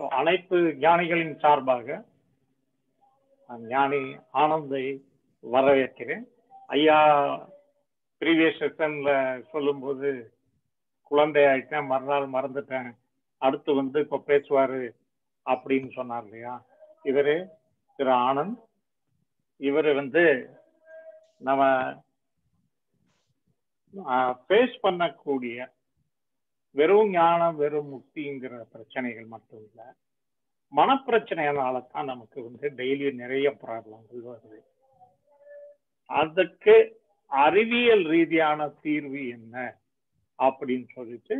So அனைத்து ஞானிகளின் சார்பாக நான் ஞானி ஆனந்தை வரவேற்கிறேன். ஐயா ப்ரீவியஸ் செஷன்ல சொல்லும்போது குழந்தை ஆயிட்டேன் மறுநாள் மறந்துட்டேன் அடுத்து வந்து இப்போ பேசுவாரு அப்படின்னு சொன்னார் இல்லையா? இவர் திரு ஆனந்த். இவர் வந்து நம்ம ஃபேஸ் பண்ணக்கூடிய வெறும் ஞானம் வெறும் முக்திங்கிற பிரச்சனைகள் மட்டும் இல்லை மனப்பிரச்சனையினால தான் நமக்கு வந்து டெய்லி நிறைய ப்ராப்ளங்கள் வருது. அதுக்கு அறிவியல் ரீதியான தீர்வு என்ன அப்படின்னு சொல்லிட்டு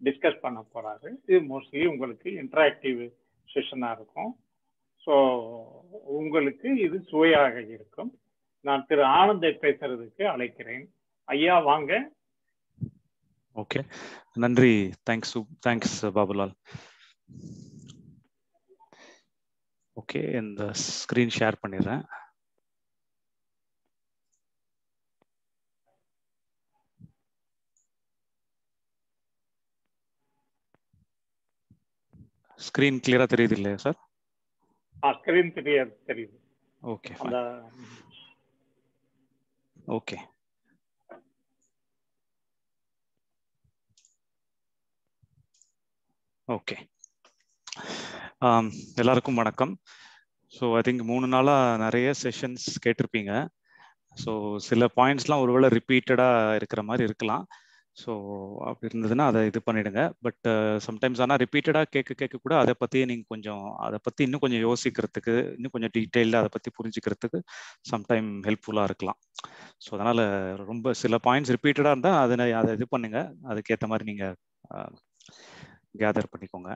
டிஸ்கஸ் பண்ண போறாரு. இது மோஸ்ட்லி உங்களுக்கு இன்டராக்டிவ் செஷனா இருக்கும். ஸோ உங்களுக்கு இது சுவையாக இருக்கும். நான் திரு ஆனந்தை பேசுறதுக்கு அழைக்கிறேன். ஐயா வாங்க. ஓகே. நன்றி. Thanks thanks Babulal. ஓகே இந்த ஸ்க்ரீன் ஷேர் பண்ணிடுறேன். ஸ்க்ரீன் கிளியரா தெரியுது இல்லையா சார் ஸ்க்ரீன் தெரியாது. தெரியுது ஓகே ஓகே ஓகே um, எல்லாருக்கும் வணக்கம். ஸோ ஐ திங்க் மூணு நாளாக நிறைய செஷன்ஸ் கேட்டிருப்பீங்க. ஸோ சில பாயிண்ட்ஸ்லாம் ஒருவேளை ரிப்பீட்டடாக இருக்கிற மாதிரி இருக்கலாம். ஸோ அப்படி இருந்ததுன்னா அதை இது பண்ணிடுங்க. பட் சம்டைம்ஸ் ஆனால் ரிப்பீட்டடாக கேட்க கேட்க கூட அதை பற்றியே நீங்கள் கொஞ்சம் அதை பற்றி இன்னும் கொஞ்சம் யோசிக்கிறதுக்கு இன்னும் கொஞ்சம் டீட்டெயிலாக அதை பற்றி புரிஞ்சுக்கிறதுக்கு சம்டைம் ஹெல்ப்ஃபுல்லாக இருக்கலாம். ஸோ அதனால் ரொம்ப சில பாயிண்ட்ஸ் ரிப்பீட்டடாக இருந்தால் அதை அதை இது பண்ணுங்கள் அதுக்கேற்ற மாதிரி நீங்கள் uh, கேதர் பண்ணிக்கோங்க.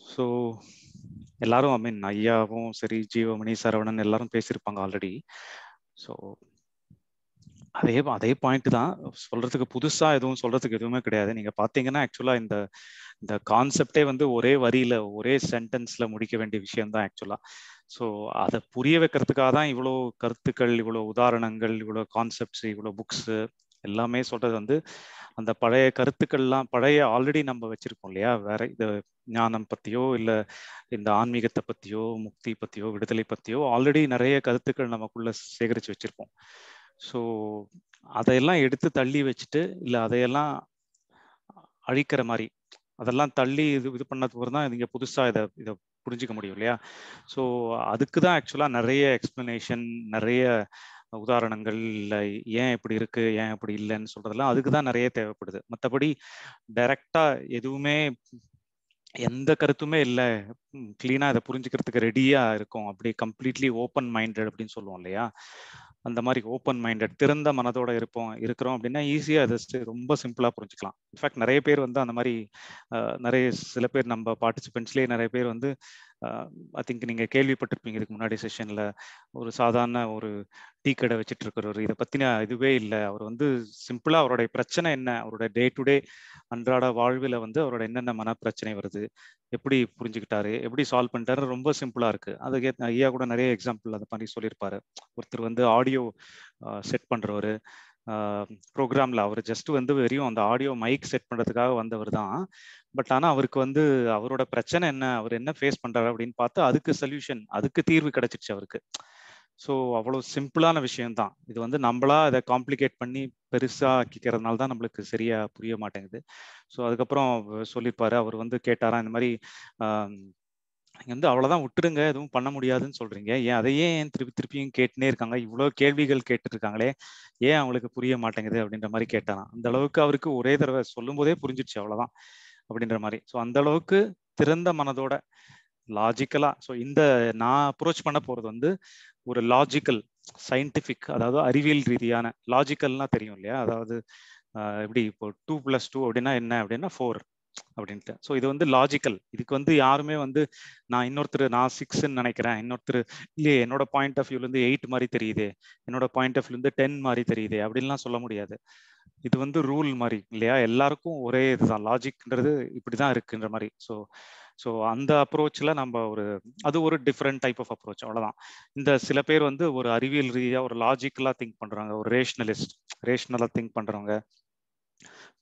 ஸோ எல்லாரும் ஐ மீன் ஐயாவும் சரி ஜீவமணி சரவணன் எல்லாரும் பேசியிருப்பாங்க ஆல்ரெடி ஸோ அதே அதே பாயிண்ட் தான். சொல்றதுக்கு புதுசா எதுவும் சொல்றதுக்கு எதுவுமே கிடையாது. நீங்க பாத்தீங்கன்னா ஆக்சுவலா இந்த இந்த கான்செப்டே வந்து ஒரே வரியில ஒரே சென்டென்ஸ்ல முடிக்க வேண்டிய விஷயம் தான் ஆக்சுவலா ஸோ அதை புரிய வைக்கிறதுக்காக தான் இவ்வளோ கருத்துக்கள் இவ்வளோ உதாரணங்கள் இவ்வளோ கான்செப்ட்ஸ் இவ்வளோ புக்ஸ் எல்லாமே சொல்றது வந்து அந்த பழைய கருத்துக்கள்லாம் பழைய ஆல்ரெடி நம்ம வச்சிருக்கோம் இல்லையா? வேற இந்த ஞானம் பத்தியோ இல்ல இந்த ஆன்மீகத்தை பத்தியோ முக்தி பத்தியோ விடுதலை பத்தியோ ஆல்ரெடி நிறைய கருத்துக்கள் நமக்குள்ள சேகரிச்சு வச்சிருப்போம். ஸோ அதையெல்லாம் எடுத்து தள்ளி வச்சுட்டு இல்லை அதையெல்லாம் அழிக்கிற மாதிரி அதெல்லாம் தள்ளி இது இது பண்ணது தான் நீங்க புதுசா இதை இதை புரிஞ்சுக்க முடியும் இல்லையா? ஸோ அதுக்கு தான் ஆக்சுவலாக நிறைய எக்ஸ்பிளனேஷன் நிறைய உதாரணங்கள் இல்லை. ஏன் இப்படி இருக்கு? ஏன் இப்படி இல்லைன்னு சொல்றதெல்லாம் அதுக்கு தான் நிறைய தேவைப்படுது. மற்றபடி டைரக்டா எதுவுமே எந்த கருத்துமே இல்லை. கிளீனா இதை புரிஞ்சுக்கிறதுக்கு ரெடியா இருக்கும். அப்படி கம்ப்ளீட்லி ஓப்பன் மைண்டட் அப்படின்னு சொல்லுவோம் இல்லையா? அந்த மாதிரி ஓப்பன் மைண்டட் திறந்த மனதோட இருப்போம் இருக்கிறோம் அப்படின்னா ஈஸியா அதை ரொம்ப சிம்பிளா புரிஞ்சுக்கலாம். இன்ஃபேக்ட் நிறைய பேர் வந்து அந்த மாதிரி நிறைய சில பேர் நம்ம பார்ட்டிசிபென்ட்ஸ்லேயே நிறைய பேர் வந்து ஐ திங்க் நீங்கள் கேள்விப்பட்டிருப்பீங்க இதுக்கு முன்னாடி செஷனில் ஒரு சாதாரண ஒரு டீ கடை வச்சுட்டு இருக்கிறவர் இதை பற்றின இதுவே இல்லை. அவர் வந்து சிம்பிளாக அவருடைய பிரச்சனை என்ன? அவரோட டே டு டே அன்றாட வாழ்வில் வந்து அவரோட என்னென்ன மனப்பிரச்சனை வருது? எப்படி புரிஞ்சுக்கிட்டாரு? எப்படி சால்வ் பண்ணிட்டாரு ரொம்ப சிம்பிளாக இருக்குது அதுக்கு ஐயா கூட நிறைய எக்ஸாம்பிள் அதை பண்ணி சொல்லியிருப்பாரு. ஒருத்தர் வந்து ஆடியோ செட் பண்ணுறவர் ப்ரோக்ராம்ல அவர் ஜஸ்ட் வந்து வெறும் அந்த ஆடியோ மைக் செட் பண்ணுறதுக்காக வந்தவர் தான். பட் ஆனா அவருக்கு வந்து அவரோட பிரச்சனை என்ன அவர் என்ன ஃபேஸ் பண்றாரு அப்படின்னு பார்த்து அதுக்கு சொல்யூஷன் அதுக்கு தீர்வு கிடைச்சிருச்சு அவருக்கு. ஸோ அவ்வளோ சிம்பிளான விஷயம் தான் இது வந்து நம்மளா அதை காம்ப்ளிகேட் பண்ணி பெருசா ஆக்கிக்கிறதுனால தான் நம்மளுக்கு சரியா புரிய மாட்டேங்குது. ஸோ அதுக்கப்புறம் சொல்லியிருப்பாரு அவர் வந்து கேட்டாரா இந்த மாதிரி நீங்கள் வந்து அவ்வளோதான் விட்டுருங்க எதுவும் பண்ண முடியாதுன்னு சொல்றீங்க. ஏன் அதையே ஏன் திருப்பி திருப்பியும் கேட்டுனே இருக்காங்க? இவ்வளோ கேள்விகள் கேட்டு இருக்காங்களே ஏன் அவங்களுக்கு புரிய மாட்டேங்குது? அப்படின்ற மாதிரி கேட்டாராம். அந்த அளவுக்கு அவருக்கு ஒரே தடவை சொல்லும் போதே புரிஞ்சிடுச்சு அவ்வளோதான் அப்படின்ற மாதிரி. ஸோ அந்த அளவுக்கு திறந்த மனதோட லாஜிக்கலா ஸோ இந்த நான் அப்ரோச் பண்ண போறது வந்து ஒரு லாஜிக்கல் சயின்டிஃபிக் அதாவது அறிவியல் ரீதியான லாஜிக்கல்னா தெரியும் இல்லையா? அதாவது எப்படி இப்போ டூ பிளஸ் டூ அப்படின்னா என்ன? அப்படின்னா ஃபோர் அப்படின்ட்டு. ஸோ இது வந்து லாஜிக்கல் இதுக்கு வந்து யாருமே வந்து நான் இன்னொருத்தர் நான் சிக்ஸ்ன்னு நினைக்கிறேன். இன்னொருத்தர் இல்லையே என்னோட பாயிண்ட் ஆஃப் வியூலேருந்து எயிட் மாதிரி தெரியுது. என்னோட பாயிண்ட் ஆஃப் வியூலேருந்து டென் மாதிரி தெரியுது. அப்படின்லாம் சொல்ல முடியாது. இது வந்து ரூல் மாதிரி இல்லையா? எல்லாருக்கும் ஒரே இதுதான். லாஜிக்ன்றது இப்படிதான் இருக்குன்ற மாதிரி. ஸோ ஸோ அந்த அப்ரோச்சில் நம்ம ஒரு அது ஒரு டிஃப்ரெண்ட் டைப் ஆஃப் அப்ரோச் அவ்வளோதான் இந்த சில பேர் வந்து ஒரு அறிவியல் ரீதியாக ஒரு லாஜிக்கலாக திங்க் பண்ணுறாங்க ஒரு ரேஷ்னலிஸ்ட் ரேஷ்னலாக திங்க் பண்ணுறவங்க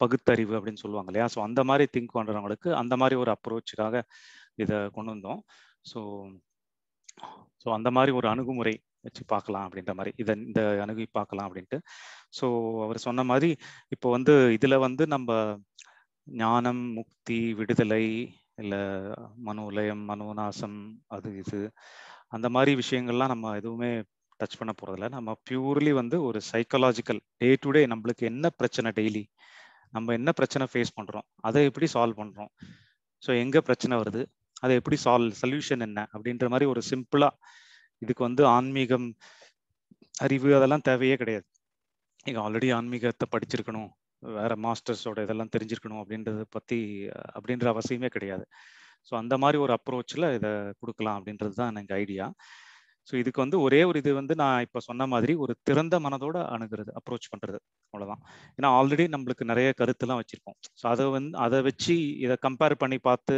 பகுத்தறிவு அப்படின்னு சொல்லுவாங்க இல்லையா? ஸோ அந்த மாதிரி திங்க் பண்ணுறவங்களுக்கு அந்த மாதிரி ஒரு அப்ரோச்சுக்காக இதை கொண்டு வந்தோம். ஸோ ஸோ அந்த மாதிரி ஒரு அணுகுமுறை வச்சு பார்க்கலாம் அப்படின்ற மாதிரி. இதை இந்த அணுகி பார்க்கலாம் அப்படின்ட்டு. ஸோ அவர் சொன்ன மாதிரி இப்போ வந்து இதில் வந்து நம்ம ஞானம் முக்தி விடுதலை இல்லை மனோலயம் மனோநாசம் அது இது அந்த மாதிரி விஷயங்கள்லாம் நம்ம எதுவுமே டச் பண்ண போகிறதில்ல நம்ம பியூர்லி வந்து ஒரு சைக்கலாஜிக்கல் டே டு டே நம்மளுக்கு என்ன பிரச்சனை டெய்லி நம்ம என்ன பிரச்சனை ஃபேஸ் பண்ணுறோம் அதை எப்படி சால்வ் பண்ணுறோம் ஸோ எங்கே பிரச்சனை வருது? அதை எப்படி சால்வ் சொல்யூஷன் என்ன? அப்படின்ற மாதிரி ஒரு சிம்பிளாக இதுக்கு வந்து ஆன்மீகம் அறிவு அதெல்லாம் தேவையே கிடையாது. நீங்கள் ஆல்ரெடி ஆன்மீகத்தை படிச்சிருக்கணும். வேற மாஸ்டர்ஸோட இதெல்லாம் தெரிஞ்சிருக்கணும் அப்படின்றத பற்றி அப்படின்ற அவசியமே கிடையாது. ஸோ அந்த மாதிரி ஒரு அப்ரோச்சில் இதை கொடுக்கலாம் அப்படின்றது தான் எனக்கு ஐடியா ஸோ இதுக்கு வந்து ஒரே ஒரு இது வந்து நான் இப்போ சொன்ன மாதிரி ஒரு திறந்த மனதோட அணுகிறது அப்ரோச் பண்ணுறது அவ்வளோதான் ஏன்னா ஆல்ரெடி நம்மளுக்கு நிறைய கருத்துலாம் வச்சுருக்கோம் ஸோ அதை வந்து அதை வச்சு இதை கம்பேர் பண்ணி பார்த்து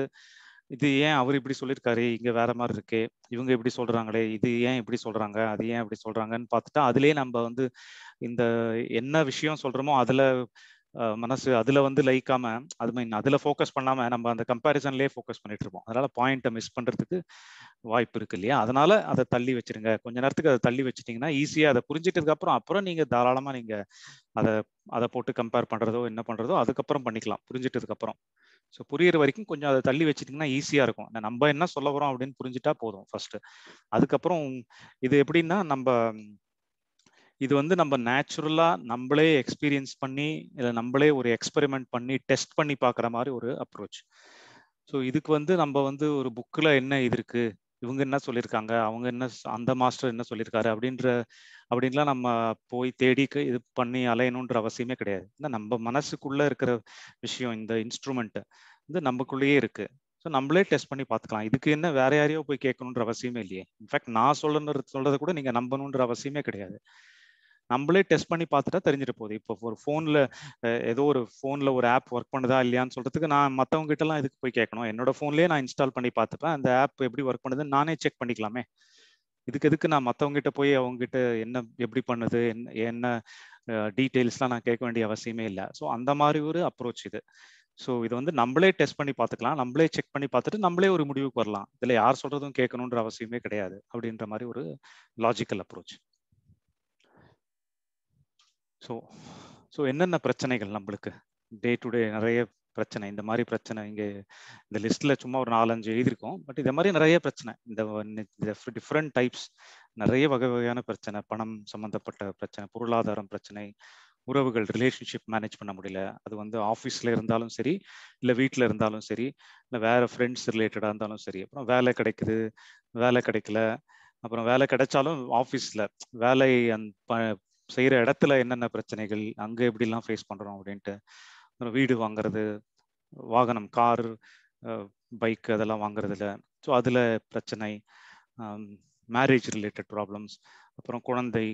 இது ஏன் அவர் இப்படி சொல்லியிருக்காரு? இங்க வேற மாதிரி இருக்கே. இவங்க இப்படி சொல்றாங்களே? இது ஏன் இப்படி சொல்றாங்க? அது ஏன் இப்படி சொல்றாங்கன்னு பார்த்துட்டா அதுலயே நம்ம வந்து இந்த என்ன விஷயம் சொல்றோமோ அதுல மனசு அதுல வந்து லைக்காம அது மீன் அதுல ஃபோக்கஸ் பண்ணாம நம்ம அந்த கம்பேரிசன்லயே ஃபோக்கஸ் பண்ணிட்டு இருப்போம் அதனால பாயிண்ட்டை மிஸ் பண்றதுக்கு வாய்ப்பு இருக்கு இல்லையா? அதனால அதை தள்ளி வச்சிருங்க. கொஞ்ச நேரத்துக்கு அதை தள்ளி வச்சிட்டீங்கன்னா ஈஸியா அதை புரிஞ்சிட்டதுக்கு அப்புறம் அப்புறம் நீங்க தாராளமா நீங்க அதை அதை போட்டு கம்பேர் பண்றதோ என்ன பண்றதோ அதுக்கப்புறம் பண்ணிக்கலாம். புரிஞ்சிட்டதுக்கு அப்புறம். ஸோ புரியுற வரைக்கும் கொஞ்சம் அதை தள்ளி வச்சிட்டிங்கன்னா ஈஸியாக இருக்கும். நம்ம என்ன சொல்ல வரோம் அப்படின்னு புரிஞ்சுட்டா போதும் ஃபர்ஸ்ட் அதுக்கப்புறம் இது எப்படின்னா நம்ம இது வந்து நம்ம நேச்சுரலாக நம்மளே எக்ஸ்பீரியன்ஸ் பண்ணி இல்லை நம்மளே ஒரு எக்ஸ்பெரிமெண்ட் பண்ணி டெஸ்ட் பண்ணி பார்க்குற மாதிரி ஒரு அப்ரோச் ஸோ இதுக்கு வந்து நம்ம வந்து ஒரு புக்கில் என்ன இது இருக்குது இவங்க என்ன சொல்லியிருக்காங்க? அவங்க என்ன அந்த மாஸ்டர் என்ன சொல்லியிருக்காரு? அப்படின்ற அப்படின்லாம் நம்ம போய் தேடி இது பண்ணி அலையணுன்ற அவசியமே கிடையாது. ஏன்னா நம்ம மனசுக்குள்ளே இருக்கிற விஷயம் இந்த இன்ஸ்ட்ருமெண்ட் வந்து நமக்குள்ளேயே இருக்குது ஸோ நம்மளே டெஸ்ட் பண்ணி பார்த்துக்கலாம். இதுக்கு என்ன வேற யாரையோ போய் கேட்கணுன்ற அவசியமே இல்லையே. இன்ஃபேக்ட் நான் சொல்லணுன்ற சொல்றதை கூட நீங்கள் நம்பணுன்ற அவசியமே கிடையாது. நம்மளே டெஸ்ட் பண்ணி பார்த்துட்டா தெரிஞ்சிட்டு போகுது. இப்போ ஒரு ஃபோனில் ஏதோ ஒரு ஃபோனில் ஒரு ஆப் ஒர்க் பண்ணுதா இல்லையான்னு சொல்கிறதுக்கு நான் மற்றவங்க கிட்டலாம் இதுக்கு போய் கேட்கணும். என்னோட ஃபோன்லேயே நான் இன்ஸ்டால் பண்ணி பார்த்துப்பேன். அந்த ஆப் எப்படி ஒர்க் பண்ணுதுன்னு நானே செக் பண்ணிக்கலாமே. இதுக்கு எதுக்கு நான் மற்றவங்க கிட்ட போய் அவங்ககிட்ட என்ன எப்படி பண்ணுது என்ன என்ன டீட்டெயில்ஸ்லாம் நான் கேட்க வேண்டிய அவசியமே இல்லை. ஸோ அந்த மாதிரி ஒரு அப்ரோச் இது. ஸோ இது வந்து நம்மளே டெஸ்ட் பண்ணி பார்த்துக்கலாம். நம்மளே செக் பண்ணி பார்த்துட்டு நம்மளே ஒரு முடிவுக்கு வரலாம். இதில் யார் சொல்கிறதும் கேட்கணுன்ற அவசியமே கிடையாது அப்படின்ற மாதிரி ஒரு லாஜிக்கல் அப்ரோச் ஸோ ஸோ என்னென்ன பிரச்சனைகள் நம்மளுக்கு? டே டு டே நிறைய பிரச்சனை இந்த மாதிரி பிரச்சனை இங்கே இந்த லிஸ்ட்ல சும்மா ஒரு நாலஞ்சு எழுதியிருக்கோம். பட் இதை மாதிரி நிறைய பிரச்சனை இந்த டிஃப்ரெண்ட் டைப்ஸ் நிறைய வகை வகையான பிரச்சனை பணம் சம்மந்தப்பட்ட பிரச்சனை பொருளாதாரம் பிரச்சனை உறவுகள் ரிலேஷன்ஷிப் மேனேஜ் பண்ண முடியல. அது வந்து ஆஃபீஸில் இருந்தாலும் சரி இல்லை வீட்டில் இருந்தாலும் சரி இல்லை வேறு ஃப்ரெண்ட்ஸ் ரிலேட்டடாக இருந்தாலும் சரி. அப்புறம் வேலை கிடைக்குது வேலை கிடைக்கல. அப்புறம் வேலை கிடைச்சாலும் ஆஃபீஸில் வேலை அந் செய்கிற இடத்துல என்னென்ன பிரச்சனைகள் அங்கே எப்படிலாம் ஃபேஸ் பண்ணுறோம் அப்படின்ட்டு. அப்புறம் வீடு வாங்குறது வாகனம் கார் பைக் அதெல்லாம் வாங்குறதுல. ஸோ அதில் பிரச்சனை மேரேஜ் ரிலேட்டட் ப்ராப்ளம்ஸ் அப்புறம் குழந்தை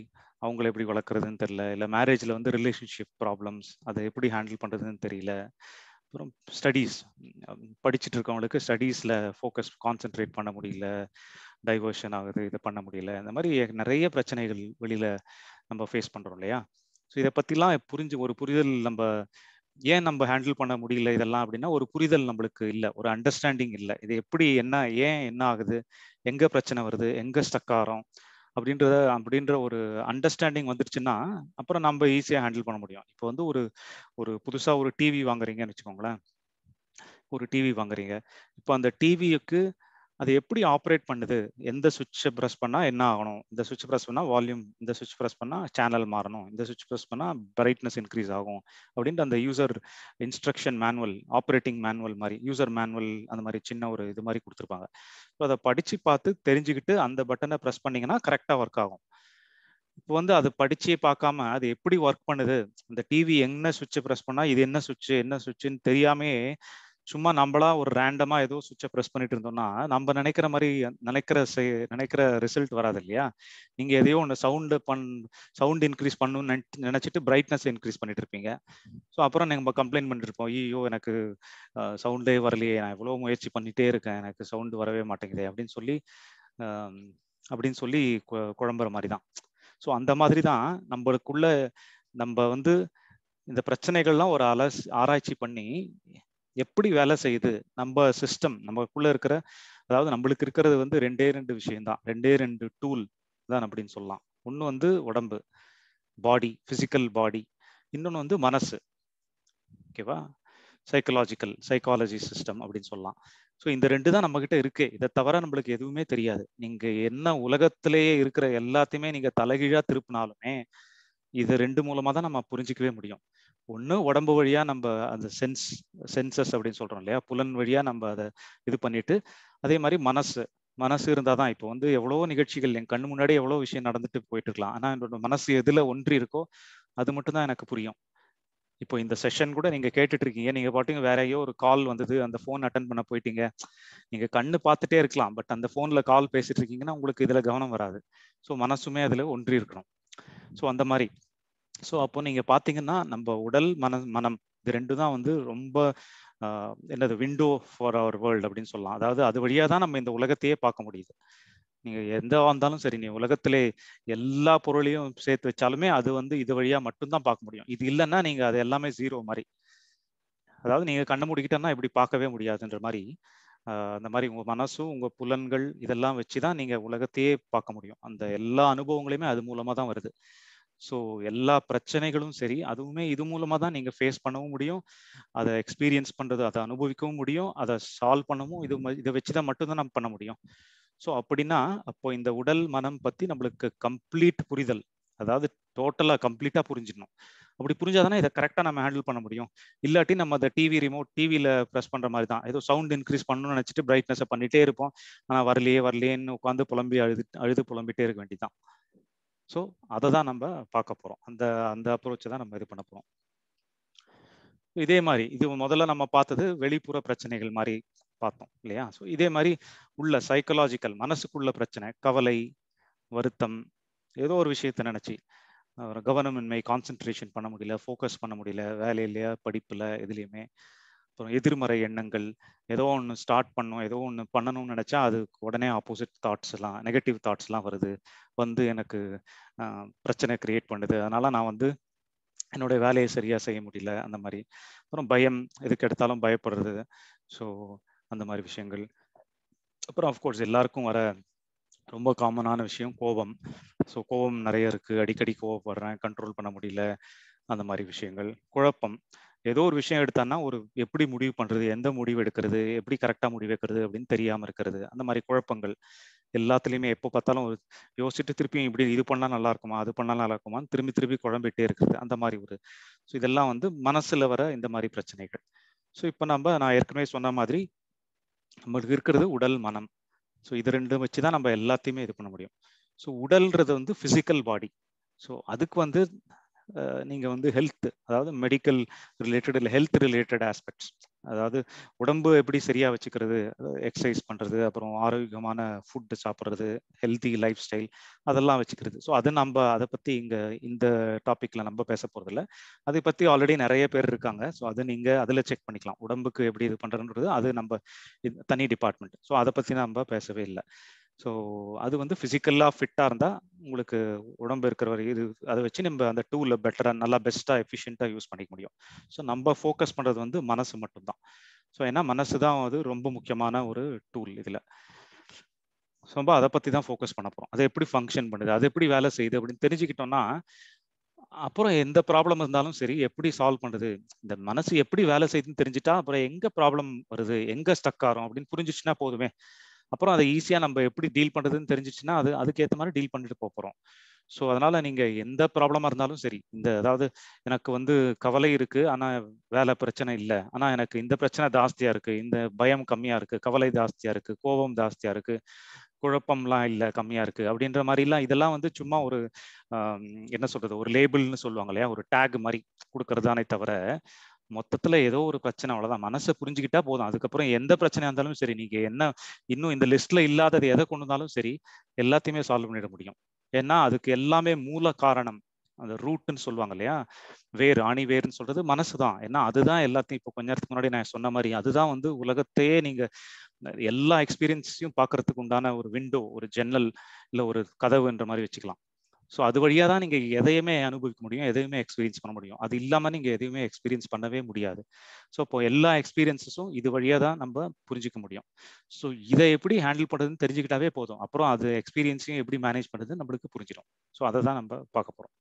அவங்கள எப்படி வளர்க்குறதுன்னு தெரில இல்லை மேரேஜில் வந்து ரிலேஷன்ஷிப் ப்ராப்ளம்ஸ் அதை எப்படி ஹேண்டில் பண்ணுறதுன்னு தெரியல. அப்புறம் ஸ்டடீஸ் படிச்சுட்டு இருக்கவங்களுக்கு ஸ்டடீஸில் ஃபோக்கஸ் கான்சென்ட்ரேட் பண்ண முடியல. டைவர்ஷன் ஆகுது இதை பண்ண முடியல. இந்த மாதிரி நிறைய பிரச்சனைகள் வெளியில் நம்ம ஃபேஸ் பண்ணுறோம் இல்லையா? ஸோ இதை பற்றிலாம் புரிஞ்சு ஒரு புரிதல் நம்ம ஏன் நம்ம ஹேண்டில் பண்ண முடியல இதெல்லாம் அப்படின்னா ஒரு புரிதல் நம்மளுக்கு இல்லை ஒரு அண்டர்ஸ்டாண்டிங் இல்லை. இது எப்படி என்ன ஏன் என்ன ஆகுது எங்கே பிரச்சனை வருது எங்கே ஸ்டக் ஆகிறோம் அப்படின்றத அப்படின்ற ஒரு அண்டர்ஸ்டாண்டிங் வந்துருச்சுன்னா அப்புறம் நம்ம ஈஸியாக ஹேண்டில் பண்ண முடியும். இப்போ வந்து ஒரு ஒரு புதுசாக ஒரு டிவி வாங்குறீங்கன்னு வச்சுக்கோங்களேன். ஒரு டிவி வாங்குறீங்க. இப்போ அந்த டிவிக்கு அது எப்படி ஆப்ரேட் பண்ணுது? எந்த சுவிட்சை ப்ரெஸ் பண்ணால் என்ன ஆகணும்? இந்த சுவிட்ச் ப்ரெஸ் பண்ணால் வால்யூம் இந்த சுவிட்ச் ப்ரெஸ் பண்ணால் சேனல் மாறணும். இந்த சுவிட்ச் ப்ரெஸ் பண்ணால் பிரைட்னஸ் இன்க்ரீஸ் ஆகும் அப்படின்ட்டு அந்த user instruction manual operating manual மாதிரி யூசர் மேனுவல் அந்த மாதிரி சின்ன ஒரு இது மாதிரி கொடுத்துருப்பாங்க. ஸோ அதை படித்து பார்த்து தெரிஞ்சுக்கிட்டு அந்த பட்டனை ப்ரெஸ் பண்ணிங்கன்னா கரெக்டாக ஒர்க் ஆகும். இப்போ வந்து அது படிச்சே பார்க்காம அது எப்படி ஒர்க் பண்ணுது? இந்த டிவி என்ன சுவிட்சை ப்ரெஸ் பண்ணால் இது என்ன சுவிட்ச் என்ன சுவிட்சுன்னு தெரியாமே சும்மா நம்மளா ஒரு ரேண்டமா ஏதோ சுவிட்சை ப்ரெஸ் பண்ணிட்டு இருந்தோம்னா நம்ம நினைக்கிற மாதிரி நினைக்கிற நினைக்கிற ரிசல்ட் வராது இல்லையா? நீங்க எதையோ ஒன்று சவுண்டு பண் சவுண்ட் இன்க்ரீஸ் பண்ணணும்னு நினைச்சிட்டு பிரைட்னஸ் இன்க்ரீஸ் பண்ணிட்டு இருப்பீங்க. ஸோ அப்புறம் நம்ம கம்ப்ளைண்ட் பண்ணிருப்போம் ஐயோ எனக்கு சவுண்டே வரலையே. நான் எவ்வளோ முயற்சி பண்ணிட்டே இருக்கேன். எனக்கு சவுண்டு வரவே மாட்டேங்குதே. அப்படின்னு சொல்லி அப்படின்னு சொல்லி குழம்புற மாதிரி தான் ஸோ அந்த மாதிரி தான் நம்மளுக்குள்ள நம்ம வந்து இந்த பிரச்சனைகள்லாம் ஒரு அலஸ் ஆராய்ச்சி பண்ணி எப்படி வேலை செய்யுது? நம்ம சிஸ்டம் நமக்குள்ள இருக்கிற அதாவது நம்மளுக்கு இருக்கிறது வந்து ரெண்டே ரெண்டு விஷயம்தான். ரெண்டே ரெண்டு டூல் தான் அப்படின்னு சொல்லலாம். ஒன்று வந்து உடம்பு பாடி ஃபிசிக்கல் பாடி இன்னொன்று வந்து மனசு. ஓகேவா சைக்கலாஜிக்கல் சைக்காலஜி சிஸ்டம் அப்படின்னு சொல்லலாம். ஸோ இந்த ரெண்டு தான் நம்மக்கிட்ட இருக்கு. இதை தவிர நம்மளுக்கு எதுவுமே தெரியாது. நீங்கள் என்ன உலகத்திலேயே இருக்கிற எல்லாத்தையுமே நீங்கள் தலைகீழாக திருப்பினாலுமே இது ரெண்டு மூலமாக தான் நம்ம புரிஞ்சிக்கவே முடியும். ஒன்று உடம்பு வழியாக நம்ம அந்த சென்ஸ் சென்சஸ் அப்படின்னு சொல்கிறோம் இல்லையா? புலன் வழியாக நம்ம அதை இது பண்ணிட்டு அதே மாதிரி மனசு. மனசு இருந்தால் தான் இப்போ வந்து எவ்வளோ நிகழ்ச்சிகள் என் கண்ணு முன்னாடி எவ்வளோ விஷயம் நடந்துட்டு போயிட்டு இருக்கலாம் ஆனால் என்னோட மனசு எதில் ஒன்றி இருக்கோ அது மட்டும் தான் எனக்கு புரியும். இப்போ இந்த செஷன் கூட நீங்கள் கேட்டுட்டு இருக்கீங்க. நீங்கள் பாட்டுங்க வேறையோ ஒரு கால் வந்தது அந்த ஃபோன் அட்டன் பண்ண போயிட்டீங்க. நீங்கள் கண்ணு பார்த்துட்டே இருக்கலாம். பட் அந்த ஃபோனில் கால் பேசிட்டு இருக்கீங்கன்னா உங்களுக்கு இதில் கவனம் வராது. ஸோ மனசுமே அதில் ஒன்றி இருக்கணும். ஸோ அந்த மாதிரி. ஸோ அப்போ நீங்கள் பார்த்தீங்கன்னா நம்ம உடல் மன மனம் இது ரெண்டு தான் வந்து ரொம்ப என்னது விண்டோ ஃபார் அவர் வேர்ல்டு அப்படின்னு சொல்லலாம். அதாவது அது வழியா தான் நம்ம இந்த உலகத்தையே பார்க்க முடியுது. நீங்கள் எந்த வந்தாலும் சரி நீ உலகத்திலே எல்லா பொருளையும் சேர்த்து வச்சாலுமே அது வந்து இது வழியா மட்டும்தான் பார்க்க முடியும். இது இல்லைன்னா நீங்கள் அது எல்லாமே ஜீரோ மாதிரி. அதாவது நீங்கள் கண்ணை முடிக்கிட்டோம்னா இப்படி பார்க்கவே முடியாதுன்ற மாதிரி அந்த மாதிரி உங்கள் மனசும் உங்கள் புலன்கள் இதெல்லாம் வச்சு தான் நீங்கள் உலகத்தையே பார்க்க முடியும். அந்த எல்லா அனுபவங்களையுமே அது மூலமாக தான் வருது. ஸோ எல்லா பிரச்சனைகளும் சரி அதுவுமே இது மூலமாக தான் நீங்கள் ஃபேஸ் பண்ணவும் முடியும். அதை எக்ஸ்பீரியன்ஸ் பண்ணுறது அதை அனுபவிக்கவும் முடியும். அதை சால்வ் பண்ணவும் இது இதை வச்சு தான் மட்டும்தான் நம்ம பண்ண முடியும். ஸோ அப்படின்னா அப்போ இந்த உடல் மனம் பற்றி நம்மளுக்கு கம்ப்ளீட் புரிதல் அதாவது டோட்டலாக கம்ப்ளீட்டாக புரிஞ்சிடணும். அப்படி புரிஞ்சாதானே இதை கரெக்டாக நம்ம ஹேண்டில் பண்ண முடியும். இல்லாட்டி நம்ம அந்த டிவி ரிமோட் டிவியில் ப்ரெஸ் பண்ணுற மாதிரி தான். ஏதோ சவுண்ட் இன்க்ரீஸ் பண்ணணும்னு நினச்சிட்டு பிரைட்னஸை பண்ணிட்டே இருப்போம். ஆனால் வரலையே வரலையேன்னு உட்காந்து புலம்பி அழுது அழுது புலம்பிட்டே இருக்க வேண்டியதான் ஸோ அதை தான் நம்ம பார்க்க போகிறோம் அந்த அந்த அப்ரோச்சை தான் நம்ம இது பண்ண போகிறோம் இதே மாதிரி இது முதல்ல நம்ம பார்த்தது வெளிப்புற பிரச்சனைகள் மாதிரி பார்த்தோம் இல்லையா? ஸோ இதே மாதிரி உள்ள சைக்கலாஜிக்கல் மனசுக்குள்ள பிரச்சனை கவலை வருத்தம் ஏதோ ஒரு விஷயத்த நினச்சி கவனமின்மை கான்சென்ட்ரேஷன் பண்ண முடியல ஃபோக்கஸ் பண்ண முடியல வேலையிலையா படிப்பில் எதுலேயுமே அப்புறம் எதிர்மறை எண்ணங்கள் ஏதோ ஒன்று ஸ்டார்ட் பண்ணும் ஏதோ ஒன்று பண்ணணும்னு நினச்சா அது உடனே ஆப்போசிட் தாட்ஸ் எல்லாம் நெகட்டிவ் தாட்ஸ் எல்லாம் வருது. வந்து எனக்கு பிரச்சனை கிரியேட் பண்ணுது. அதனால நான் வந்து என்னுடைய வேலையை சரியாக செய்ய முடியல அந்த மாதிரி. அப்புறம் பயம் எதுக்கு எடுத்தாலும் பயப்படுறது. ஸோ அந்த மாதிரி விஷயங்கள். அப்புறம் அஃப்கோர்ஸ் எல்லாருக்கும் வர ரொம்ப காமனான விஷயம் கோபம். ஸோ கோபம் நிறைய இருக்குது அடிக்கடி கோவப்படுறேன் கண்ட்ரோல் பண்ண முடியல அந்த மாதிரி விஷயங்கள். குழப்பம். ஏதோ ஒரு விஷயம் எடுத்தான்னா ஒரு எப்படி முடிவு பண்றது எந்த முடிவு எடுக்கிறது எப்படி கரெக்டா முடிவு வைக்கிறது அப்படின்னு தெரியாம இருக்கிறது. அந்த மாதிரி குழப்பங்கள் எல்லாத்துலயுமே எப்போ பார்த்தாலும் ஒரு யோசிச்சுட்டு திருப்பியும் இப்படி இது பண்ணா நல்லா இருக்குமா அது பண்ணா நல்லா இருக்குமான்னு திரும்பி திரும்பி குழம்பிட்டே இருக்கிறது. அந்த மாதிரி ஒரு ஸோ இதெல்லாம் வந்து மனசுல வர இந்த மாதிரி பிரச்சனைகள். ஸோ இப்போ நம்ம நான் ஏற்கனவே சொன்ன மாதிரி நம்மளுக்கு இருக்கிறது உடல் மனம். ஸோ இது ரெண்டும் வச்சு தான் நம்ம எல்லாத்தையுமே இது பண்ண முடியும். ஸோ உடல்ன்றது வந்து ஃபிசிக்கல் பாடி ஸோ அதுக்கு வந்து நீங்கள் வந்து ஹெல்த் அதாவது மெடிக்கல் ரிலேட்டட் இல்லை ஹெல்த் ரிலேட்டட் ஆஸ்பெக்ட்ஸ் அதாவது உடம்பு எப்படி சரியாக வச்சுக்கிறது எக்ஸசைஸ் பண்ணுறது அப்புறம் ஆரோக்கியமான ஃபுட்டு சாப்பிட்றது ஹெல்த்தி லைஃப் ஸ்டைல் அதெல்லாம் வச்சுக்கிறது. ஸோ அது நம்ம அதை பற்றி இங்கே இந்த டாப்பிக்கில் நம்ம பேச போகிறதில்ல அதை பற்றி ஆல்ரெடி நிறைய பேர் இருக்காங்க. ஸோ அதை நீங்கள் அதில் செக் பண்ணிக்கலாம். உடம்புக்கு எப்படி இது பண்ணுறதுன்றது அது நம்ம தனி டிபார்ட்மெண்ட் ஸோ அதை பற்றி நம்ம பேசவே இல்லை. ஸோ அது வந்து ஃபிசிக்கலாக ஃபிட்டாக இருந்தால் உங்களுக்கு உடம்பு இருக்கிற வரை இது அதை வச்சு நம்ம அந்த டூலில் பெட்டராக நல்லா பெஸ்ட்டாக எஃபிஷியண்ட்டாக யூஸ் பண்ணிக்க முடியும். ஸோ நம்ம ஃபோக்கஸ் பண்ணுறது வந்து மனசு மட்டும்தான். ஸோ ஏன்னா மனசு தான் அது ரொம்ப முக்கியமான ஒரு டூல் இதில். ஸோ அதை பற்றி தான் ஃபோக்கஸ் பண்ண போகிறோம் அதை எப்படி ஃபங்க்ஷன் பண்ணுது அது எப்படி வேலை செய்யுது அப்படின்னு தெரிஞ்சுக்கிட்டோம்னா அப்புறம் எந்த ப்ராப்ளம் இருந்தாலும் சரி எப்படி சால்வ் பண்ணுறது இந்த மனசு எப்படி வேலை செய்யுதுன்னு தெரிஞ்சுட்டா அப்புறம் எங்கே ப்ராப்ளம் வருது எங்கே ஸ்டக் ஆகும் அப்படின்னு புரிஞ்சிச்சுன்னா போதுமே. அப்புறம் அதை ஈஸியாக நம்ம எப்படி டீல் பண்ணுறதுன்னு தெரிஞ்சிச்சுன்னா அது அதுக்கேற்ற மாதிரி டீல் பண்ணிட்டு போகிறோம் ஸோ அதனால நீங்கள் எந்த ப்ராப்ளமாக இருந்தாலும் சரி இந்த அதாவது எனக்கு வந்து கவலை இருக்குது ஆனால் வேலை பிரச்சனை இல்லை. ஆனால் எனக்கு இந்த பிரச்சனை ஜாஸ்தியாக இருக்கு இந்த பயம் கம்மியாக இருக்கு கவலை ஜாஸ்தியாக இருக்கு கோபம் ஜாஸ்தியாக இருக்கு குழப்பம்லாம் இல்லை கம்மியாக இருக்கு அப்படின்ற மாதிரிலாம் இதெல்லாம் வந்து சும்மா ஒரு என்ன சொல்கிறது ஒரு லேபிள்னு சொல்லுவாங்க இல்லையா? ஒரு டேக் மாதிரி கொடுக்கறதானே தவிர மொத்தத்துல ஏதோ ஒரு பிரச்சனை அவ்வளவுதான். மனசை புரிஞ்சுக்கிட்டா போதும். அதுக்கப்புறம் எந்த பிரச்சனையா இருந்தாலும் சரி நீங்க என்ன இன்னும் இந்த லிஸ்ட்ல இல்லாதது எதை கொண்டு வந்தாலும் சரி எல்லாத்தையுமே சால்வ் பண்ணிட முடியும். ஏன்னா அதுக்கு எல்லாமே மூல காரணம் அந்த ரூட்னு சொல்லுவாங்க இல்லையா? வேர் ஆணி வேர்னு சொல்றது மனசு தான். ஏன்னா அதுதான் எல்லாத்தையும் இப்போ கொஞ்ச நேரத்துக்கு முன்னாடி நான் சொன்ன மாதிரி அதுதான் வந்து உலகத்தையே நீங்க எல்லா எக்ஸ்பீரியன்ஸையும் பார்க்கறதுக்கு உண்டான ஒரு விண்டோ ஒரு ஜன்னல் இல்லை ஒரு கதவுன்ற மாதிரி வச்சுக்கலாம். ஸோ அது வழியாக தான் நீங்கள் எதையுமே அனுபவிக்க முடியும் எதையுமே எக்ஸ்பீரியன்ஸ் பண்ண முடியும். அது இல்லாமல் நீங்கள் எதையுமே எக்ஸ்பீரியன்ஸ் பண்ணவே முடியாது. ஸோ இப்போ எல்லா எக்ஸ்பீரியன்ஸஸும் இது வழியாக தான் நம்ம புரிஞ்சிக்க முடியும். ஸோ இதை எப்படி ஹேண்டில் பண்ணுறதுன்னு தெரிஞ்சுக்கிட்டாவே போதும். அப்புறம் அது எக்ஸ்பீரியன்ஸையும் எப்படி மேனேஜ் பண்ணுறது நம்மளுக்கு புரிஞ்சிடும். ஸோ அதை தான் நம்ம பார்க்க போகிறோம்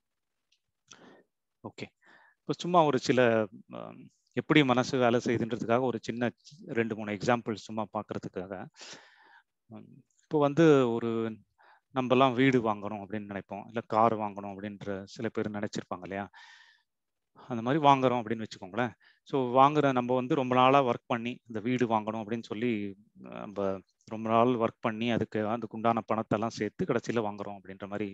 ஓகே இப்போ சும்மா ஒரு சில எப்படி மனசு வேலை செய்யுதுன்றதுக்காக ஒரு சின்ன ரெண்டு மூணு எக்ஸாம்பிள் சும்மா பார்க்கறதுக்காக. இப்போ வந்து ஒரு நம்மலாம் வீடு வாங்கணும் அப்படின்னு நினைப்போம். இல்லை கார் வாங்கணும் அப்படின்ற சில பேர் நினைச்சிருப்பாங்க இல்லையா? அந்த மாதிரி வாங்குறோம் அப்படின்னு வச்சுக்கோங்களேன். ஸோ வாங்குற நம்ம வந்து ரொம்ப நாளாக ஒர்க் பண்ணி இந்த வீடு வாங்கணும் அப்படின்னு சொல்லி நம்ம ரொம்ப நாள் ஒர்க் பண்ணி அதுக்கு அதுக்கு உண்டான பணத்தெல்லாம் சேர்த்து கடைசியில் வாங்குறோம் அப்படின்ற மாதிரி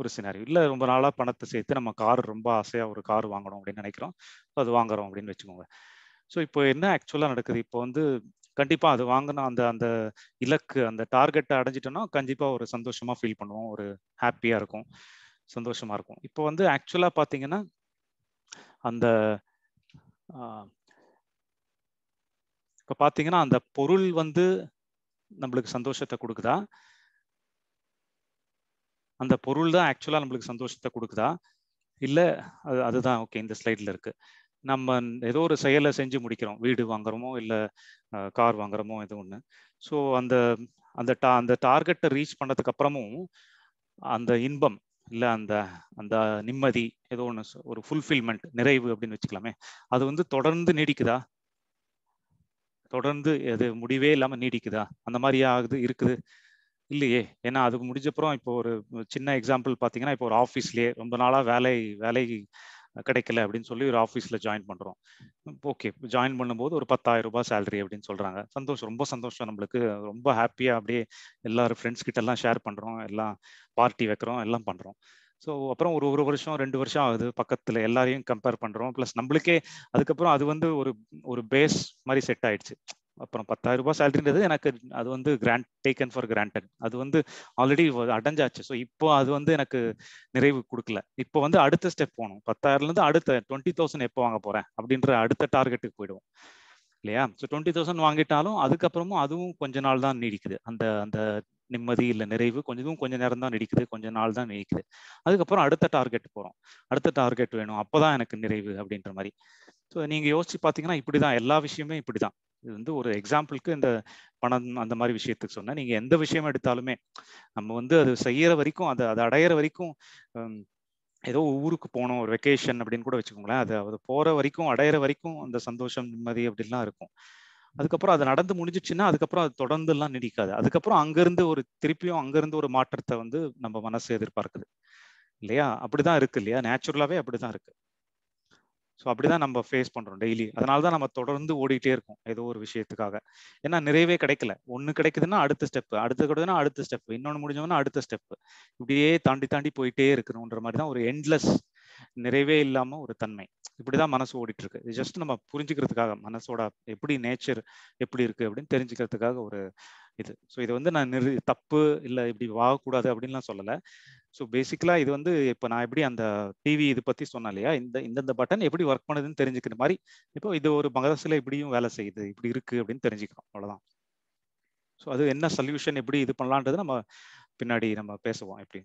ஒரு சினாரி இல்லை ரொம்ப நாளாக பணத்தை சேர்த்து நம்ம கார் ரொம்ப ஆசையாக ஒரு கார் வாங்கணும் அப்படின்னு நினைக்கிறோம். அது வாங்குறோம் அப்படின்னு வச்சுக்கோங்க. ஸோ இப்போ என்ன ஆக்சுவலாக நடக்குது? இப்போ வந்து கண்டிப்பாக அது வாங்கின அந்த அந்த இலக்கு அந்த டார்கெட்டை அடைஞ்சிட்டோம்னா கண்டிப்பாக ஒரு சந்தோஷமாக ஃபீல் பண்ணுவோம். ஒரு ஹாப்பியாக இருக்கும். சந்தோஷமாக இருக்கும். இப்போ வந்து ஆக்சுவலாக பார்த்தீங்கன்னா அந்த இப்போ பார்த்தீங்கன்னா அந்த பொருள் வந்து நம்மளுக்கு சந்தோஷத்தை கொடுக்குதா? அந்த பொருள் தான் ஆக்சுவலாக நம்மளுக்கு சந்தோஷத்தை கொடுக்குதா? இல்லை அது அதுதான் ஓகே இந்த ஸ்லைடில் இருக்கு. நம்ம ஏதோ ஒரு செயலை செஞ்சு முடிக்கிறோம். வீடு வாங்குறோமோ இல்லை கார் வாங்குறோமோ எது ஒன்று ஸோ அந்த அந்த டா அந்த டார்கெட்டை ரீச் பண்ணதுக்கு அப்புறமும் அந்த இன்பம் இல்லை அந்த அந்த நிம்மதி ஏதோ ஒன்று ஒரு ஃபுல்ஃபில்மெண்ட் நிறைவு அப்படின்னு வச்சுக்கலாமே. அது வந்து தொடர்ந்து நீடிக்குதா? தொடர்ந்து எது முடிவே இல்லாமல் நீடிக்குதா? அந்த மாதிரியா ஆகுது இருக்குது. இல்லையே. ஏன்னா அதுக்கு முடிஞ்சப்புறம் இப்போ ஒரு சின்ன எக்ஸாம்பிள் பார்த்தீங்கன்னா இப்போ ஒரு ஆஃபீஸ்லேயே ரொம்ப நாளாக வேலை வேலை கிடைக்கல அப்படின்னு சொல்லி ஒரு ஆஃபீஸில் ஜாயின் பண்ணுறோம் ஓகே ஜாயின் பண்ணும்போது ஒரு பத்தாயிரம் ரூபாய் சேலரி அப்படின்னு சொல்கிறாங்க சந்தோஷம் ரொம்ப சந்தோஷம் நம்மளுக்கு. ரொம்ப ஹாப்பியாக அப்படியே எல்லாரும் ஃப்ரெண்ட்ஸ் கிட்ட எல்லாம் ஷேர் பண்ணுறோம் எல்லாம் பார்ட்டி வைக்கிறோம் எல்லாம் பண்ணுறோம் ஸோ அப்புறம் ஒரு ஒரு வருஷம் ரெண்டு வருஷம் ஆகுது. பக்கத்தில் எல்லாரையும் கம்பேர் பண்ணுறோம் ப்ளஸ் நம்மளுக்கே அதுக்கப்புறம் அது வந்து ஒரு ஒரு பேஸ் மாதிரி செட் ஆயிடுச்சு. அப்புறம் பத்தாயிரம் ரூபாய் சேலரின்றது எனக்கு அது வந்து கிராண்ட் டேக்கன் ஃபார் கிராண்டட் அது வந்து ஆல்ரெடி அடைஞ்சாச்சு. ஸோ இப்போ அது வந்து எனக்கு நிறைவு கொடுக்கல. இப்போ வந்து அடுத்த ஸ்டெப் போகணும். பத்தாயிரம்லேருந்து அடுத்த டுவெண்ட்டி தௌசண்ட் எப்போ வாங்க போகிறேன் அப்படின்ற அடுத்த டார்கெட்டுக்கு போயிடுவோம். இல்லையா? ஸோ டுவெண்ட்டி தௌசண்ட் வாங்கிட்டாலும் அதுக்கப்புறமும் அதுவும் கொஞ்ச நாள் தான் நீடிக்குது. அந்த அந்த நிம்மதி இல்லை நிறைவு. கொஞ்சம் கொஞ்சம் நேரம் தான் நீடிக்குது. கொஞ்சம் நாள் தான் நீடிக்குது. அதுக்கப்புறம் அடுத்த டார்கெட் போகிறோம் அடுத்த டார்கெட் வேணும். அப்போ தான் எனக்கு நிறைவு அப்படின்ற மாதிரி. ஸோ நீங்கள் யோசிச்சு பார்த்தீங்கன்னா இப்படி தான் எல்லா விஷயமே இப்படி தான் இது வந்து ஒரு எக்ஸாம்பிளுக்கு இந்த பணம் அந்த மாதிரி விஷயத்துக்கு சொன்னேன். நீங்கள் எந்த விஷயம் எடுத்தாலுமே நம்ம வந்து அது செய்யற வரைக்கும் அதை அதை அடையிற வரைக்கும் ஏதோ ஊருக்கு போனோம் ஒரு வெக்கேஷன் அப்படின்னு கூட வச்சுக்கோங்களேன். அது அது போகிற வரைக்கும் அடையிற வரைக்கும் அந்த சந்தோஷம் நிம்மதி அப்படின்லாம் இருக்கும். அதுக்கப்புறம் அது நடந்து முடிஞ்சிச்சுன்னா அதுக்கப்புறம் அது தொடர்ந்து எல்லாம் நீடிக்காது. அதுக்கப்புறம் அங்கிருந்து ஒரு திருப்பியும் அங்கிருந்து ஒரு மாற்றத்தை வந்து நம்ம மனசு எதிர்பார்க்குது. இல்லையா? அப்படிதான் இருக்கு இல்லையா? நேச்சுரலாவே அப்படிதான் இருக்கு. ஸோ அப்படிதான் நம்ம ஃபேஸ் பண்றோம் டெய்லி. அதனால தான் நம்ம தொடர்ந்து ஓடிட்டே இருக்கோம் ஏதோ ஒரு விஷயத்துக்காக. ஏன்னா நிறைவே கிடைக்கல. ஒன்று கிடைக்குதுன்னா அடுத்த ஸ்டெப் அடுத்த கிடைக்குதுன்னா அடுத்த ஸ்டெப் இன்னொன்று முடிஞ்சோம்னா அடுத்த ஸ்டெப் இப்படியே தாண்டி தாண்டி போயிட்டே இருக்கணுன்ற மாதிரி தான் ஒரு எண்ட்லெஸ் நிறைவே இல்லாம ஒரு தன்மை. இப்படிதான் மனசு ஓடிட்டு இருக்கு இது ஜஸ்ட் நம்ம புரிஞ்சுக்கிறதுக்காக மனசோட எப்படி நேச்சர் எப்படி இருக்கு அப்படின்னு தெரிஞ்சுக்கிறதுக்காக ஒரு இது. ஸோ இது வந்து நான் நிறு தப்பு இல்லை இப்படி வாகக்கூடாது அப்படின்லாம் சொல்லலை. ஸோ பேசிக்கலா இது வந்து இப்போ நான் எப்படி அந்த டிவி இது பத்தி சொன்னேன் இல்லையா? இந்த இந்தந்த பட்டன் எப்படி ஒர்க் பண்ணுதுன்னு தெரிஞ்சுக்கிற மாதிரி இப்போ இது ஒரு மகரசில் இப்படியும் வேலை செய்யுது இப்படி இருக்கு அப்படின்னு தெரிஞ்சுக்கிறோம். அவ்வளோதான் ஸோ அது என்ன சொல்யூஷன் எப்படி இது பண்ணலான்றது நம்ம பின்னாடி நம்ம பேசுவோம் எப்படி?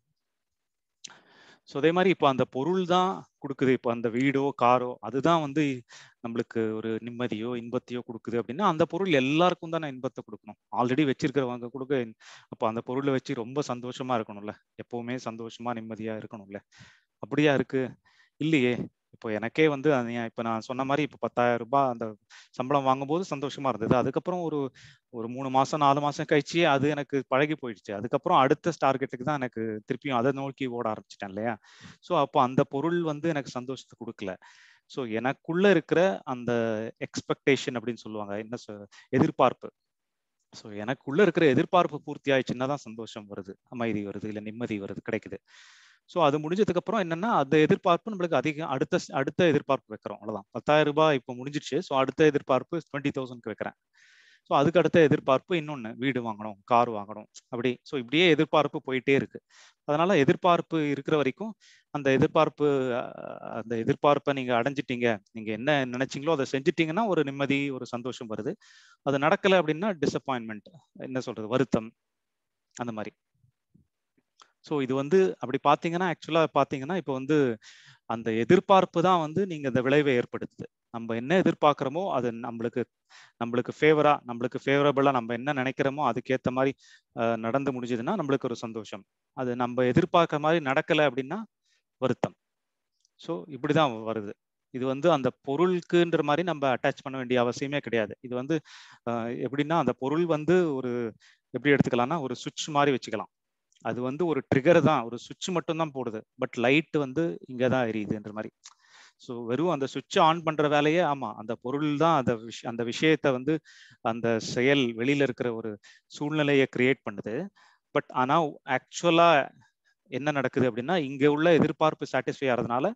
ஸோ அதே மாதிரி இப்போ அந்த பொருள் தான் கொடுக்குது. இப்போ அந்த வீடோ காரோ அதுதான் வந்து நம்மளுக்கு ஒரு நிம்மதியோ இன்பத்தையோ கொடுக்குது அப்படின்னா அந்த பொருள் எல்லாருக்கும் தான் இன்பத்தை கொடுக்கணும். ஆல்ரெடி வச்சிருக்கிறவங்க கொடுக்க அப்போ அந்த பொருளை வச்சு ரொம்ப சந்தோஷமா இருக்கணும்ல. எப்பவுமே சந்தோஷமா நிம்மதியா இருக்கணும்ல. அப்படியா இருக்கு? இல்லையே. இப்போ எனக்கே வந்து இப்போ நான் சொன்ன மாதிரி இப்போ பத்தாயிரம் ரூபாய் அந்த சம்பளம் வாங்கும்போது சந்தோஷமா இருந்தது. அதுக்கப்புறம் ஒரு ஒரு மூணு மாசம் நாலு மாசம் கழிச்சு அது எனக்கு பழகி போயிடுச்சு. அதுக்கப்புறம் அடுத்த டார்கெட்டுக்கு தான் எனக்கு திருப்பியும் அதை நோக்கி ஓட ஆரம்பிச்சிட்டேன் இல்லையா? ஸோ அப்போ அந்த பொருள் வந்து எனக்கு சந்தோஷத்தை கொடுக்கல. ஸோ எனக்குள்ள இருக்கிற அந்த எக்ஸ்பெக்டேஷன் அப்படின்னு சொல்லுவாங்க. என்ன எதிர்பார்ப்பு. ஸோ எனக்குள்ள இருக்கிற எதிர்பார்ப்பு பூர்த்தி ஆயிடுச்சுன்னா தான் சந்தோஷம் வருது. அமைதி வருது. இல்லை நிம்மதி வருது. கிடைக்குது. ஸோ அது முடிஞ்சதுக்கப்புறம் என்னென்னா அந்த எதிர்பார்ப்பு நம்மளுக்கு அதிகம் அடுத்த அடுத்த எதிர்பார்ப்பு வைக்கிறோம். அவ்வளோதான் பத்தாயிரம் ரூபாய் இப்போ முடிஞ்சிடுச்சு. ஸோ அடுத்த எதிர்பார்ப்பு டுவெண்ட்டி தௌசண்ட்க்கு வைக்கிறேன். ஸோ அதுக்கு அடுத்த எதிர்பார்ப்பு இன்னொன்று வீடு வாங்கணும் கார் வாங்கணும். அப்படி. ஸோ இப்படியே எதிர்பார்ப்பு போயிட்டே இருக்கு. அதனால எதிர்பார்ப்பு இருக்கிற வரைக்கும் அந்த எதிர்பார்ப்பு அந்த எதிர்பார்ப்பை நீங்க அடைஞ்சிட்டீங்க. நீங்க என்ன நினைச்சிங்களோ அதை செஞ்சிட்டீங்கன்னா ஒரு நிம்மதி ஒரு சந்தோஷம் வருது. அது நடக்கலை அப்படின்னா டிசப்பாயின்மெண்ட் என்ன சொல்றது? வருத்தம். அந்த மாதிரி. ஸோ இது வந்து அப்படி பார்த்தீங்கன்னா ஆக்சுவலாக பார்த்தீங்கன்னா இப்போ வந்து அந்த எதிர்பார்ப்பு தான் வந்து நீங்கள் இந்த விளைவை ஏற்படுத்துது. நம்ம என்ன எதிர்பார்க்குறோமோ அது நம்மளுக்கு நம்மளுக்கு ஃபேவரா நம்மளுக்கு ஃபேவரபிளா நம்ம என்ன நினைக்கிறோமோ அதுக்கேற்ற மாதிரி நடந்து முடிஞ்சதுன்னா நம்மளுக்கு ஒரு சந்தோஷம். அது நம்ம எதிர்பார்க்குற மாதிரி நடக்கலை அப்படின்னா வருத்தம். ஸோ இப்படிதான் வருது. இது வந்து அந்த பொருளுக்குன்ற மாதிரி நம்ம அட்டாச் பண்ண வேண்டிய அவசியமே கிடையாது. இது வந்து எப்படின்னா அந்த பொருள் வந்து ஒரு எப்படி எடுத்துக்கலாம்னா ஒரு சுவிட்ச் மாதிரி வச்சுக்கலாம். அது வந்து ஒரு ட்ரிகர் தான். ஒரு சுவிட்ச் மட்டும் தான் போடுது. பட் லைட் வந்து இங்கே தான் எரியுதுன்ற மாதிரி. ஸோ வெறும் அந்த சுவிட்சை ஆன் பண்ணுற வேலையே ஆமாம் அந்த பொருள் தான் அந்த விஷ் அந்த விஷயத்தை வந்து அந்த செயல் வெளியில் இருக்கிற ஒரு சூழ்நிலையை கிரியேட் பண்ணுது. பட் ஆனால் ஆக்சுவலாக என்ன நடக்குது அப்படின்னா இங்கே உள்ள எதிர்பார்ப்பு சாட்டிஸ்ஃபை ஆகிறதுனால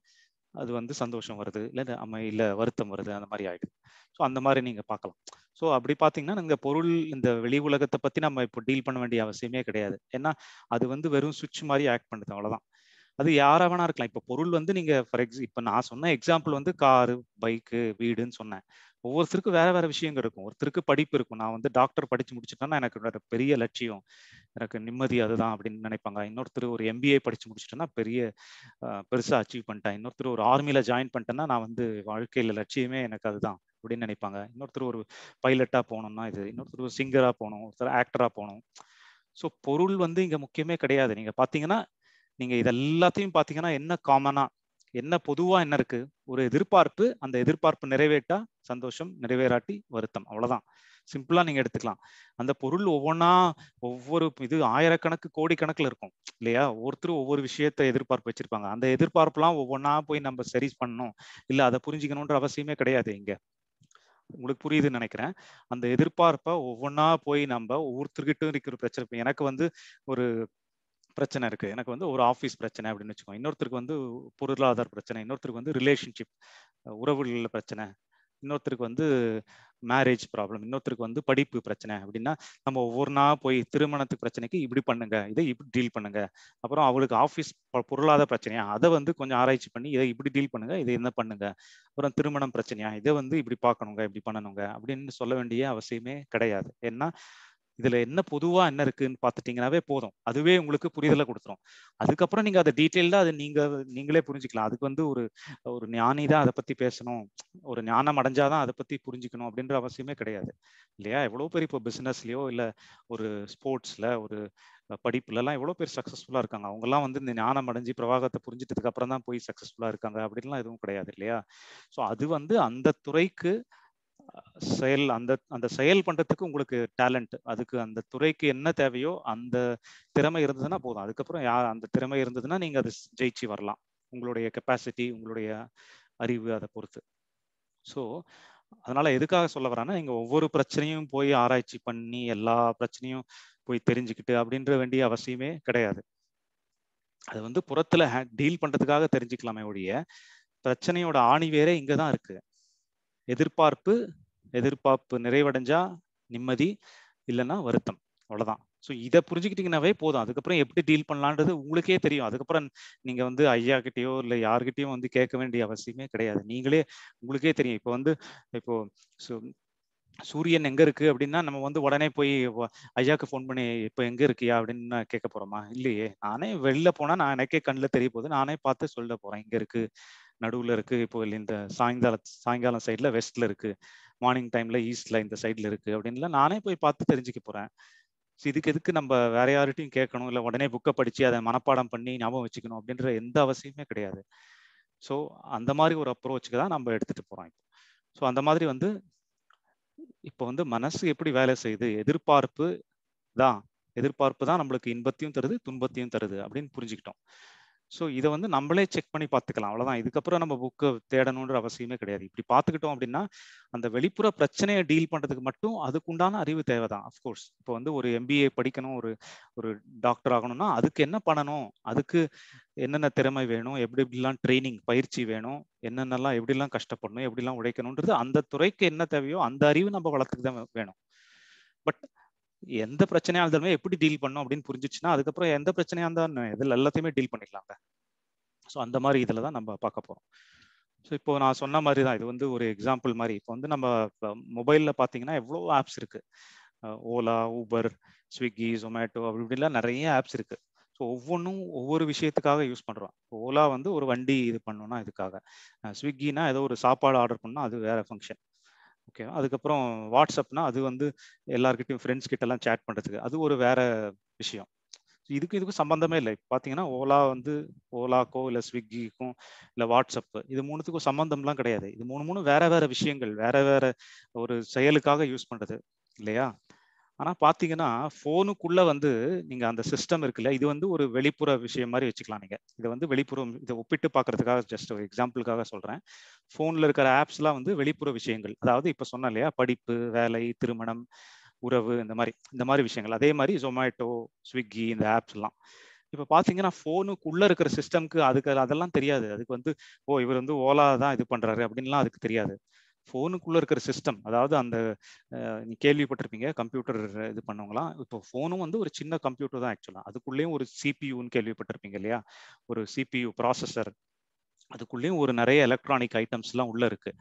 அது வந்து சந்தோஷம் வருது இல்லை அம்மா இல்லை வருத்தம் வருது அந்த மாதிரி ஆயிடுது. ஸோ அந்த மாதிரி நீங்கள் பார்க்கலாம். ஸோ அப்படி பார்த்தீங்கன்னா இந்த பொருள் இந்த வெளி உலகத்தை பற்றி நம்ம இப்போ டீல் பண்ண வேண்டிய அவசியமே கிடையாது. ஏன்னா அது வந்து வெறும் சுவிட்ச் மாதிரி ஆக்ட் பண்ணுது அவ்வளோதான் அது யாராக வேணா இருக்கலாம். இப்போ பொருள் வந்து நீங்கள் ஃபார் எக்ஸ் இப்போ நான் சொன்ன எக்ஸாம்பிள் வந்து காரு பைக்கு வீடுன்னு சொன்னேன். ஒவ்வொருத்தருக்கும் வேற வேற விஷயங்கள் இருக்கும். ஒருத்தருக்கு படிப்பு இருக்கும். நான் வந்து டாக்டர் படிச்சு முடிச்சுட்டேன்னா எனக்கு பெரிய லட்சியம் எனக்கு நிம்மதி அதுதான் அப்படின்னு நினைப்பாங்க. இன்னொருத்தர் ஒரு எம்பிஏ படிச்சு முடிச்சுட்டேன்னா பெரிய பெருசா அச்சீவ் பண்ணிட்டேன். இன்னொருத்தர் ஒரு ஆர்மியில ஜாயின் பண்ணிட்டேன்னா நான் வந்து வாழ்க்கையில லட்சியமே எனக்கு அதுதான் அப்படின்னு நினைப்பாங்க. இன்னொருத்தர் ஒரு பைலட்டா போகணும்னா இது இன்னொருத்தர் ஒரு சிங்கரா போகணும் ஒருத்தர் ஆக்டரா போகணும். ஸோ பொருள் வந்து இங்க முக்கியமே கிடையாது. நீங்க பாத்தீங்கன்னா நீங்க இது எல்லாத்தையும் பாத்தீங்கன்னா என்ன காமனா என்ன பொதுவா என்ன இருக்கு? ஒரு எதிர்பார்ப்பு அந்த எதிர்பார்ப்பு நிறைவேற்றா சந்தோஷம் நிறைவேறாட்டி வருத்தம். அவ்வளவுதான். சிம்பிளா நீங்க எடுத்துக்கலாம். அந்த பொருள் ஒவ்வொன்றா ஒவ்வொரு இது ஆயிரக்கணக்கு கோடிக்கணக்கில் இருக்கும். இல்லையா? ஒவ்வொருத்தரும் ஒவ்வொரு விஷயத்த எதிர்பார்ப்பு வச்சிருப்பாங்க. அந்த எதிர்பார்ப்புலாம் ஒவ்வொன்றா போய் நம்ம சரி பண்ணணும். இல்லை அதை புரிஞ்சுக்கணுன்ற அவசியமே கிடையாது இங்க. உங்களுக்கு புரியுதுன்னு நினைக்கிறேன். அந்த எதிர்பார்ப்பை ஒவ்வொன்றா போய் நம்ம ஒவ்வொருத்தர்கிட்டும் இருக்கிற பிரச்சனை. எனக்கு வந்து ஒரு பிரச்சனை இருக்கு. எனக்கு வந்து ஒரு ஆஃபீஸ் பிரச்சனை அப்படின்னு வச்சுக்கோங்க. இன்னொருத்தருக்கு வந்து பொருளாதார பிரச்சனை இன்னொருத்தருக்கு வந்து ரிலேஷன்ஷிப் உறவுகளில் பிரச்சனை இன்னொருத்தருக்கு வந்து மேரேஜ் ப்ராப்ளம் இன்னொருத்தருக்கு வந்து படிப்பு பிரச்சனை அப்படின்னா நம்ம ஒவ்வொரு நாள் போய் திருமணத்துக்கு பிரச்சனைக்கு இப்படி பண்ணுங்க இதை இப்படி டீல் பண்ணுங்க. அப்புறம் அவளுக்கு ஆஃபீஸ் பொருளாதார பிரச்சனையா அதை வந்து கொஞ்சம் ஆராய்ச்சி பண்ணி இதை இப்படி டீல் பண்ணுங்க இதை என்ன பண்ணுங்க. அப்புறம் திருமணம் பிரச்சனையா இதை வந்து இப்படி பார்க்கணுங்க இப்படி பண்ணணுங்க அப்படின்னு சொல்ல வேண்டிய அவசியமே கிடையாது. ஏன்னா இதுல என்ன பொதுவா என்ன இருக்குன்னு பாத்துட்டீங்கன்னாவே போதும். அதுவே உங்களுக்கு புரிதலை கொடுத்துரும். அதுக்கப்புறம் நீங்க அதை டீட்டெயில்டா அது நீங்க நீங்களே புரிஞ்சுக்கலாம். அதுக்கு வந்து ஒரு ஒரு ஞானி தான் அதை பத்தி பேசணும். ஒரு ஞானம் அடைஞ்சாதான் அதை பத்தி புரிஞ்சுக்கணும் அப்படின்ற அவசியமே கிடையாது. இல்லையா? எவ்வளவு பேர் இப்போ பிசினஸ்லயோ இல்ல ஒரு ஸ்போர்ட்ஸ்ல ஒரு படிப்புல எல்லாம் எவ்வளவு பேர் சக்சஸ்ஃபுல்லா இருக்காங்க. அவங்க எல்லாம் வந்து இந்த ஞானம் அடைஞ்சு பிரவாகத்தை புரிஞ்சிட்டதுக்கு அப்புறம் தான் போய் சக்சஸ்ஃபுல்லா இருக்காங்க அப்படின்லாம் எதுவும் கிடையாது இல்லையா? ஸோ அது வந்து அந்த துறைக்கு செயல் அந்த அந்த செயல் பண்ணுறதுக்கு உங்களுக்கு டேலண்ட் அதுக்கு அந்த துறைக்கு என்ன தேவையோ அந்த திறமை இருந்ததுன்னா போதும். அதுக்கப்புறம் யார் அந்த திறமை இருந்ததுன்னா நீங்கள் அது ஜெயிச்சு வரலாம். உங்களுடைய கெப்பாசிட்டி உங்களுடைய அறிவு அதை பொறுத்து. ஸோ அதனால எதுக்காக சொல்ல வரேன்னா நீங்கள் ஒவ்வொரு பிரச்சனையும் போய் ஆராய்ச்சி பண்ணி எல்லா பிரச்சனையும் போய் தெரிஞ்சுக்கிட்டு அப்படின்ற வேண்டிய அவசியமே கிடையாது. அது வந்து புறத்துல டீல் பண்றதுக்காக தெரிஞ்சுக்கலாமே ஒழிய பிரச்சனையோட ஆணி வேற இங்க தான் இருக்கு. எதிர்பார்ப்பு எதிர்பார்ப்பு நிறைவடைஞ்சா நிம்மதி இல்லைன்னா வருத்தம். அவ்வளோதான் ஸோ இதை புரிஞ்சுக்கிட்டீங்கன்னாவே போதும். அதுக்கப்புறம் எப்படி டீல் பண்ணலான்றது உங்களுக்கே தெரியும். அதுக்கப்புறம் நீங்க வந்து ஐயா கிட்டேயோ இல்லை யார்கிட்டயும் வந்து கேட்க வேண்டிய அவசியமே கிடையாது. நீங்களே உங்களுக்கே தெரியும். இப்போ வந்து இப்போ சூரியன் எங்க இருக்கு அப்படின்னா நம்ம வந்து உடனே போய் ஐயாக்கு ஃபோன் பண்ணி இப்போ எங்க இருக்கியா? அப்படின்னு கேட்க போறோமா? இல்லையே. நானே வெளில போனா நான் எனக்கே கண்ணில் தெரிய போகுது. நானே பார்த்து சொல்ல போறேன். இங்க இருக்கு. நடுவில் இருக்குது இப்போ இந்த சாயங்கால சாயங்காலம் சைடில் வெஸ்ட்டில் இருக்குது மார்னிங் டைமில் ஈஸ்டில் இந்த சைடில் இருக்குது அப்படின்லாம் நானே போய் பார்த்து தெரிஞ்சுக்க போறேன். இதுக்கு எதுக்கு நம்ம வேற யார்கிட்டையும் கேட்கணும்? இல்லை உடனே புக்கை படித்து அதை மனப்பாடம் பண்ணி ஞாபகம் வச்சுக்கணும் அப்படின்ற எந்த அவசியமே கிடையாது. ஸோ அந்த மாதிரி ஒரு அப்ரோச்சுக்கு தான் நம்ம எடுத்துகிட்டு போகிறோம் இப்போ. ஸோ அந்த மாதிரி வந்து இப்போ வந்து மனசு எப்படி வேலை செய்யுது? எதிர்பார்ப்பு தான். எதிர்பார்ப்பு தான் நம்மளுக்கு இன்பத்தையும் தருது துன்பத்தையும் தருது அப்படின்னு புரிஞ்சுக்கிட்டோம். ஸோ இதை வந்து நம்மளே செக் பண்ணி பார்த்துக்கலாம். அவ்வளோதான் இதுக்கப்புறம் நம்ம புக்கு தேடணுன்ற அவசியமே கிடையாது. இப்படி பார்த்துக்கிட்டோம் அப்படின்னா அந்த வெளிப்புற பிரச்சனையை டீல் பண்ணுறதுக்கு மட்டும் அதுக்குண்டான அறிவு தேவை தான் அஃப்கோர்ஸ் இப்போ வந்து ஒரு எம்பிஏ படிக்கணும் ஒரு ஒரு டாக்டர் ஆகணும்னா அதுக்கு என்ன பண்ணணும்? அதுக்கு என்னென்ன திறமை வேணும்? எப்படி எப்படிலாம் ட்ரைனிங் பயிற்சி வேணும்? என்னென்னலாம் எப்படிலாம் கஷ்டப்படணும்? எப்படிலாம் உழைக்கணுன்றது அந்த துறைக்கு என்ன தேவையோ அந்த அறிவு நம்ம வளர்த்துக்கு தான் வேணும். பட் எந்த பிரச்சனையா இருந்தாலுமே எப்படி டீல் பண்ணும் அப்படின்னு புரிஞ்சிச்சுன்னா அதுக்கப்புறம் எந்த பிரச்சனையா இருந்தாலும் இதில் எல்லாத்தையுமே டீல் பண்ணிக்கலாங்க ஸோ அந்த மாதிரி இதில் தான் நம்ம பார்க்க போகிறோம் ஸோ இப்போ நான் சொன்ன மாதிரி தான் இது வந்து ஒரு எக்ஸாம்பிள் மாதிரி. இப்போ வந்து நம்ம மொபைலில் பார்த்தீங்கன்னா எவ்வளோ ஆப்ஸ் இருக்குது ஓலா ஊபர் ஸ்விக்கி ஜொமேட்டோ அப்படி இப்படிலாம் நிறைய ஆப்ஸ் இருக்குது ஸோ ஸோ ஒவ்வொன்றும் ஒவ்வொரு விஷயத்துக்காக யூஸ் பண்ணுறோம் ஓலா வந்து ஒரு வண்டி இது பண்ணணும்னா இதுக்காக. ஸ்விக்கினா ஏதோ ஒரு சாப்பாடு ஆர்டர் பண்ணால் அது வேற ஃபங்க்ஷன் ஓகே அதுக்கப்புறம் வாட்ஸ்அப்னா அது வந்து எல்லாருக்கிட்டையும் ஃப்ரெண்ட்ஸ் கிட்டலாம் சேட் பண்ணுறதுக்கு அது ஒரு வேற விஷயம். இதுக்கு இதுக்கும் சம்பந்தமே இல்லை. பார்த்தீங்கன்னா ஓலா வந்து ஓலாக்கோ இல்லை ஸ்விக்கிக்கும் இல்லை வாட்ஸ்அப் இது மூணுத்துக்கும் சம்பந்தம்லாம் கிடையாது. இது மூணு மூணு வேற வேற விஷயங்கள் வேற வேற ஒரு செயலுக்காக யூஸ் பண்ணுறது இல்லையா? ஆனால் பார்த்தீங்கன்னா ஃபோனுக்குள்ளே வந்து நீங்கள் அந்த சிஸ்டம் இருக்குல்ல இது வந்து ஒரு வெளிப்புற விஷயம் மாதிரி வச்சுக்கலாம் நீங்கள் இதை வந்து வெளிப்புறம் இதை ஒப்பிட்டு பார்க்கறதுக்காக ஜஸ்ட் ஒரு எக்ஸாம்பிளுக்காக சொல்கிறேன் ஃபோனில் இருக்கிற ஆப்ஸ்லாம் வந்து வெளிப்புற விஷயங்கள். அதாவது இப்போ சொன்னேன் இல்லையா படிப்பு வேலை திருமணம் உறவு இந்த மாதிரி இந்த மாதிரி விஷயங்கள். அதே மாதிரி ஜொமேட்டோ ஸ்விக்கி இந்த ஆப்ஸ்லாம் இப்போ பார்த்தீங்கன்னா ஃபோனுக்குள்ளே இருக்கிற சிஸ்டம்க்கு அதுக்கு அதெல்லாம் தெரியாது. அதுக்கு வந்து ஓ இவர் வந்து ஓலா தான் இது பண்ணுறாரு அப்படின்லாம் அதுக்கு தெரியாது. ஃபோனுக்குள்ளே இருக்கிற சிஸ்டம் அதாவது அந்த நீ கேள்விப்பட்டிருப்பீங்க கம்ப்யூட்டர் இது பண்ணவங்களாம் இப்போ ஃபோனும் வந்து ஒரு சின்ன கம்ப்யூட்டர் தான் ஆக்சுவலாக அதுக்குள்ளேயும் ஒரு சிபியூன்னு கேள்விப்பட்டிருப்பீங்க இல்லையா? ஒரு சிபியூ ப்ராசஸர் அதுக்குள்ளேயும் ஒரு நிறைய எலக்ட்ரானிக் ஐட்டம்ஸ்லாம் உள்ள இருக்கு.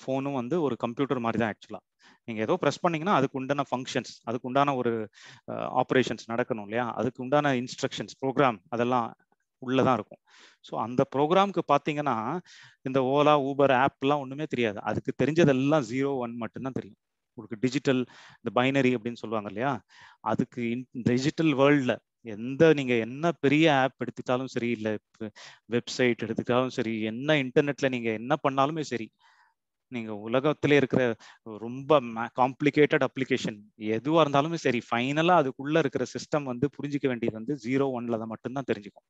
ஃபோனும் வந்து ஒரு கம்ப்யூட்டர் மாதிரி தான் ஆக்சுவலாக நீங்கள் ஏதோ ப்ரெஸ் பண்ணிங்கன்னா அதுக்கு உண்டான ஃபங்க்ஷன்ஸ் அதுக்கு உண்டான ஒரு ஆப்ரேஷன்ஸ் நடக்கணும் இல்லையா? அதுக்கு உண்டான இன்ஸ்ட்ரக்ஷன்ஸ் ப்ரோக்ராம் அதெல்லாம் உள்ளே தான் இருக்கும். ஸோ அந்த ப்ரோக்ராம்க்கு பார்த்தீங்கன்னா இந்த ஓலா ஊபர் ஆப்லாம் ஒன்றுமே தெரியாது. அதுக்கு தெரிஞ்சதெல்லாம் ஜீரோ ஒன் மட்டும்தான் தெரியும். உங்களுக்கு டிஜிட்டல் இந்த பைனரி அப்படின்னு சொல்லுவாங்க இல்லையா? அதுக்கு டிஜிட்டல் வேர்ல்டில் எந்த நீங்கள் என்ன பெரிய ஆப் எடுத்துட்டாலும் சரி இல்லை வெப்சைட் எடுத்துட்டாலும் சரி என்ன இன்டர்நெட்டில் நீங்கள் என்ன பண்ணாலுமே சரி நீங்கள் உலகத்தில் இருக்கிற ரொம்ப காம்ப்ளிகேட்டட் அப்ளிகேஷன் எதுவாக இருந்தாலுமே சரி ஃபைனலாக அதுக்குள்ளே இருக்கிற சிஸ்டம் வந்து புரிஞ்சிக்க வேண்டியது வந்து ஜீரோ ஒன்ல தான் மட்டும்தான் தெரிஞ்சுக்கும்.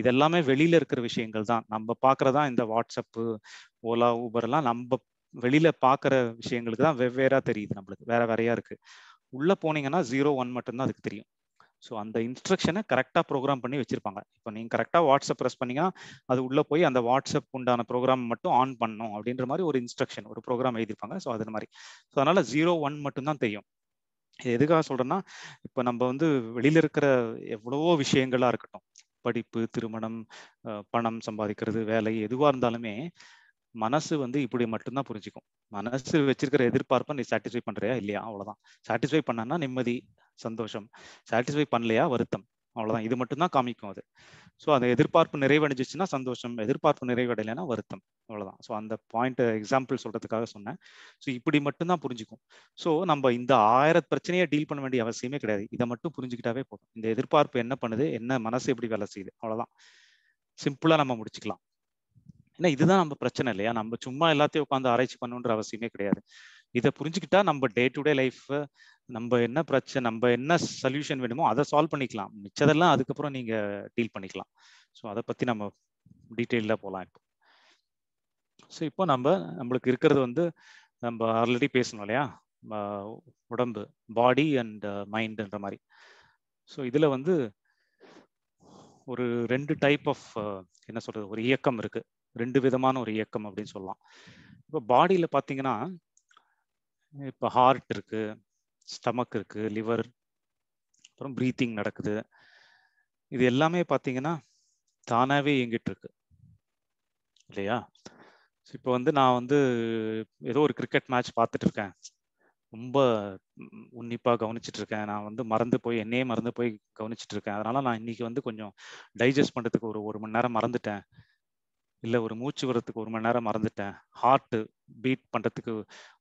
இதெல்லாமே வெளியில இருக்கிற விஷயங்கள் தான். நம்ம பாக்குறதா இந்த வாட்ஸ்அப்பு ஓலா ஊபர் எல்லாம் நம்ம வெளியில பாக்குற விஷயங்களுக்கு தான் வெவ்வேறா தெரியுது நம்மளுக்கு. வேற வேறையா இருக்கு. உள்ள போனீங்கன்னா ஜீரோ ஒன் மட்டும்தான் அதுக்கு தெரியும். ஸோ அந்த இன்ஸ்ட்ரக்ஷனை கரெக்டாக ப்ரோக்ராம் பண்ணி வச்சிருப்பாங்க. இப்போ நீங்கள் கரெக்டாக வாட்ஸ்அப் ப்ரெஸ் பண்ணீங்கன்னா அது உள்ளே போய் அந்த வாட்ஸ்அப் உண்டான ப்ரோக்ராம் மட்டும் ஆன் பண்ணும் அப்படின்ற மாதிரி ஒரு இன்ஸ்ட்ரக்ஷன் ஒரு ப்ரோக்ராம் எழுதியிருப்பாங்க. ஸோ அது மாதிரி. ஸோ அதனால ஜீரோ ஒன் மட்டும்தான் தெரியும். இது எதுக்காக சொல்றேன்னா இப்போ நம்ம வந்து வெளியில இருக்கிற எவ்வளவோ விஷயங்களா இருக்கட்டும். படிப்பு திருமணம் பணம் சம்பாதிக்கிறது வேலை எதுவாக இருந்தாலுமே மனசு வந்து இப்படி மட்டும்தான் புரிஞ்சுக்கும். மனசு வச்சிருக்கிற எதிர்பார்ப்பை நீ சாட்டிஸ்ஃபை பண்றியா இல்லையா? அவ்வளவுதான். சாட்டிஸ்ஃபை பண்ணனா நிம்மதி சந்தோஷம். சாட்டிஸ்ஃபை பண்ணலையா? வருத்தம். அவ்வளவுதான். இது மட்டும்தான் காமிக்கும் அது. ஸோ அந்த எதிர்பார்ப்பு நிறைவடைஞ்சிச்சுன்னா சந்தோஷம் எதிர்பார்ப்பு நிறைவடையலைன்னா வருத்தம். அவ்வளோதான் ஸோ அந்த பாயிண்ட் எக்ஸாம்பிள் சொல்றதுக்காக சொன்னேன். ஸோ இப்படி மட்டும்தான் புரிஞ்சுக்கும். ஸோ நம்ம இந்த ஆயிரம் பிரச்சனையை டீல் பண்ண வேண்டிய அவசியமே கிடையாது. இதை மட்டும் புரிஞ்சுக்கிட்டாவே போதும். இந்த எதிர்பார்ப்பு என்ன பண்ணுது? என்ன மனசு எப்படி வேலை செய்யுது? அவ்வளோதான் சிம்பிளாக நம்ம முடிச்சுக்கலாம். ஏன்னா இதுதான் நம்ம பிரச்சனை இல்லையா? நம்ம சும்மா எல்லாத்தையும் உட்காந்து ஆராய்ச்சி பண்ணணுன்ற அவசியமே கிடையாது. இதை புரிஞ்சுக்கிட்டா நம்ம டே டு டே லைஃப் நம்ம என்ன பிரச்சனை நம்ம என்ன சொல்யூஷன் வேணுமோ அதை சால்வ் பண்ணிக்கலாம். மிச்சதெல்லாம் அதுக்கப்புறம் நீங்க டீல் பண்ணிக்கலாம். ஸோ அதை பத்தி நம்ம டீட்டெயில போகலாம் இப்போ. ஸோ இப்போ நம்ம நம்மளுக்கு இருக்கிறது வந்து நம்ம ஆல்ரெடி பேசணும் இல்லையா? உடம்பு பாடி அண்ட் மைண்டுன்ற மாதிரி. ஸோ இதில் வந்து ஒரு ரெண்டு டைப் ஆஃப் என்ன சொல்கிறது ஒரு இயக்கம் இருக்குது ரெண்டு விதமான ஒரு இயக்கம் அப்படின்னு சொல்லலாம். இப்போ பாடியில் பார்த்தீங்கன்னா இப்போ ஹார்ட் இருக்குது ஸ்டமக் இருக்குது லிவர் அப்புறம் ப்ரீத்திங் நடக்குது. இது எல்லாமே பார்த்தீங்கன்னா தானாகவே இயங்கிட்டு இருக்கு. இல்லையா? இப்போ வந்து நான் வந்து ஏதோ ஒரு கிரிக்கெட் மேட்ச் பார்த்துட்டு இருக்கேன். ரொம்ப உன்னிப்பாக கவனிச்சுட்டு இருக்கேன். நான் வந்து மறந்து போய் என்னையே மறந்து போய் கவனிச்சுட்டு இருக்கேன். அதனால நான் இன்னைக்கு வந்து கொஞ்சம் டைஜஸ்ட் பண்ணுறதுக்கு ஒரு ஒரு மணி நேரம் மறந்துட்டேன். இல்லை ஒரு மூச்சு வரத்துக்கு ஒரு மணி நேரம் மறந்துட்டேன். ஹார்ட்டு பீட் பண்ணுறதுக்கு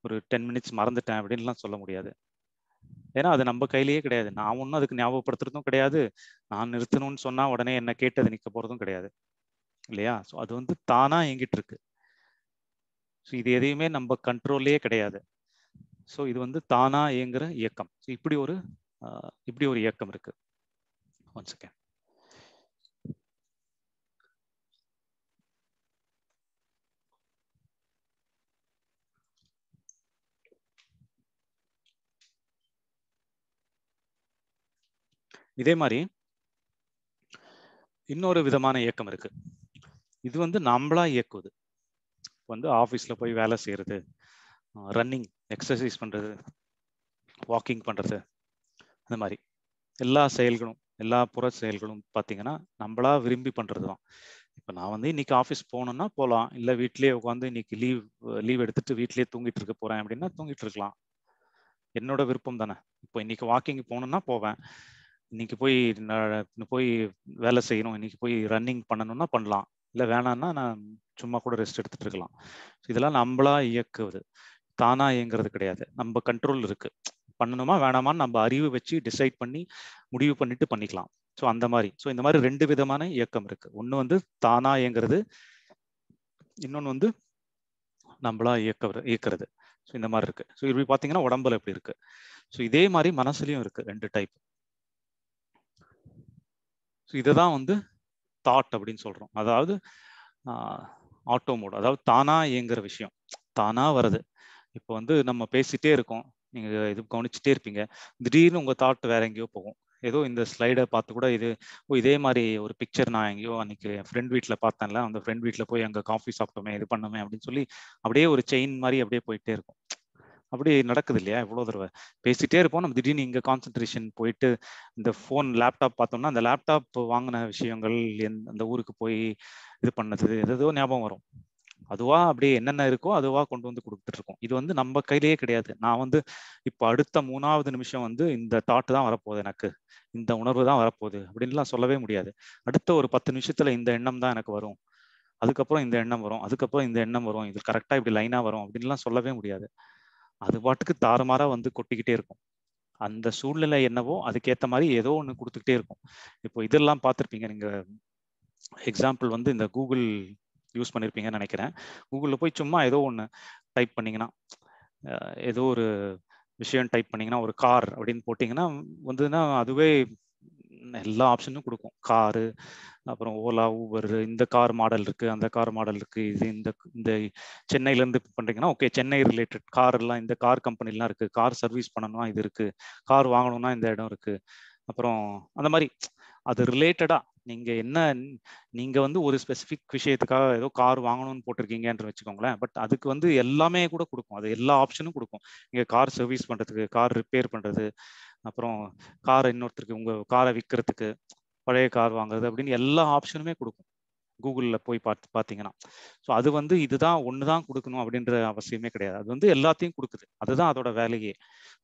ஒரு டென் மினிட்ஸ் மறந்துட்டேன் அப்படின்லாம் சொல்ல முடியாது. ஏன்னா அது நம்ம கையிலேயே கிடையாது. நான் ஒன்றும் அதுக்கு ஞாபகப்படுத்துறதும் கிடையாது. நான் நிறுத்தணும்னு சொன்னால் உடனே என்ன கேட்டது நிற்க போகிறதும் கிடையாது. இல்லையா? ஸோ அது வந்து தானாக இயங்கிட்டு இருக்கு. ஸோ இது எதையுமே நம்ம கண்ட்ரோல்லையே கிடையாது. ஸோ இது வந்து தானாக இயங்குற இயக்கம். ஸோ இப்படி ஒரு இப்படி ஒரு இயக்கம் இருக்கு. ஒன் செகண்ட் இதே மாதிரி இன்னொரு விதமான இயக்கம் இருக்கு. இது வந்து நம்மளா இயக்குவது. வந்து ஆஃபீஸ்ல போய் வேலை செய்யறது ரன்னிங் எக்ஸசைஸ் பண்றது வாக்கிங் பண்றது அந்த மாதிரி. எல்லா செயல்களும் எல்லா புற செயல்களும் பார்த்தீங்கன்னா நம்மளா விரும்பி பண்றது தான் இப்போ நான் வந்து இன்னைக்கு ஆஃபீஸ் போகணும்னா போகலாம் இல்லை வீட்லேயே உட்காந்து இன்னைக்கு லீவ் லீவ் எடுத்துட்டு வீட்லேயே தூங்கிட்டு இருக்க போறேன் அப்படின்னா தூங்கிட்டு இருக்கலாம். என்னோட விருப்பம் தானே. இப்போ இன்னைக்கு வாக்கிங் போகணும்னா போவேன். இன்னைக்கு போய் போய் வேலை செய்யணும் இன்னைக்கு போய் ரன்னிங் பண்ணணும்னா பண்ணலாம். இல்லை வேணான்னா நான் சும்மா கூட ரெஸ்ட் எடுத்துட்டு இருக்கலாம். இதெல்லாம் நம்மளா இயக்குவது. தானா இயங்குறது கிடையாது. நம்ம கண்ட்ரோல் இருக்கு. பண்ணணுமா வேணாமான்னு நம்ம அறிவு வச்சு டிசைட் பண்ணி முடிவு பண்ணிட்டு பண்ணிக்கலாம். ஸோ அந்த மாதிரி. ஸோ இந்த மாதிரி ரெண்டு விதமான இயக்கம் இருக்கு. ஒன்று வந்து தானா இயங்குறது இன்னொன்று வந்து நம்மளா இயக்க இயக்கிறது. ஸோ இந்த மாதிரி இருக்கு. ஸோ இப்படி பார்த்தீங்கன்னா உடம்புல எப்படி இருக்கு. ஸோ இதே மாதிரி மனசுலையும் இருக்கு ரெண்டு டைப் ஸோ இதை தான் வந்து தாட் அப்படின்னு சொல்கிறோம் அதாவது ஆட்டோ மோட் அதாவது தானாக இயங்குற விஷயம். தானா வருது இப்போ வந்து நம்ம பேசிட்டே இருக்கோம். நீங்கள் இது கவனிச்சுட்டே இருப்பீங்க. திடீர்னு உங்கள் தாட் வேற எங்கேயோ போகும். ஏதோ இந்த ஸ்லைடை பார்த்து கூட இது ஓ இதே மாதிரி ஒரு பிக்சர் நான் எங்கேயோ அன்னைக்கு என் ஃப்ரெண்ட் வீட்டில் பார்த்தேன்ல. அந்த ஃப்ரெண்ட் வீட்டில் போய் அங்கே காஃபி சாப்பிட்டோமே இது பண்ணோமே அப்படின்னு சொல்லி அப்படியே ஒரு செயின் மாதிரி அப்படியே போயிட்டே இருக்கும். அப்படி நடக்குது இல்லையா இவ்வளோ தடவை. பேசிட்டே இருப்போம். நம்ம திடீர்னு இங்கே கான்சென்ட்ரேஷன் போயிட்டு இந்த ஃபோன் லேப்டாப் பார்த்தோம்னா அந்த லேப்டாப் வாங்கின விஷயங்கள் அந்த ஊருக்கு போய் இது பண்ணது எதோ ஞாபகம் வரும். அதுவா அப்படியே என்னென்ன இருக்கோ அதுவா கொண்டு வந்து கொடுத்துட்டு இருக்கோம் இது வந்து நம்ம கையிலேயே கிடையாது. நான் வந்து இப்போ அடுத்த மூணாவது நிமிஷம் வந்து இந்த தாட்டு தான் வரப்போகுது எனக்கு. இந்த உணர்வு தான் வரப்போகுது அப்படின்லாம் சொல்லவே முடியாது. அடுத்த ஒரு பத்து நிமிஷத்துல இந்த எண்ணம் தான் எனக்கு வரும். அதுக்கப்புறம் இந்த எண்ணம் வரும். அதுக்கப்புறம் இந்த எண்ணம் வரும். இது கரெக்டாக இப்படி லைனாக வரும் அப்படின்லாம் சொல்லவே முடியாது. அது பாட்டுக்கு தாறுமாறா வந்து கொட்டிக்கிட்டே இருக்கும். அந்த சூழ்நிலை என்னவோ அதுக்கேற்ற மாதிரி ஏதோ ஒன்று கொடுத்துக்கிட்டே இருக்கும். இப்போ இதெல்லாம் பார்த்துருப்பீங்க. நீங்க எக்ஸாம்பிள் வந்து இந்த கூகுள் யூஸ் பண்ணியிருப்பீங்கன்னு நினைக்கிறேன். கூகுளில் போய் சும்மா ஏதோ ஒன்று டைப் பண்ணிங்கன்னா ஏதோ ஒரு விஷயம் டைப் பண்ணிங்கன்னா ஒரு கார் அப்படின்னு போட்டிங்கன்னா வந்துன்னா அதுவே எல்லா ஆப்ஷனும் கொடுக்கும். காரு அப்புறம் ஓலா ஊபர் இந்த கார் மாடல் இருக்கு அந்த கார் மாடல் இருக்கு இது இந்த இந்த சென்னையில இருந்து பண்றீங்கன்னா ஓகே சென்னை ரிலேட்டட் கார் எல்லாம் இந்த கார் கம்பெனிலாம் இருக்கு. கார் சர்வீஸ் பண்ணணும்னா இது இருக்கு. கார் வாங்கணும்னா இந்த இடம் இருக்கு. அப்புறம் அந்த மாதிரி அது ரிலேட்டடா நீங்க என்ன நீங்க வந்து ஒரு ஸ்பெசிபிக் விஷயத்துக்காக ஏதோ கார் வாங்கணும்னு போட்டிருக்கீங்கன்னு வச்சுக்கோங்களேன் பட் அதுக்கு வந்து எல்லாமே கூட கொடுக்கும். அது எல்லா ஆப்ஷனும் கொடுக்கும். நீங்க கார் சர்வீஸ் பண்றதுக்கு கார் ரிப்பேர் பண்றது அப்புறம் காரை இன்னொருத்தருக்கு உங்கள் காரை விற்கிறதுக்கு பழைய கார் வாங்குறது அப்படின்னு எல்லா ஆப்ஷனுமே கொடுக்கும். கூகுளில் போய் பார்த்து பார்த்தீங்கன்னா. ஸோ அது வந்து இதுதான் ஒன்று தான் கொடுக்கணும் அப்படின்ற அவசியமே கிடையாது. அது வந்து எல்லாத்தையும் கொடுக்குது. அதுதான் அதோட வேலையே.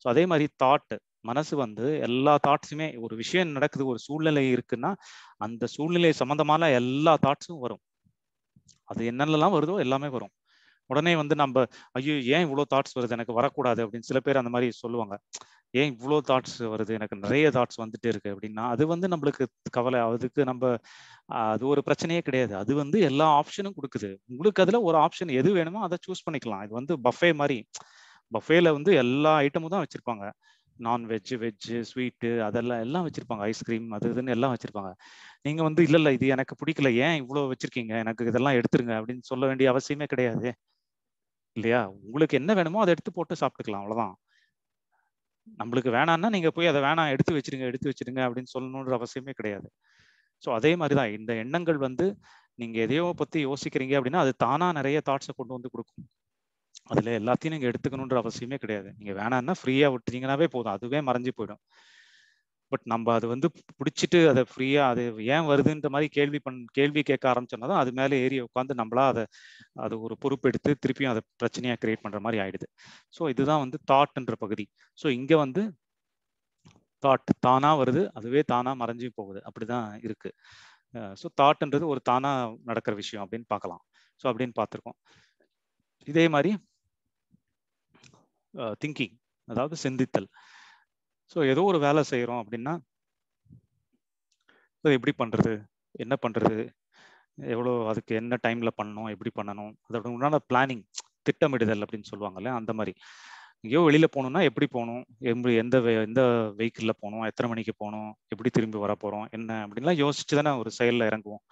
ஸோ அதே மாதிரி தாட்டு மனசு வந்து எல்லா தாட்ஸுமே ஒரு விஷயம் நடக்குது ஒரு சூழ்நிலை இருக்குன்னா அந்த சூழ்நிலை சம்மந்தமான எல்லா தாட்ஸும் வரும். அது என்னென்னலாம் வருதோ எல்லாமே வரும். உடனே வந்து நம்ம ஐயோ ஏன் இவ்வளோ தாட்ஸ் வருது? எனக்கு வரக்கூடாது. அப்படின்னு சில பேர் அந்த மாதிரி சொல்லுவாங்க. ஏன் இவ்வளோ தாட்ஸ் வருது? எனக்கு நிறைய தாட்ஸ் வந்துட்டு இருக்கு. அப்படின்னா அது வந்து நம்மளுக்கு கவலை அதுக்கு நம்ம அது ஒரு பிரச்சனையே கிடையாது. அது வந்து எல்லா ஆப்ஷனும் கொடுக்குது. உங்களுக்கு அதில் ஒரு ஆப்ஷன் எது வேணுமோ அதை சூஸ் பண்ணிக்கலாம். இது வந்து பஃபே மாதிரி. பஃபேல வந்து எல்லா ஐட்டமும் தான் வச்சிருப்பாங்க. நான்வெஜ் வெஜ்ஜு ஸ்வீட்டு அதெல்லாம் எல்லாம் வச்சிருப்பாங்க. ஐஸ்கிரீம் அது இதுன்னு எல்லாம் வச்சிருப்பாங்க. நீங்க வந்து இல்ல இல்ல இது எனக்கு பிடிக்கல. ஏன் இவ்வளவு வச்சிருக்கீங்க? எனக்கு இதெல்லாம் எடுத்துருங்க. அப்படின்னு சொல்ல வேண்டிய அவசியமே கிடையாது. இல்லையா? உங்களுக்கு என்ன வேணுமோ அதை எடுத்து போட்டு சாப்பிட்டுக்கலாம் அவ்வளோதான் நம்மளுக்கு வேணாம்னா நீங்க போய் அதை வேணாம் எடுத்து வச்சிருங்க எடுத்து வச்சிருங்க அப்படின்னு சொல்லணுன்ற அவசியமே கிடையாது. ஸோ அதே மாதிரி தான் இந்த எண்ணங்கள் வந்து நீங்க எதையோ பத்தி யோசிக்கிறீங்க அப்படின்னா அது தானா நிறைய தாட்ஸை கொண்டு வந்து கொடுக்கும். அதுல எல்லாத்தையும் நீங்க எடுத்துக்கணுன்ற அவசியமே கிடையாது. நீங்க வேணான்னா ஃப்ரீயா விட்டுறீங்கன்னாவே போதும். அதுவே மறைஞ்சு போயிடும். பட் நம்ம அது வந்து பிடிச்சிட்டு அதை ஃப்ரீயா அது ஏன் வருதுன்ற மாதிரி கேள்வி பண் கேள்வி கேட்க ஆரம்பிச்சோம்னா தான் அது மேலே ஏறி உட்காந்து நம்மளா அதை அது ஒரு பொறுப்பெடுத்து திருப்பியும் அதை பிரச்சனையாக கிரியேட் பண்ற மாதிரி ஆயிடுது. ஸோ இதுதான் வந்து தாட்ன்ற பகுதி. ஸோ இங்கே வந்து தாட் தானா வருது அதுவே தானா மறைஞ்சு போகுது. அப்படிதான் இருக்கு. ஸோ தாட்ன்றது ஒரு தானா நடக்கிற விஷயம் அப்படின்னு பார்க்கலாம். ஸோ அப்படின்னு பார்த்துருக்கோம். இதே மாதிரி திங்கிங் அதாவது சிந்தித்தல். ஸோ ஏதோ ஒரு வேலை செய்கிறோம் அப்படின்னா எப்படி பண்ணுறது என்ன பண்ணுறது எவ்வளோ அதுக்கு என்ன டைமில் பண்ணணும்? எப்படி பண்ணணும்? அதோட உண்டான பிளானிங் திட்டமிடுதல் அப்படின்னு சொல்லுவாங்கல்ல அந்த மாதிரி. எங்கேயோ வெளியில் போகணும்னா எப்படி போகணும்? எப்படி எந்த எந்த வெஹிக்கிளில் போகணும்? எத்தனை மணிக்கு போகணும்? எப்படி திரும்பி வர போகிறோம் என்ன? அப்படின்லாம் யோசிச்சு தானே ஒரு செயலில் இறங்குவோம்.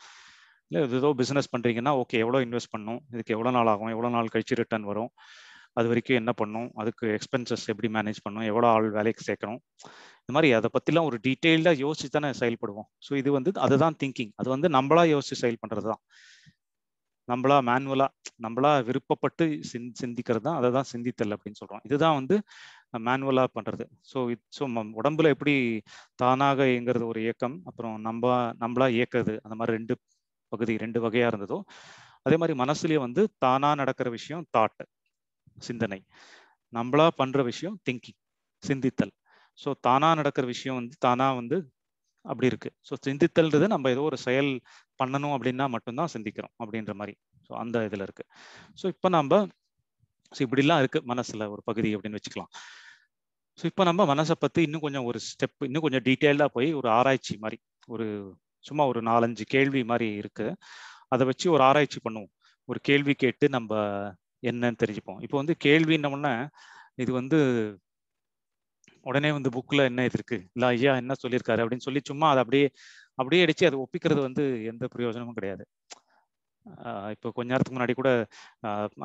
இல்லை ஏதோ பிஸ்னஸ் பண்ணுறீங்கன்னா ஓகே எவ்வளோ இன்வெஸ்ட் பண்ணணும் இதுக்கு எவ்வளோ நாள் ஆகும்? எவ்வளோ நாள் கழிச்சு ரிட்டர்ன் வரும்? அது வரைக்கும் என்ன பண்ணும்? அதுக்கு எக்ஸ்பென்சஸ் எப்படி மேனேஜ் பண்ணும்? எவ்வளோ ஆள் வேலைக்கு சேர்க்கணும்? இந்த மாதிரி அதை பற்றிலாம் ஒரு டீட்டெயில்டாக யோசிச்சு தானே செயல்படுவோம். ஸோ இது வந்து அதுதான் திங்கிங் அது வந்து நம்மளா யோசிச்சு பண்ணுறது தான் நம்மளா மேனுவலா நம்மளா விருப்பப்பட்டு சிந் சிந்திக்கிறது தான் அதை தான் சிந்தித்தல் அப்படின்னு சொல்றோம். இதுதான் வந்து மேனுவலா பண்றது. ஸோ ஸோ உடம்புல எப்படி தானாக இயங்குறது ஒரு இயக்கம் அப்புறம் நம்ம நம்மளா இயக்குறது அந்த மாதிரி ரெண்டு பகுதி ரெண்டு வகையா இருந்ததோ அதே மாதிரி மனசுலயே வந்து தானா நடக்கிற விஷயம் தாட் சிந்தனை. நம்மளா பண்ற விஷயம் திங்கிங் சிந்தித்தல். ஸோ தானா நடக்கிற விஷயம் வந்து தானா வந்து அப்படி இருக்கு. ஸோ சிந்தித்தல்ன்றது நம்ம ஏதோ ஒரு செயல் பண்ணணும் அப்படின்னா மட்டும்தான் சிந்திக்கிறோம் அப்படின்ற மாதிரி. ஸோ அந்த இதுல இருக்கு. ஸோ இப்போ நம்ம ஸோ இப்படிலாம் இருக்கு மனசுல ஒரு பகுதி அப்படின்னு வச்சுக்கலாம். ஸோ இப்போ நம்ம மனசை பத்தி இன்னும் கொஞ்சம் ஒரு ஸ்டெப் இன்னும் கொஞ்சம் டீட்டெயில்டா போய் ஒரு ஆராய்ச்சி மாதிரி ஒரு சும்மா ஒரு நாலஞ்சு கேள்வி மாதிரி இருக்கு. அதை வச்சு ஒரு ஆராய்ச்சி பண்ணுவோம். ஒரு கேள்வி கேட்டு நம்ம என்னன்னு தெரிஞ்சுப்போம். இப்போ வந்து கேள்வின்னோம்னா இது வந்து உடனே வந்து புக்கில் என்ன இது இருக்கு? இல்லை ஐயா என்ன சொல்லியிருக்காரு? அப்படின்னு சொல்லி சும்மா அதை அப்படியே அப்படியே அடிச்சு அதை ஒப்பிக்கிறது வந்து எந்த பிரயோஜனமும் கிடையாது. இப்போ கொஞ்ச நேரத்துக்கு முன்னாடி கூட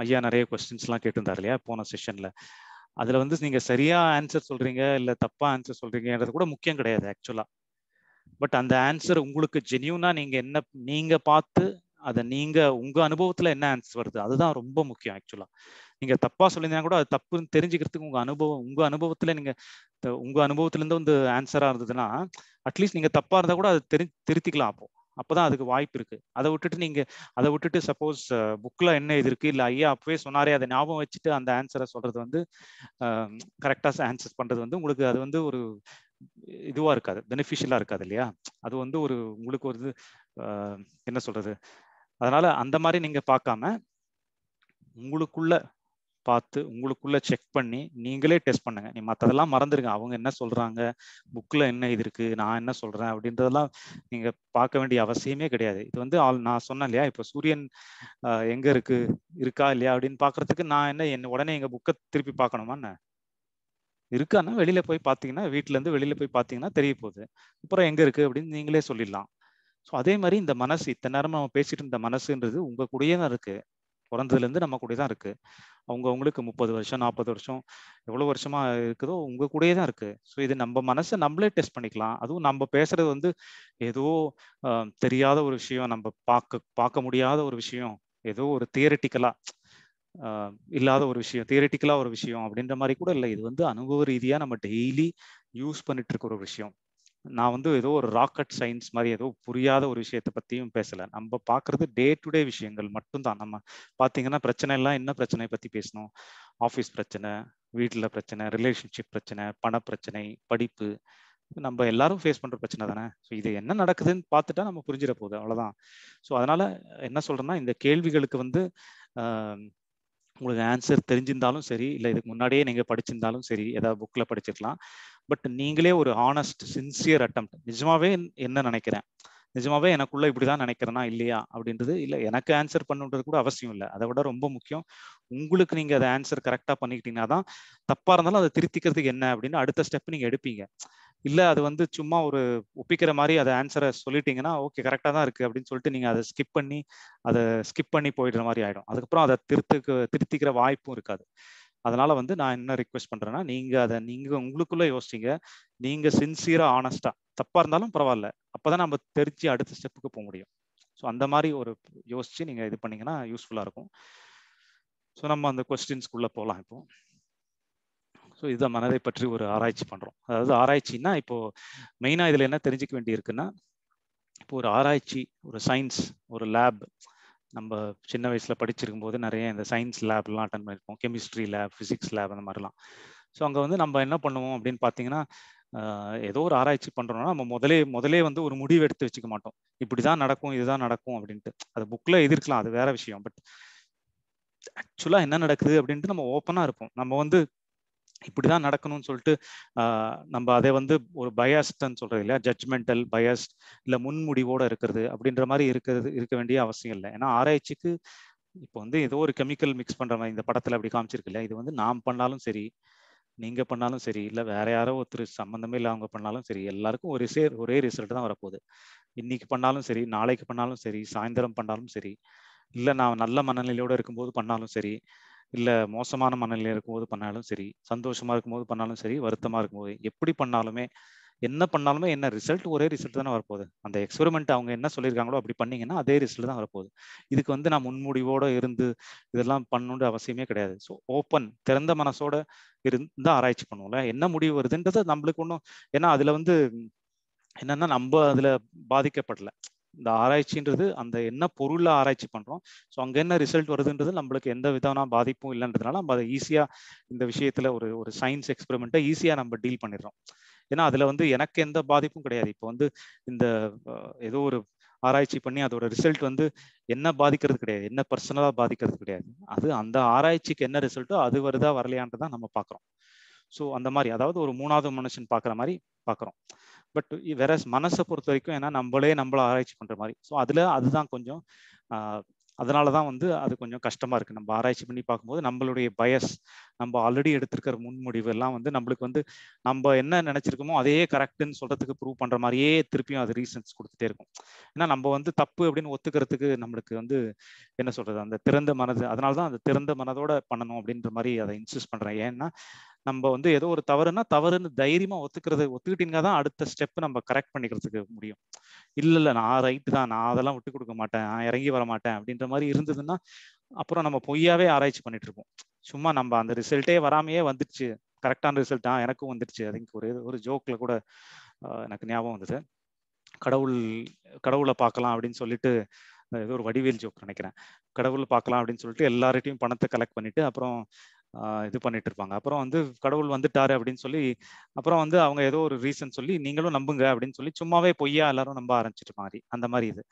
ஐயா நிறைய கொஸ்டின்ஸ்லாம் கேட்டிருந்தார் இல்லையா போன செஷனில் அதில் வந்து நீங்கள் சரியாக ஆன்சர் சொல்கிறீங்க இல்லை தப்பாக ஆன்சர் சொல்கிறீங்கன்றது கூட முக்கியம் கிடையாது ஆக்சுவலாக பட் அந்த ஆன்சர் உங்களுக்கு ஜென்யூனாக நீங்கள் என்ன நீங்கள் பார்த்து அதை நீங்க உங்க அனுபவத்துல என்ன ஆன்சர் வருது? அதுதான் ரொம்ப முக்கியம் ஆக்சுவலா நீங்க தப்பா சொல்லியிருந்தா கூட அது தப்புன்னு தெரிஞ்சுக்கிறதுக்கு உங்க அனுபவம் உங்க அனுபவத்துல நீங்க உங்க அனுபவத்துல இருந்து வந்து ஆன்சரா இருந்ததுன்னா அட்லீஸ்ட் நீங்க தப்பா இருந்தா கூட அதை தெரி திருத்திக்கலாம் அப்போ. அப்பதான் அதுக்கு வாய்ப்பு இருக்கு. அதை விட்டுட்டு நீங்க அதை விட்டுட்டு சப்போஸ் புக்ல என்ன இது இருக்கு? இல்ல ஐயா அப்பவே சொன்னாரே அதை ஞாபகம் வச்சுட்டு அந்த ஆன்சரை சொல்றது வந்து கரெக்டா ஆன்சர் பண்றது வந்து உங்களுக்கு அது வந்து ஒரு இதுவா இருக்காது பெனிஃபிஷியலா இருக்காது இல்லையா? அது வந்து ஒரு உங்களுக்கு ஒரு இது என்ன சொல்றது? அதனால அந்த மாதிரி நீங்க பார்க்காம உங்களுக்குள்ள பார்த்து உங்களுக்குள்ள செக் பண்ணி நீங்களே டெஸ்ட் பண்ணுங்க. நீ மற்றதெல்லாம் மறந்துருங்க. அவங்க என்ன சொல்றாங்க? புக்கில் என்ன இது இருக்கு? நான் என்ன சொல்றேன்? அப்படின்றதெல்லாம் நீங்க பார்க்க வேண்டிய அவசியமே கிடையாது. இது வந்து ஆள் நான் சொன்னேன் இல்லையா? இப்போ சூரியன் எங்க இருக்கு? இருக்கா இல்லையா? அப்படின்னு பாக்குறதுக்கு நான் என்ன என் உடனே எங்க புக்கை திருப்பி பார்க்கணுமா என்ன? இருக்கான்னா வெளியில போய் பார்த்தீங்கன்னா வீட்டுல இருந்து வெளியில போய் பார்த்தீங்கன்னா தெரிய போகுது. அப்புறம் எங்க இருக்கு? அப்படின்னு நீங்களே சொல்லிடலாம். ஸோ அதே மாதிரி இந்த மனசு இத்தனை நேரம் நம்ம பேசிட்டு இருந்த மனசுன்றது உங்க கூடயே தான் இருக்கு. பிறந்ததுலேருந்து நம்ம கூட தான் இருக்கு. அவங்க அவங்களுக்கு முப்பது வருஷம் நாற்பது வருஷம் எவ்வளோ வருஷமா இருக்குதோ உங்க கூடயே தான் இருக்கு. ஸோ இது நம்ம மனசை நம்மளே டெஸ்ட் பண்ணிக்கலாம். அதுவும் நம்ம பேசுறது வந்து ஏதோ தெரியாத ஒரு விஷயம் நம்ம பார்க்க பார்க்க முடியாத ஒரு விஷயம். ஏதோ ஒரு தியரட்டிக்கலா இல்லாத ஒரு விஷயம் தியரட்டிக்கலா ஒரு விஷயம் அப்படின்ற மாதிரி கூட இல்லை. இது வந்து அனுபவ ரீதியா நம்ம டெய்லி யூஸ் பண்ணிட்டு இருக்க ஒரு விஷயம். நான் வந்து ஏதோ ஒரு ராக்கெட் சயின்ஸ் மாதிரி ஏதோ புரியாத ஒரு விஷயத்த பத்தியும் பேசல. நம்ம பாக்குறது டே டு டே விஷயங்கள் மட்டும்தான். நம்ம பாத்தீங்கன்னா பிரச்சனை எல்லாம் என்ன பிரச்சனை பத்தி பேசணும்? ஆஃபீஸ் பிரச்சனை வீட்டுல பிரச்சனை ரிலேஷன்ஷிப் பிரச்சனை பண பிரச்சனை படிப்பு நம்ம எல்லாரும் ஃபேஸ் பண்ற பிரச்சனை தானே? ஸோ இது என்ன நடக்குதுன்னு பார்த்துட்டா நம்ம புரிஞ்சிட போகுது அவ்வளவுதான். ஸோ அதனால என்ன சொல்றேன்னா இந்த கேள்விகளுக்கு வந்து உங்களுக்கு ஆன்சர் தெரிஞ்சிருந்தாலும் சரி இல்லை இதுக்கு முன்னாடியே நீங்க படிச்சிருந்தாலும் சரி ஏதாவது புக்ல படிச்சிருக்கலாம். பட் நீங்களே ஒரு ஆனஸ்ட் சின்சியர் அட்டம் நிஜமாவே என்ன நினைக்கிறேன்? நிஜமாவே எனக்குள்ள இப்படிதான் நினைக்கிறேனா? இல்லையா? அப்படின்றது இல்லை. எனக்கு ஆன்சர் பண்ணுன்றது கூட அவசியம் இல்லை. அதை விட ரொம்ப முக்கியம். உங்களுக்கு நீங்க அதை ஆன்சர் கரெக்டா பண்ணிக்கிட்டீங்கன்னா தான் தப்பா இருந்தாலும் அதை திருத்திக்கிறதுக்கு என்ன அப்படின்னு அடுத்த ஸ்டெப் நீங்க எடுப்பீங்க. இல்ல அது வந்து சும்மா ஒரு ஒப்பிக்கிற மாதிரி அதை ஆன்சரை சொல்லிட்டீங்கன்னா ஓகே கரெக்டா தான் இருக்கு அப்படின்னு சொல்லிட்டு நீங்க அதை ஸ்கிப் பண்ணி அதை ஸ்கிப் பண்ணி போயிடுற மாதிரி ஆயிடும். அதுக்கப்புறம் அதை திருத்துக்கு திருத்திக்கிற வாய்ப்பும் இருக்காது. அதனால வந்து நான் என்ன ரிக்வெஸ்ட் பண்றேன்னா நீங்க அதை நீங்க உங்களுக்குள்ள யோசிச்சிங்க. நீங்க சின்சியரா ஆனஸ்டா தப்பா இருந்தாலும் பரவாயில்ல. அப்பதான் நம்ம தெரிஞ்சு அடுத்த ஸ்டெப்புக்கு போக முடியும். ஸோ அந்த மாதிரி ஒரு யோசிச்சு நீங்க இது பண்ணீங்கன்னா யூஸ்ஃபுல்லா இருக்கும். ஸோ நம்ம அந்த கொஸ்டின்ஸ்குள்ள போகலாம் இப்போ. ஸோ இதுதான் மனதை பற்றி ஒரு ஆராய்ச்சி பண்றோம். அதாவது ஆராய்ச்சின்னா இப்போ மெயினா இதுல என்ன தெரிஞ்சுக்க வேண்டி இருக்குன்னா இப்போ ஒரு ஆராய்ச்சி ஒரு சயின்ஸ் ஒரு லேப் நம்ம சின்ன வயசுல படிச்சிருக்கும் போது நிறைய இந்த சயின்ஸ் லேப்லாம் அட்டன் பண்ணியிருப்போம். கெமிஸ்ட்ரி லேப் ஃபிசிக்ஸ் லேப் அந்த மாதிரிலாம். ஸோ அங்கே வந்து நம்ம என்ன பண்ணுவோம் அப்படின்னு பார்த்தீங்கன்னா ஏதோ ஒரு ஆராய்ச்சி பண்ணுறோம்னா நம்ம முதலே முதலே வந்து ஒரு முடிவு எடுத்து வச்சுக்க மாட்டோம். இப்படி தான் நடக்கும் இதுதான் நடக்கும் அப்படின்ட்டு. அது புக்கில் எதிர்க்கலாம் அது வேற விஷயம். பட் ஆக்சுவலாக என்ன நடக்குது அப்படின்ட்டு நம்ம ஓப்பனாக இருப்போம். நம்ம வந்து இப்படிதான் நடக்கணும்னு சொல்லிட்டு நம்ம அதை வந்து ஒரு பயாஸ்ட்ன்னு சொல்றது இல்லையா? ஜட்ஜ்மெண்டல் பயாஸ்ட் இல்லை முன்முடிவோட இருக்கிறது அப்படின்ற மாதிரி இருக்கிறது இருக்க வேண்டிய அவசியம் இல்லை. ஏன்னா ஆராய்ச்சிக்கு இப்போ வந்து ஏதோ ஒரு கெமிக்கல் மிக்ஸ் பண்ற மாதிரி இந்த படத்துல அப்படி காமிச்சிருக்கு இல்லையா? இது வந்து நாம் பண்ணாலும் சரி நீங்க பண்ணாலும் சரி இல்லை வேற யாரோ ஒருத்தர் சம்மந்தமே இல்லை அவங்க பண்ணாலும் சரி எல்லாருக்கும் ஒரே சே ஒரே ரிசல்ட் தான் வரப்போகுது. இன்னைக்கு பண்ணாலும் சரி நாளைக்கு பண்ணாலும் சரி சாயந்தரம் பண்ணாலும் சரி இல்லை நான் நல்ல மனநிலையோட இருக்கும்போது பண்ணாலும் சரி இல்லை மோசமான மனநிலையில இருக்கும்போது பண்ணாலும் சரி சந்தோஷமா இருக்கும்போது பண்ணாலும் சரி வருத்தமா இருக்கும்போது எப்படி பண்ணாலுமே என்ன பண்ணாலுமே என்ன ரிசல்ட் ஒரே ரிசல்ட் தானே வரப்போகுது. அந்த எக்ஸ்பெரிமெண்ட் அவங்க என்ன சொல்லியிருக்காங்களோ அப்படி பண்ணீங்கன்னா அதே ரிசல்ட் தான் வரப்போகுது. இதுக்கு வந்து நான் முன்முடிவோட இருந்து இதெல்லாம் பண்ணணுன்ற அவசியமே கிடையாது. ஸோ ஓப்பன் திறந்த மனசோட இருந்தால் ஆராய்ச்சி பண்ணுவோம்ல. என்ன முடிவு வருதுன்றது நம்மளுக்கு ஒன்றும் ஏன்னா அதில் வந்து என்னன்னா நம்ம அதில் பாதிக்கப்படலை. இந்த ஆராய்ச்சின்றது அந்த என்ன பொருளில் ஆராய்ச்சி பண்ணுறோம் ஸோ அங்கே என்ன ரிசல்ட் வருதுன்றது நம்மளுக்கு எந்த விதமான பாதிப்பும் இல்லைன்றதுனால நம்ம அதை ஈஸியாக இந்த விஷயத்தில் ஒரு ஒரு சயின்ஸ் எக்ஸ்பெரிமெண்ட்டை ஈஸியாக நம்ம டீல் பண்ணிடுறோம். ஏன்னா அதில் வந்து எனக்கு எந்த பாதிப்பும் கிடையாது. இப்போ வந்து இந்த ஏதோ ஒரு ஆராய்ச்சி பண்ணி அதோட ரிசல்ட் வந்து என்ன பாதிக்கிறது கிடையாது. என்ன பர்சனலாக பாதிக்கிறது கிடையாது. அது அந்த ஆராய்ச்சிக்கு என்ன ரிசல்ட்டோ அது வருதா வரலையான்ட்டு தான் நம்ம பார்க்குறோம். ஸோ அந்த மாதிரி. அதாவது ஒரு மூணாவது மனுஷன் பார்க்குற மாதிரி பார்க்குறோம். பட் வேற மனசை பொறுத்த வரைக்கும் ஏன்னா நம்மளே நம்மள ஆராய்ச்சி பண்ற மாதிரி. ஸோ அதுல அதுதான் கொஞ்சம் அதனால தான் வந்து அது கொஞ்சம் கஷ்டமா இருக்கு. நம்ம ஆராய்ச்சி பண்ணி பார்க்கும்போது நம்மளுடைய பயஸ் நம்ம ஆல்ரெடி எடுத்திருக்கிற முன்முடிவு எல்லாம் வந்து நம்மளுக்கு வந்து நம்ம என்ன நினைச்சிருக்கோமோ அதே கரெக்டுன்னு சொல்றதுக்கு ப்ரூவ் பண்ற மாதிரியே திருப்பியும் அது ரீசன்ஸ் கொடுத்துட்டே இருக்கும். ஏன்னா நம்ம வந்து தப்பு அப்படின்னு ஒத்துக்கிறதுக்கு நம்மளுக்கு வந்து என்ன சொல்றது? அந்த திறந்த மனது அதனால தான் அந்த திறந்த மனதோட பண்ணணும் அப்படின்ற மாதிரி அதை இன்சிஸ்ட் பண்றேன். ஏன்னா நம்ம வந்து ஏதோ ஒரு தவறுனா தவறுன்னு தைரியமா ஒத்துக்கிறது ஒத்துக்கிட்டீங்கன்னா தான் அடுத்த ஸ்டெப் நம்ம கரெக்ட் பண்ணிக்கிறதுக்கு முடியும். இல்ல இல்ல நான் ரைட்டு தான். நான் அதெல்லாம் விட்டு கொடுக்க மாட்டேன். நான் இறங்கி வர மாட்டேன் அப்படின்ற மாதிரி இருந்ததுன்னா அப்புறம் நம்ம பொய்யாவே ஆராய்ச்சி பண்ணிட்டு இருப்போம். சும்மா நம்ம அந்த ரிசல்ட்டே வராமையே வந்துடுச்சு. கரெக்டான ரிசல்ட் தான் எனக்கும் வந்துடுச்சு. அதுக்கு ஒரு ஒரு ஜோக்ல கூட எனக்கு ஞாபகம் வந்தது. கடவுள் கடவுளை பார்க்கலாம் அப்படின்னு சொல்லிட்டு ஏதோ ஒரு வடிவேல் ஜோக் நினைக்கிறேன். கடவுள் பார்க்கலாம் அப்படின்னு சொல்லிட்டு எல்லார்ட்டையும் பணத்தை கலெக்ட் பண்ணிட்டு அப்புறம் இது பண்ணிட்டு இருப்பாங்க அப்புறம் வந்து கடவுள் வந்துட்டாரு அப்படின்னு சொல்லி அப்புறம் வந்து அவங்க ஏதோ ஒரு ரீசன் சொல்லி நீங்களும் நம்புங்க அப்படின்னு சொல்லி சும்மாவே பொய்யா எல்லாரும் நம்ப ஆரம்பிச்சிட்டு மாதிரி அந்த மாதிரி இது.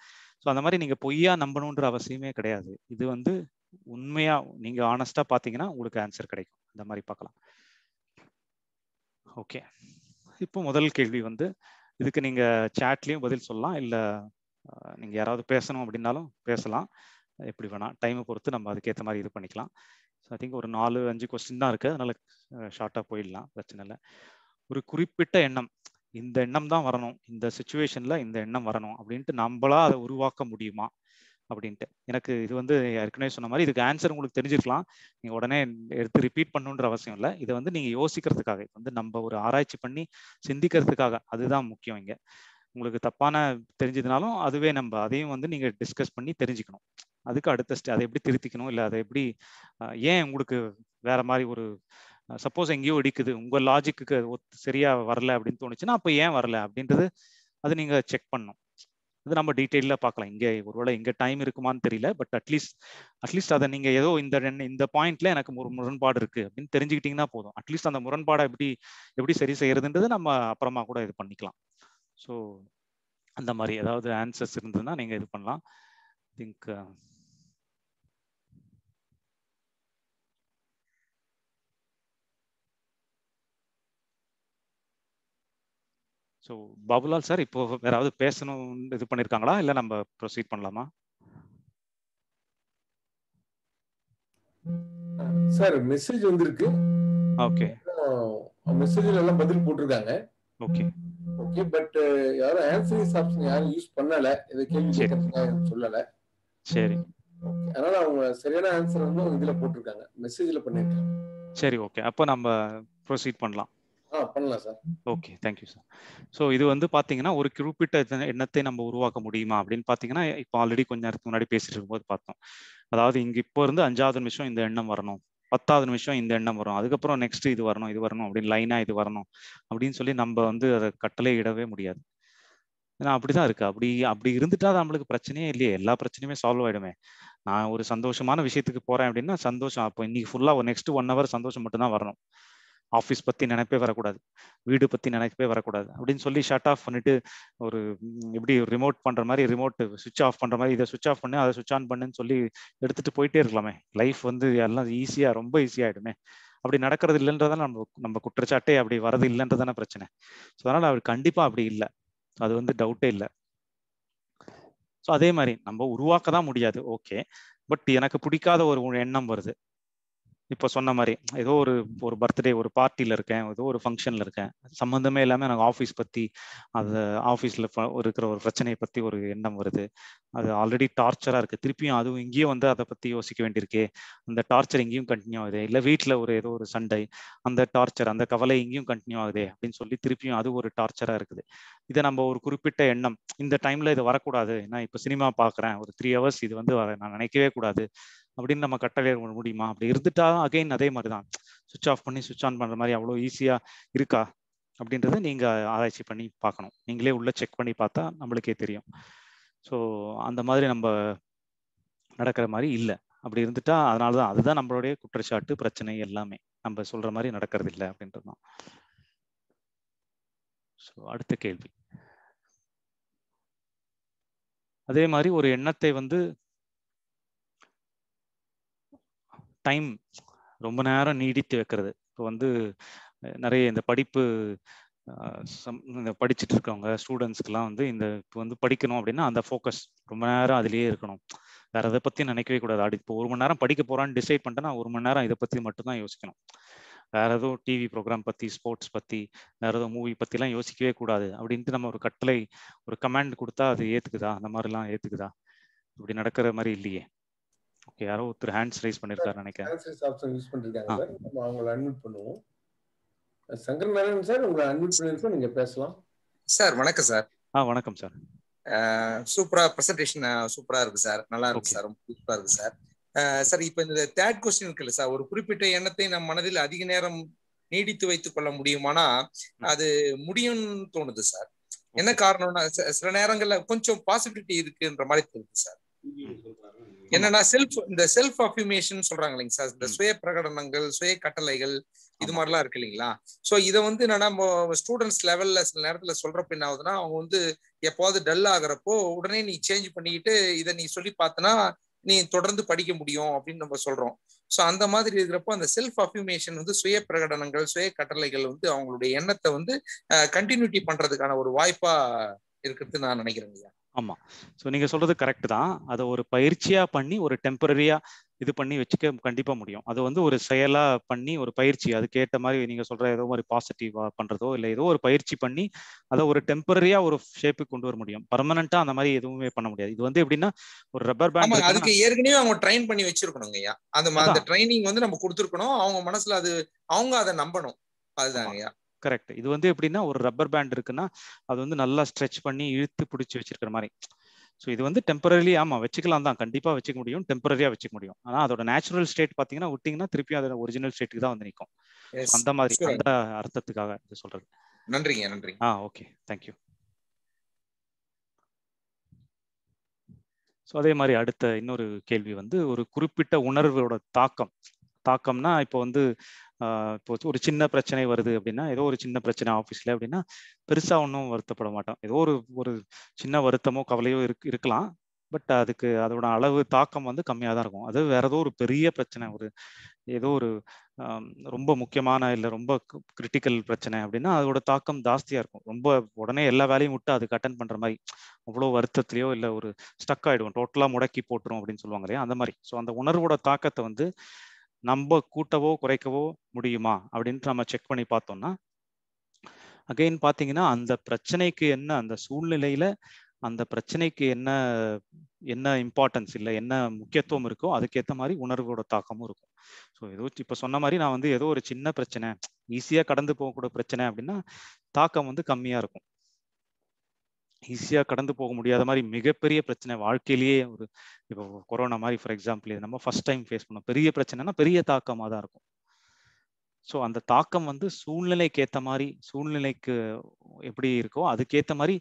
ஸோ அந்த மாதிரி நீங்க பொய்யா நம்பணுன்ற அவசியமே கிடையாது. இது வந்து உண்மையா நீங்க ஆனஸ்டா பாத்தீங்கன்னா உங்களுக்கு ஆன்சர் கிடைக்கும். அந்த மாதிரி பார்க்கலாம் ஓகே இப்போ முதல் கேள்வி வந்து இதுக்கு நீங்க சேட்லயும் பதில் சொல்லலாம். இல்ல நீங்க யாராவது பேசணும் அப்படின்னாலும் பேசலாம். எப்படி வேணா டைமை பொறுத்து நம்ம அதுக்கேற்ற மாதிரி இது பண்ணிக்கலாம். ஸோ ஐ திங்க் ஒரு நாலு அஞ்சு கொஸ்டின் தான் இருக்குது அதனால் ஷார்ட்டாக போயிடலாம். பிரச்சனை இல்லை. ஒரு குறிப்பிட்ட எண்ணம். இந்த எண்ணம் தான் வரணும். இந்த சுச்சுவேஷனில் இந்த எண்ணம் வரணும். அப்படின்ட்டு நம்மளா அதை உருவாக்க முடியுமா? அப்படின்ட்டு. எனக்கு இது வந்து ஏற்கனவே சொன்ன மாதிரி இதுக்கு ஆன்சர் உங்களுக்கு தெரிஞ்சிருக்கலாம். நீங்கள் உடனே எடுத்து ரிப்பீட் பண்ணுன்ற அவசியம் இல்லை. இதை வந்து நீங்கள் யோசிக்கிறதுக்காக வந்து நம்ம ஒரு ஆராய்ச்சி பண்ணி சிந்திக்கிறதுக்காக அதுதான் முக்கியம் இங்கே. உங்களுக்கு தப்பான தெரிஞ்சதுனாலும் அதுவே நம்ம அதையும் வந்து நீங்கள் டிஸ்கஸ் பண்ணி தெரிஞ்சுக்கணும். அதுக்கு அடுத்த ஸ்டே அதை எப்படி திருத்திக்கணும்? இல்லை அதை எப்படி ஏன் உங்களுக்கு வேற மாதிரி ஒரு சப்போஸ் எங்கேயோ இடிக்குது உங்க லாஜிக்கு சரியா வரல அப்படின்னு தோணுச்சுன்னா அப்போ ஏன் வரல அப்படின்றது அது நீங்க செக் பண்ணணும். இது நம்ம டீட்டெயிலாக பார்க்கலாம். இங்கே ஒருவேளை இங்கே டைம் இருக்குமான்னு தெரியல பட் அட்லீஸ்ட் அட்லீஸ்ட் அதை நீங்கள் ஏதோ இந்த இந்த பாயிண்ட்ல எனக்கு ஒரு முரண்பாடு இருக்கு அப்படின்னு தெரிஞ்சுக்கிட்டீங்கன்னா போதும். அட்லீஸ்ட் அந்த முரண்பாடை எப்படி எப்படி சரி செய்யறதுன்றது நம்ம அப்புறமா கூட இது பண்ணிக்கலாம். ஸோ அந்த மாதிரி ஏதாவது ஆன்சர்ஸ் இருந்ததுன்னா நீங்கள் இது பண்ணலாம். திங்க் ஸோ பாபுலால் சார் இப்போ வேறாவது பேசணும் இது பண்ணியிருக்காங்களா இல்லை நம்ம ப்ரொசீட் பண்ணலாமா? சார் மெசேஜ் வந்திருக்கு. ஓகே மெசேஜ்ல எல்லாம் பதில் போட்டிருக்காங்க. ஓகே ஓகே பட் யாரும் ஆன்சரிங் ஆப்ஷன் யாரும் யூஸ் பண்ணல. இதை கேள்வி சொல்லல. சரி. அதனால அவங்க சரியான ஆன்சர் வந்து இதுல போட்டிருக்காங்க. மெசேஜ்ல பண்ணிருக்காங்க. சரி ஓகே அப்போ நம்ம ப்ரொசீட் பண்ணலாம். பண்ணலாம் sir. Okay thank you sir so இது வந்து பார்த்தீங்கன்னா ஒரு குறிப்பிட்ட எண்ணத்தை நம்ம உருவாக்க முடியுமா அப்படின்னு பார்த்தீங்கன்னா இப்போ ஆல்ரெடி கொஞ்ச நேரத்துக்கு முன்னாடி பேசிட்டு இருக்கும்போது பார்த்தோம். அதாவது இங்க இப்போ இருந்து அஞ்சாவது நிமிஷம் இந்த எண்ணம் வரணும். பத்தாவது நிமிஷம் இந்த எண்ணம் வரும். அதுக்கப்புறம் நெக்ஸ்ட் இது வரணும் இது வரணும் அப்படின்னு லைனா இது வரணும். அப்படின்னு சொல்லி நம்ம வந்து அதை கட்டளை இடவே முடியாது. ஏன்னா அப்படிதான் இருக்கு. அப்படி அப்படி இருந்துட்டா நம்மளுக்கு பிரச்சனையே இல்லையே. எல்லா பிரச்சனையுமே சால்வ் ஆயிடுமே. நான் ஒரு சந்தோஷமான விஷயத்துக்கு போறேன் அப்படின்னா சந்தோஷம். அப்போ இன்னைக்கு ஃபுல்லா ஒரு நெக்ஸ்ட் ஒன் ஹவர் சந்தோஷம் மட்டும் தான் வரணும். ஆஃபீஸ் பத்தி நினைப்பே வரக்கூடாது. வீடு பத்தி நினைப்பே வரக்கூடாது. அப்படின்னு சொல்லி ஷட் ஆஃப் பண்ணிட்டு ஒரு எப்படி ரிமோட் பண்ற மாதிரி ரிமோட் சுவிச் ஆஃப் பண்ற மாதிரி இதை சுவிச் ஆஃப் பண்ணு அதை சுவிச் ஆன் பண்ணுன்னு சொல்லி எடுத்துட்டு போயிட்டே இருக்கலாமே. லைஃப் வந்து எல்லாம் ஈஸியா ரொம்ப ஈஸியாயிடுமே அப்படி நடக்கிறது இல்லைன்றதான நம்ம நம்ம குற்றச்சாட்டே அப்படி வரது இல்லைன்றதான பிரச்சனை. ஸோ அதனால அவர் கண்டிப்பா அப்படி இல்லை. அது வந்து டவுட்டே இல்லை. ஸோ அதே மாதிரி நம்ம உருவாக்க தான் முடியாது. ஓகே பட் எனக்கு பிடிக்காத ஒரு எண்ணம் வருது. இப்போ சொன்ன மாதிரி ஏதோ ஒரு ஒரு பர்த்டே ஒரு பார்ட்டியில் இருக்கேன் ஏதோ ஒரு ஃபங்க்ஷனில் இருக்கேன். சம்மந்தமே இல்லாமல் எனக்கு ஆஃபீஸ் பற்றி அது ஆஃபீஸில் இருக்கிற ஒரு பிரச்சனையை பற்றி ஒரு எண்ணம் வருது. அது ஆல்ரெடி டார்ச்சராக இருக்குது திருப்பியும் அதுவும் இங்கேயும் வந்து அதை பற்றி யோசிக்க வேண்டியிருக்கே. அந்த டார்ச்சர் இங்கேயும் கண்டினியூ ஆகுது. இல்லை வீட்டில் ஒரு ஏதோ ஒரு சண்டை அந்த டார்ச்சர் அந்த கவலை இங்கேயும் கண்டினியூ ஆகுது அப்படின்னு சொல்லி திருப்பியும் அது ஒரு டார்ச்சராக இருக்குது. இதை நம்ம ஒரு குறிப்பிட்ட எண்ணம் இந்த டைம்ல இது வரக்கூடாது நான் இப்போ சினிமா பார்க்குறேன் ஒரு த்ரீ ஹவர்ஸ் இது வந்து வர நான் நினைக்கவே கூடாது அப்படின்னு நம்ம கட்டளை முடியுமா? அப்படி இருந்துட்டா அகைன் அதே மாதிரி தான் சுவிச் ஆஃப் பண்ணி சுவிச் ஆன் பண்ணுற மாதிரி அவ்வளோ ஈஸியாக இருக்கா? அப்படின்றத நீங்கள் ஆராய்ச்சி பண்ணி பார்க்கணும். நீங்களே உள்ள செக் பண்ணி பார்த்தா நம்மளுக்கே தெரியும். ஸோ அந்த மாதிரி நம்ம நடக்கிற மாதிரி இல்லை. அப்படி இருந்துட்டா அதனால தான் அதுதான் நம்மளுடைய குற்றச்சாட்டு பிரச்சனை எல்லாமே. நம்ம சொல்ற மாதிரி நடக்கிறது இல்லை அப்படின்றது தான் ஸோ அடுத்த கேள்வி. அதே மாதிரி ஒரு எண்ணத்தை வந்து டைம் ரொம்ப நேரம் நீடித்து வைக்கிறது. இப்போ வந்து நிறைய இந்த படிப்பு சம் இந்த படிச்சுட்டு இருக்கவங்க ஸ்டூடெண்ட்ஸ்க்கெலாம் வந்து இந்த இப்போ வந்து படிக்கணும் அப்படின்னா அந்த ஃபோக்கஸ் ரொம்ப நேரம் அதுலேயே இருக்கணும். வேற எதை பற்றி நினைக்கவே கூடாது. அடி இப்போ ஒரு மணி நேரம் படிக்க போகிறான்னு டிசைட் பண்ணிட்டேன்னா ஒரு மணி நேரம் இதை பற்றி மட்டும்தான் யோசிக்கணும். வேற ஏதோ டிவி ப்ரோக்ராம் பற்றி ஸ்போர்ட்ஸ் பற்றி வேற ஏதோ மூவி பற்றிலாம் யோசிக்கவே கூடாது அப்படின்ட்டு நம்ம ஒரு கட்டளை ஒரு கமாண்ட் கொடுத்தா அது ஏற்றுக்குதா அந்த மாதிரிலாம் ஏற்றுக்குதா இப்படி நடக்கிற மாதிரி இல்லையே. ஓகே யாரோ ஒருத்தர் ஹேண்ட்ஸ் ரைஸ் பண்ணிருக்காரு நினைக்கிறேன். ஆப்ஷன் யூஸ் பண்ணிருக்காங்க சார். நம்ம அவங்கள அட்மிட் பண்ணுவோம். சங்கர் நாராயணன் சார் உங்களை அட்மிட் பண்ணிருக்கோம் நீங்க பேசலாம். சார் வணக்கம் சார். ஆ வணக்கம் சார். சூப்பரா ப்ரெசன்டேஷன் சூப்பரா இருக்கு சார். நல்லா இருக்கு சார் ரொம்ப சூப்பரா இருக்கு சார். சார் இப்ப இந்த தேர்ட் கொஸ்டின் இருக்குல்ல சார் ஒரு குறிப்பிட்ட எண்ணத்தை நம் மனதில் அதிக நேரம் நீடித்து வைத்துக் கொள்ள முடியுமானா அது முடியும்னு தோணுது சார். என்ன காரணம்னா சில நேரங்கள்ல கொஞ்சம் பாசிபிலிட்டி இருக்குன்ற மாதிரி தோணுது சார். என்னன்னா செல்ஃப் இந்த செல்ஃப் அஃபிமேஷன் சொல்றாங்க இல்லைங்க சார் இந்த சுய பிரகடனங்கள் சுய கட்டளைகள் இது மாதிரிலாம் இருக்கு இல்லைங்களா? சோ இதை வந்து என்னன்னா ஸ்டூடெண்ட்ஸ் லெவல்ல சில நேரத்துல சொல்றப்ப என்ன ஆகுதுன்னா அவங்க வந்து எப்போது டல் ஆகுறப்போ உடனே நீ சேஞ்ச் பண்ணிக்கிட்டு இதை நீ சொல்லி பார்த்தனா நீ தொடர்ந்து படிக்க முடியும் அப்படின்னு நம்ம சொல்றோம். ஸோ அந்த மாதிரி இருக்கிறப்போ அந்த செல்ஃப் அஃபியூமேஷன் வந்து சுய பிரகடனங்கள் சுய கட்டளைகள் வந்து அவங்களுடைய எண்ணத்தை வந்து கண்டினியூட்டி பண்றதுக்கான ஒரு வாய்ப்பா இருக்கிறது நான் நினைக்கிறேன் ஆமா. ஸோ நீங்க சொல்றது கரெக்ட் தான். அதை ஒரு பயிற்சியா பண்ணி ஒரு டெம்பரரியா இது பண்ணி வச்சுக்க கண்டிப்பா முடியும். அது வந்து ஒரு செயலா பண்ணி ஒரு பயிற்சி. அதுக்கேற்ற மாதிரி நீங்க சொல்ற ஏதோ மாதிரி பாசிட்டிவா பண்றதோ இல்லை ஏதோ ஒரு பயிற்சி பண்ணி அதை ஒரு டெம்பரரியா ஒரு ஷேப்புக்கு கொண்டு வர முடியும். பர்மனண்டா அந்த மாதிரி எதுவுமே பண்ண முடியாது. இது வந்து எப்படின்னா ஒரு ரப்பர் பேண்ட் அதுக்கு ஏற்கனவே அவங்க ட்ரைன் பண்ணி வச்சிருக்கணுங்க ஐயா. அந்த அந்த ட்ரைனிங் வந்து நம்ம கொடுத்துருக்கணும். அவங்க மனசுல அது அவங்க அதை நம்பணும். அதுதாங்க ஐயா. கரெக்ட் இது வந்து எப்படின்னா ஒரு ரப்பர் பேண்ட் இருக்குன்னா அது வந்து நல்லா ஸ்ட்ரெச் பண்ணி இழுத்து பிடிச்சி வச்சிருக்கிற மாதிரி. ஸோ இது வந்து டெம்பரரி ஆமா வச்சுக்கலாம் தான். கண்டிப்பா வச்சுக்க முடியும். டெம்பரரியா வச்சுக்க முடியும். ஆனா அதோட நேச்சுரல் ஸ்டேட் பாத்தீங்கன்னா விட்டீங்கன்னா திருப்பி அதோட ஒரிஜினல் ஸ்டேட்டுக்கு தான் வந்து நிற்கும் அந்த மாதிரி அந்த அர்த்தத்துக்காக இது சொல்றது. நன்றிங்க நன்றி ஆ ஓகே தேங்க்யூ ஸோ அதே மாதிரி அடுத்த இன்னொரு கேள்வி வந்து ஒரு குறிப்பிட்ட உணர்வோட தாக்கம். தாக்கம்னா இப்போ வந்து இப்போ ஒரு சின்ன பிரச்சனை வருது அப்படின்னா ஏதோ ஒரு சின்ன பிரச்சனை ஆஃபீஸில் அப்படின்னா பெருசாக ஒன்றும் வருத்தப்பட மாட்டோம். ஏதோ ஒரு ஒரு சின்ன வருத்தமோ கவலையோ இருக்கு இருக்கலாம். பட் அதுக்கு அதோட அளவு தாக்கம் வந்து கம்மியாக தான் இருக்கும். அது வேற ஏதோ ஒரு பெரிய பிரச்சனை ஒரு ஏதோ ஒரு ரொம்ப முக்கியமான இல்லை ரொம்ப கிரிட்டிக்கல் பிரச்சனை அப்படின்னா அதோட தாக்கம் ஜாஸ்தியாக இருக்கும். ரொம்ப உடனே எல்லா வேலையும் விட்டு அதுக்கு அட்டன் பண்ணுற மாதிரி அவ்வளோ வருத்தத்திலையோ இல்லை ஒரு ஸ்டக் ஆகிடுவோம் டோட்டலாக முடக்கி போட்டுரும் அப்படின்னு சொல்லுவாங்க இல்லையா? அந்த மாதிரி. ஸோ அந்த உணர்வோட தாக்கத்தை வந்து நம்ம கூட்டவோ குறைக்கவோ முடியுமா? அப்படின்ட்டு நம்ம செக் பண்ணி பார்த்தோம்னா அகைன் பார்த்தீங்கன்னா அந்த பிரச்சனைக்கு என்ன அந்த சூழ்நிலையில அந்த பிரச்சனைக்கு என்ன என்ன இம்பார்ட்டன்ஸ் இல்லை என்ன முக்கியத்துவம் இருக்கோ அதுக்கேற்ற மாதிரி உணர்வோட தாக்கமும் இருக்கும். ஸோ ஏதோ இப்போ சொன்ன மாதிரி நான் வந்து ஏதோ ஒரு சின்ன பிரச்சனை ஈஸியாக கடந்து போகக்கூடிய பிரச்சனை அப்படின்னா தாக்கம் வந்து கம்மியாக இருக்கும். ஈஸியாக கடந்து போக முடியாத மாதிரி மிகப்பெரிய பிரச்சனை வாழ்க்கையிலேயே ஒரு இப்போ கொரோனா மாதிரி ஃபார் எக்ஸாம்பிள் இது நம்ம ஃபர்ஸ்ட் டைம் ஃபேஸ் பண்ணோம். பெரிய பிரச்சனைனா பெரிய தாக்கமாக தான் இருக்கும். ஸோ அந்த தாக்கம் வந்து சூழ்நிலைக்கு ஏற்ற மாதிரி சூழ்நிலைக்கு எப்படி இருக்கோ அதுக்கேற்ற மாதிரி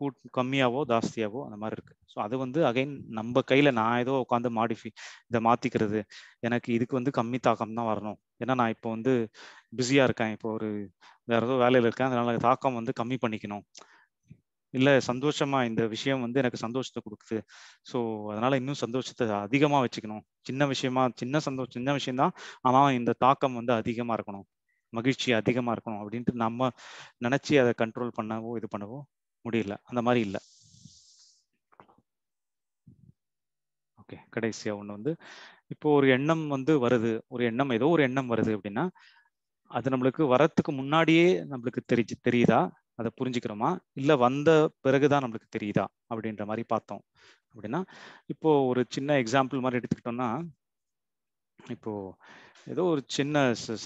கூ கம்மியாவோ ஜாஸ்தியாவோ அந்த மாதிரி இருக்கு. ஸோ அது வந்து அகைன் நம்ம கையில நான் ஏதோ உட்காந்து மாடிஃபை இதை மாத்திக்கிறது எனக்கு இதுக்கு வந்து கம்மி தாக்கம் தான் வரணும். ஏன்னா நான் இப்போ வந்து பிஸியா இருக்கேன். இப்போ ஒரு வேற ஏதோ வேலையில இருக்கேன். அதனால தாக்கம் வந்து கம்மி பண்ணிக்கணும். இல்லை சந்தோஷமா இந்த விஷயம் வந்து எனக்கு சந்தோஷத்தை கொடுக்குது. ஸோ அதனால இன்னும் சந்தோஷத்தை அதிகமாக வச்சுக்கணும். சின்ன விஷயமா சின்ன சந்தோஷம் சின்ன விஷயம்தான் ஆனால் இந்த தாக்கம் வந்து அதிகமாக இருக்கணும். மகிழ்ச்சி அதிகமாக இருக்கணும் அப்படின்ட்டு நம்ம நினச்சி அதை கண்ட்ரோல் பண்ணவோ இது பண்ணவோ முடியல. அந்த மாதிரி இல்லை. ஓகே. கடைசியாக ஒன்று வந்து இப்போ ஒரு எண்ணம் வந்து வருது. ஒரு எண்ணம் ஏதோ ஒரு எண்ணம் வருது அப்படின்னா அது நம்மளுக்கு வரத்துக்கு முன்னாடியே நம்மளுக்கு தெரிஞ்சு தெரியுதா? அதை புரிஞ்சுக்கிறோமா? இல்லை வந்த பிறகுதான் நம்மளுக்கு தெரியுதா? அப்படின்ற மாதிரி பார்த்தோம். அப்படின்னா இப்போ ஒரு சின்ன எக்ஸாம்பிள் மாதிரி எடுத்துக்கிட்டோம்னா இப்போ ஏதோ ஒரு சின்ன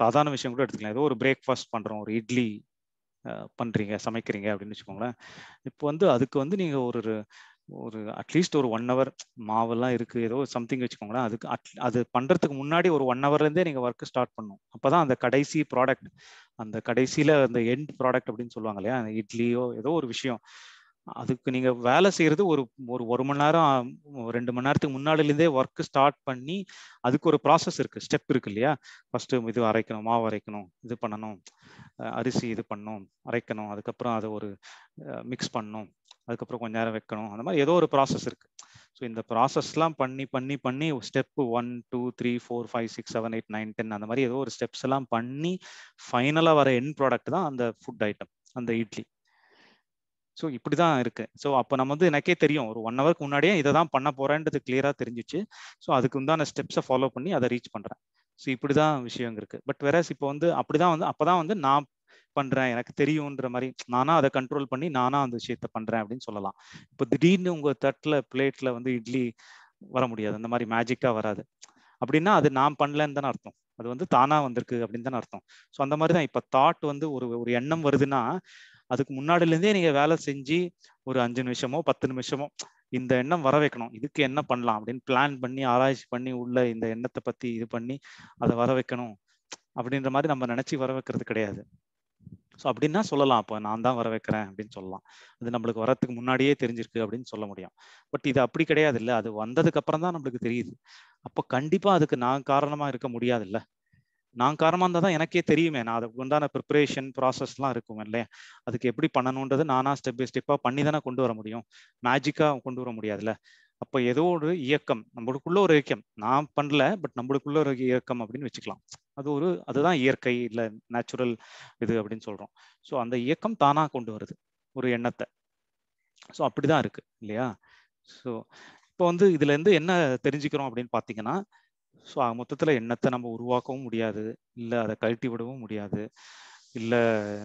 சாதாரண விஷயம் கூட எடுத்துக்கலாம். ஏதோ ஒரு பிரேக்ஃபாஸ்ட் பண்ணுறோம் ஒரு இட்லி பண்ணுறீங்க சமைக்கிறீங்க அப்படின்னு வச்சுக்கோங்களேன். இப்போ வந்து அதுக்கு வந்து நீங்கள் ஒரு ஒரு அட்லீஸ்ட் ஒரு ஒன் ஹவர் மாவெல்லாம் இருக்கு. ஏதோ சம்திங் வச்சுக்கோங்களேன். அதுக்கு அட் அது பண்றதுக்கு முன்னாடி ஒரு ஒன் ஹவர்லேருந்தே நீங்கள் நீங்க ஒர்க் ஸ்டார்ட் பண்ணும் அப்பதான் அந்த கடைசி ப்ராடக்ட் அந்த கடைசியில அந்த எண்ட் ப்ராடக்ட் அப்படின்னு சொல்லுவாங்க இல்லையா? அந்த இட்லியோ ஏதோ ஒரு விஷயம். அதுக்கு நீங்க வேலை செய்யறது ஒரு ஒரு ஒரு மணி நேரம் ரெண்டு மணி நேரத்துக்கு முன்னாடிலேருந்தே ஒர்க் ஸ்டார்ட் பண்ணி அதுக்கு ஒரு ப்ராசஸ் இருக்கு. ஸ்டெப் இருக்கு இல்லையா? ஃபர்ஸ்ட் இது அரைக்கணும் மாவு அரைக்கணும் இது பண்ணணும் அரிசி இது பண்ணணும் அரைக்கணும் அதுக்கப்புறம் அதை ஒரு மிக்ஸ் பண்ணணும். அதுக்கப்புறம் கொஞ்ச நேரம் வைக்கணும். அந்த மாதிரி ஏதோ ஒரு ப்ராசஸ் இருக்கு. ஸோ இந்த ப்ராசஸ்லாம் பண்ணி பண்ணி பண்ணி step one two three four five six seven eight nine ten அந்த மாதிரி ஏதோ ஒரு ஸ்டெப்ஸ் எல்லாம் பண்ணி ஃபைனலாக வர என் ப்ராடக்ட் தான் அந்த ஃபுட் ஐட்டம் அந்த இட்லி. ஸோ இப்படி தான் இருக்கு. ஸோ அப்போ நம்ம வந்து எனக்கே தெரியும். ஒரு ஒன் ஹவருக்கு முன்னாடியே இதை தான் பண்ண போறேன்றது கிளியராக தெரிஞ்சிச்சு. ஸோ அதுக்கு உண்டான ஸ்டெப்ஸை ஃபாலோ பண்ணி அதை ரீச் பண்ணுறேன் ஸோ இப்படி தான் விஷயம் இருக்கு. பட் வேற இப்போ வந்து அப்படிதான் வந்து அப்போதான் வந்து நான் பண்றேன் எனக்கு தெரியுன்ற மாதிரி நானா அதை கண்ட்ரோல் பண்ணி நானா அந்த விஷயத்த பண்றேன் அப்படின்னு சொல்லலாம். இப்போ திடீர்னு உங்க தட்டுல பிளேட்ல வந்து இட்லி வர முடியாது. அந்த மாதிரி மேஜிக்கா வராது. அப்படின்னா அது நான் பண்ணலன்னு தானே அர்த்தம். அது வந்து தானா வந்திருக்கு அப்படின்னு தானே அர்த்தம். ஸோ அந்த மாதிரி தான். இப்போ தாட் வந்து ஒரு ஒரு எண்ணம் வருதுன்னா அதுக்கு முன்னாடிலேருந்தே நீங்கள் வேலை செஞ்சு ஒரு அஞ்சு நிமிஷமோ பத்து நிமிஷமோ இந்த எண்ணம் வர வைக்கணும். இதுக்கு என்ன பண்ணலாம் அப்படின்னு பிளான் பண்ணி ஆராய்ச்சி பண்ணி உள்ள இந்த எண்ணத்தை பற்றி இது பண்ணி அதை வர வைக்கணும். அப்படின்ற மாதிரி நம்ம நினச்சி வர வைக்கிறது கிடையாது. ஸோ அப்படின்னா சொல்லலாம். அப்போ நான் தான் வர வைக்கிறேன் அப்படின்னு சொல்லலாம். அது நம்மளுக்கு வரத்துக்கு முன்னாடியே தெரிஞ்சிருக்கு அப்படின்னு சொல்ல முடியும். பட் இது அப்படி கிடையாது இல்லை அது வந்ததுக்கு அப்புறம் தான் நம்மளுக்கு தெரியுது. அப்போ கண்டிப்பா அதுக்கு நான் காரணமா இருக்க முடியாது இல்லை நான் காரணமா இருந்தால் தான் எனக்கே தெரியுமே. நான் அதுக்கு உண்டான ப்ரிப்பரேஷன் ப்ராசஸ்லாம் இருக்கும் இல்லையா? அதுக்கு எப்படி பண்ணணுன்றது நானா ஸ்டெப் பை ஸ்டெப்பாக பண்ணி தானே கொண்டு வர முடியும். மேஜிக்காக கொண்டு வர முடியாதுல்ல. அப்போ ஏதோ ஒரு இயக்கம் நம்மளுக்குள்ள ஒரு இயக்கம். நான் பண்ணல பட் நம்மளுக்குள்ள ஒரு இயக்கம் அப்படின்னு வச்சுக்கலாம். அது ஒரு அதுதான் இயற்கை இல்லை நேச்சுரல் இது அப்படின்னு சொல்றோம். ஸோ அந்த இயக்கம் தானா கொண்டு வருது ஒரு எண்ணத்தை. ஸோ அப்படிதான் இருக்கு இல்லையா? ஸோ இப்போ வந்து இதுல இருந்து என்ன தெரிஞ்சுக்கிறோம் அப்படின்னு பார்த்தீங்கன்னா ஸோ மொத்தத்தில் எண்ணத்தை நம்ம உருவாக்கவும் முடியாது இல்லை அதை கழட்டி விடவும் முடியாது. இல்லை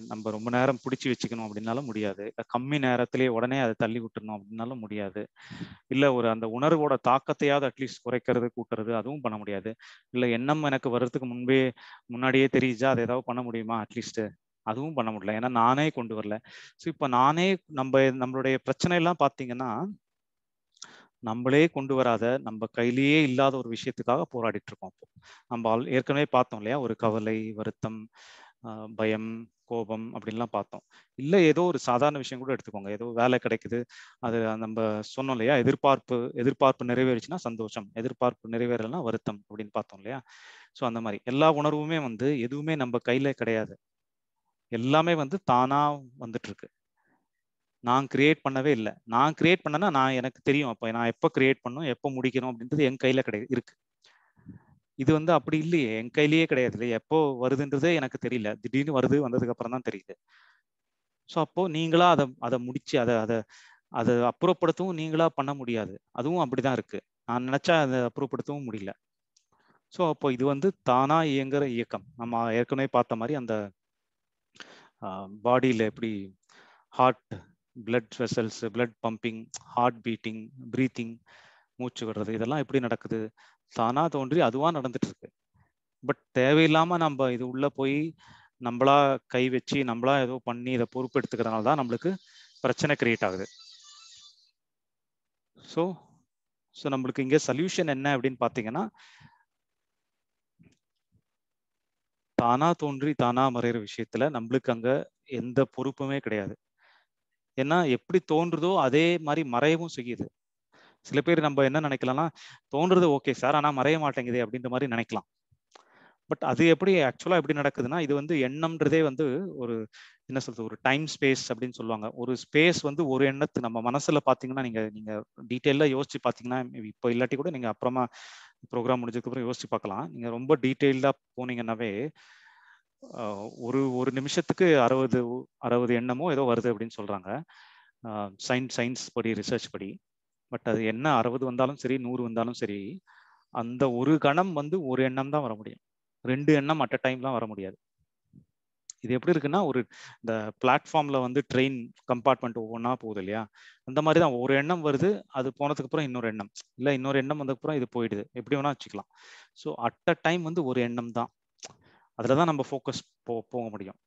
நம்ம ரொம்ப நேரம் பிடிச்சி வச்சுக்கணும் அப்படின்னாலும் முடியாது. இல்லை கம்மி நேரத்திலேயே உடனே அதை தள்ளி விட்டுறணும் அப்படின்னாலும் முடியாது. இல்லை ஒரு அந்த உணர்வோட தாக்கத்தையாவது அட்லீஸ்ட் குறைக்கிறது கூட்டுறது அதுவும் பண்ண முடியாது. இல்லை எண்ணம் எனக்கு வர்றதுக்கு முன்பே முன்னாடியே தெரியுச்சா அதை ஏதாவது பண்ண முடியுமா? அட்லீஸ்ட் அதுவும் பண்ண முடியல. ஏன்னா நானே கொண்டு வரல. ஸோ இப்போ நானே நம்ம நம்மளுடைய பிரச்சனை எல்லாம் பார்த்தீங்கன்னா நம்மளே கொண்டு வராத நம்ம கையிலேயே இல்லாத ஒரு விஷயத்துக்காக போராடிட்டு இருக்கோம் நம்ம ஏற்கனவே பார்த்தோம் இல்லையா? ஒரு கவலை வருத்தம் பயம் கோபம் அப்படின்லாம் பார்த்தோம். இல்லை ஏதோ ஒரு சாதாரண விஷயம் கூட எடுத்துக்கோங்க. ஏதோ வேலை கிடைக்குது. அது நம்ம சொன்னோம் இல்லையா? எதிர்பார்ப்பு எதிர்பார்ப்பு நிறைவேறுச்சுன்னா சந்தோஷம். எதிர்பார்ப்பு நிறைவேறலைன்னா வருத்தம் அப்படின்னு பார்த்தோம் இல்லையா? ஸோ அந்த மாதிரி. எல்லா உணர்வுமே வந்து எதுவுமே நம்ம கையில கிடையாது. எல்லாமே வந்து தானா வந்துட்டு இருக்கு நான் கிரியேட் பண்ணவே இல்லை. நான் கிரியேட் பண்ணனா நான் எனக்கு தெரியும். அப்போ நான் எப்போ கிரியேட் பண்ணும் எப்போ முடிக்கணும் அப்படின்றது என் கையில கிடையாது இருக்கு. இது வந்து அப்படி இல்லையே. என் கையிலேயே கிடையாது இல்லையா? எப்போ வருதுன்றதே எனக்கு தெரியல. திடீர்னு வருது வந்ததுக்கு அப்புறம் தான் தெரியுது. ஸோ அப்போ நீங்களா அதை அதை முடிச்சு அதை அதை அதை அப்புறப்படுத்தவும் நீங்களா பண்ண முடியாது. அதுவும் அப்படிதான் இருக்கு. நான் நினைச்சா அதை அப்புறப்படுத்தவும் முடியல. ஸோ அப்போ இது வந்து தானா இயங்குற இயக்கம். நம்ம ஏற்கனவே பார்த்த மாதிரி அந்த பாடியில் எப்படி heart blood vessels blood pumping heart beating breathing மூச்சு விடுறது இதெல்லாம் எப்படி நடக்குது? தானா தோன்றி அதுவா நடந்துட்டு இருக்கு பட் தேவையில்லாம நம்ம இது உள்ள போய் நம்மளா கை வச்சு நம்மளா ஏதோ பண்ணி இதை பொறுப்பெடுத்துக்கிறதுனால தான் நம்மளுக்கு பிரச்சனை கிரியேட் ஆகுது. ஸோ ஸோ நம்மளுக்கு இங்க சொல்யூஷன் என்ன அப்படின்னு பார்த்தீங்கன்னா தானா தோன்றி தானா மறைகிற விஷயத்துல நம்மளுக்கு அங்க எந்த பொறுப்புமே கிடையாது. ஏன்னா எப்படி தோன்றுதோ அதே மாதிரி மறையவும் செய்யுது. சில பேர் நம்ம என்ன நினைக்கலாம்னா தோன்றது ஓகே சார் ஆனால் மறைய மாட்டேங்குது அப்படின்ற மாதிரி நினைக்கலாம். பட் அது எப்படி ஆக்சுவலாக எப்படி நடக்குதுன்னா இது வந்து எண்ணம்ன்றதே வந்து ஒரு என்ன சொல்றது ஒரு டைம் ஸ்பேஸ் அப்படின்னு சொல்லுவாங்க. ஒரு ஸ்பேஸ் வந்து ஒரு எண்ணத்து நம்ம மனசுல பாத்தீங்கன்னா நீங்க நீங்க டீட்டெயிலாக யோசிச்சு பாத்தீங்கன்னா இப்போ இல்லாட்டி கூட நீங்க அப்புறமா ப்ரோக்ராம் முடிஞ்சதுக்கு அப்புறம் யோசிச்சு பார்க்கலாம் நீங்க ரொம்ப டீட்டெயில்டா போனீங்கன்னாவே ஒரு ஒரு நிமிஷத்துக்கு அறுபது அறுபது எண்ணமோ ஏதோ வருது அப்படின்னு சொல்றாங்க. சயின்ஸ் சயின்ஸ் படி ரிசர்ச் படி. பட் அது என்ன அறுபது வந்தாலும் சரி நூறு வந்தாலும் சரி அந்த ஒரு கணம் வந்து ஒரு எண்ணம் தான் வர முடியும். ரெண்டு எண்ணம் அட் அ டைம்லாம் வர முடியாது. இது எப்படி இருக்குன்னா ஒரு இந்த பிளாட்ஃபார்ம்ல வந்து ட்ரெயின் கம்பார்ட்மெண்ட் ஒவ்வொன்றா போகுது இல்லையா? அந்த மாதிரி தான் ஒரு எண்ணம் வருது அது போனதுக்கு அப்புறம் இன்னொரு எண்ணம். இல்லை இன்னொரு எண்ணம் வந்ததுக்கப்புறம் இது போயிடுது. எப்படி வேணா வச்சுக்கலாம். ஸோ அட் அ டைம் வந்து ஒரு எண்ணம் தான். அதில் தான் நம்ம ஃபோக்கஸ் போ போக முடியும்.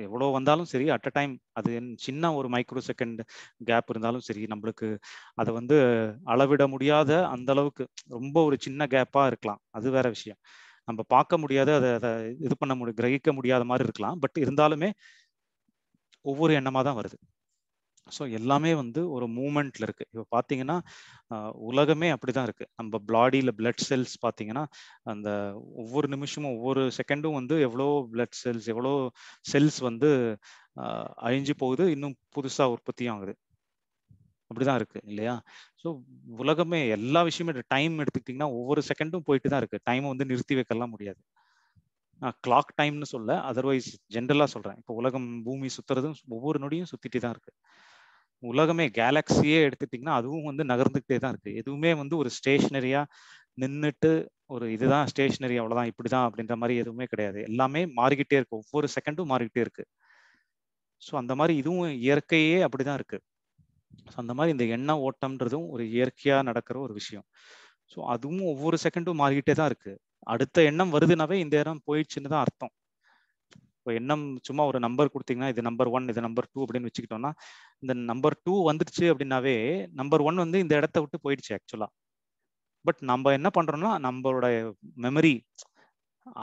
எவ்வளோ வந்தாலும் சரி அட் அ டைம் அது சின்ன ஒரு மைக்ரோ செகண்ட் கேப் இருந்தாலும் சரி நம்மளுக்கு அதை வந்து அளவிட முடியாத அந்த அளவுக்கு ரொம்ப ஒரு சின்ன கேப்பாக இருக்கலாம். அது வேற விஷயம். நம்ம பார்க்க முடியாத அதை அதை இது பண்ண முடியும் கிரகிக்க முடியாத மாதிரி இருக்கலாம். பட் இருந்தாலுமே ஒவ்வொரு எண்ணமாக தான் வருது. ஸோ எல்லாமே வந்து ஒரு மூமெண்ட்ல இருக்கு. இப்போ பார்த்தீங்கன்னா உலகமே அப்படிதான் இருக்கு. நம்ம பாடியில பிளட் செல்ஸ் பார்த்தீங்கன்னா அந்த ஒவ்வொரு நிமிஷமும் ஒவ்வொரு செகண்டும் வந்து எவ்வளோ பிளட் செல்ஸ் எவ்வளோ செல்ஸ் வந்து அழிஞ்சு போகுது இன்னும் புதுசாக உற்பத்தி ஆகுது. அப்படிதான் இருக்கு இல்லையா? ஸோ உலகமே எல்லா விஷயமே டைம் எடுத்துக்கிட்டிங்கன்னா ஒவ்வொரு செகண்டும் போயிட்டு தான் இருக்கு டைமை வந்து நிறுத்தி வைக்கலாம் முடியாது. நான் கிளாக் டைம்னு சொல்ல அதர்வைஸ் ஜென்ரலாக சொல்கிறேன் இப்போ உலகம் பூமி சுற்றுறதும் ஒவ்வொரு நொடியும் சுற்றிட்டு தான் இருக்குது உலகமே கேலக்சியே எடுத்துட்டிங்கன்னா அதுவும் வந்து நகர்ந்துகிட்டே தான் இருக்கு. எதுவுமே வந்து ஒரு ஸ்டேஷனரியா நின்றுட்டு ஒரு இதுதான் ஸ்டேஷனரி இப்படி தான் அப்படின்ற மாதிரி எதுவுமே கிடையாது. எல்லாமே மாறிக்கிட்டே இருக்கு. ஒவ்வொரு செகண்டும் மாறிக்கிட்டே இருக்கு. ஸோ அந்த மாதிரி இதுவும் இயற்கையே அப்படிதான் இருக்கு. அந்த மாதிரி இந்த எண்ண ஓட்டம்ன்றதும் ஒரு இயற்கையாக நடக்கிற ஒரு விஷயம். ஸோ அதுவும் ஒவ்வொரு செகண்டும் மாறிக்கிட்டே தான் இருக்கு. அடுத்த எண்ணம் வருதுனாவே இந்த இடம் போயிடுச்சுன்னு தான் அர்த்தம். இப்போ எண்ணம் சும்மா ஒரு நம்பர் கொடுத்தீங்கன்னா இது நம்பர் ஒன் இது நம்பர் டூ அப்படின்னு வச்சுக்கிட்டோம்னா இந்த நம்பர் டூ வந்துடுச்சு அப்படின்னாவே நம்பர் ஒன் வந்து இந்த இடத்த விட்டு போயிடுச்சு ஆக்சுவலா பட் நம்ம என்ன பண்றோம்னா நம்மளோட மெமரி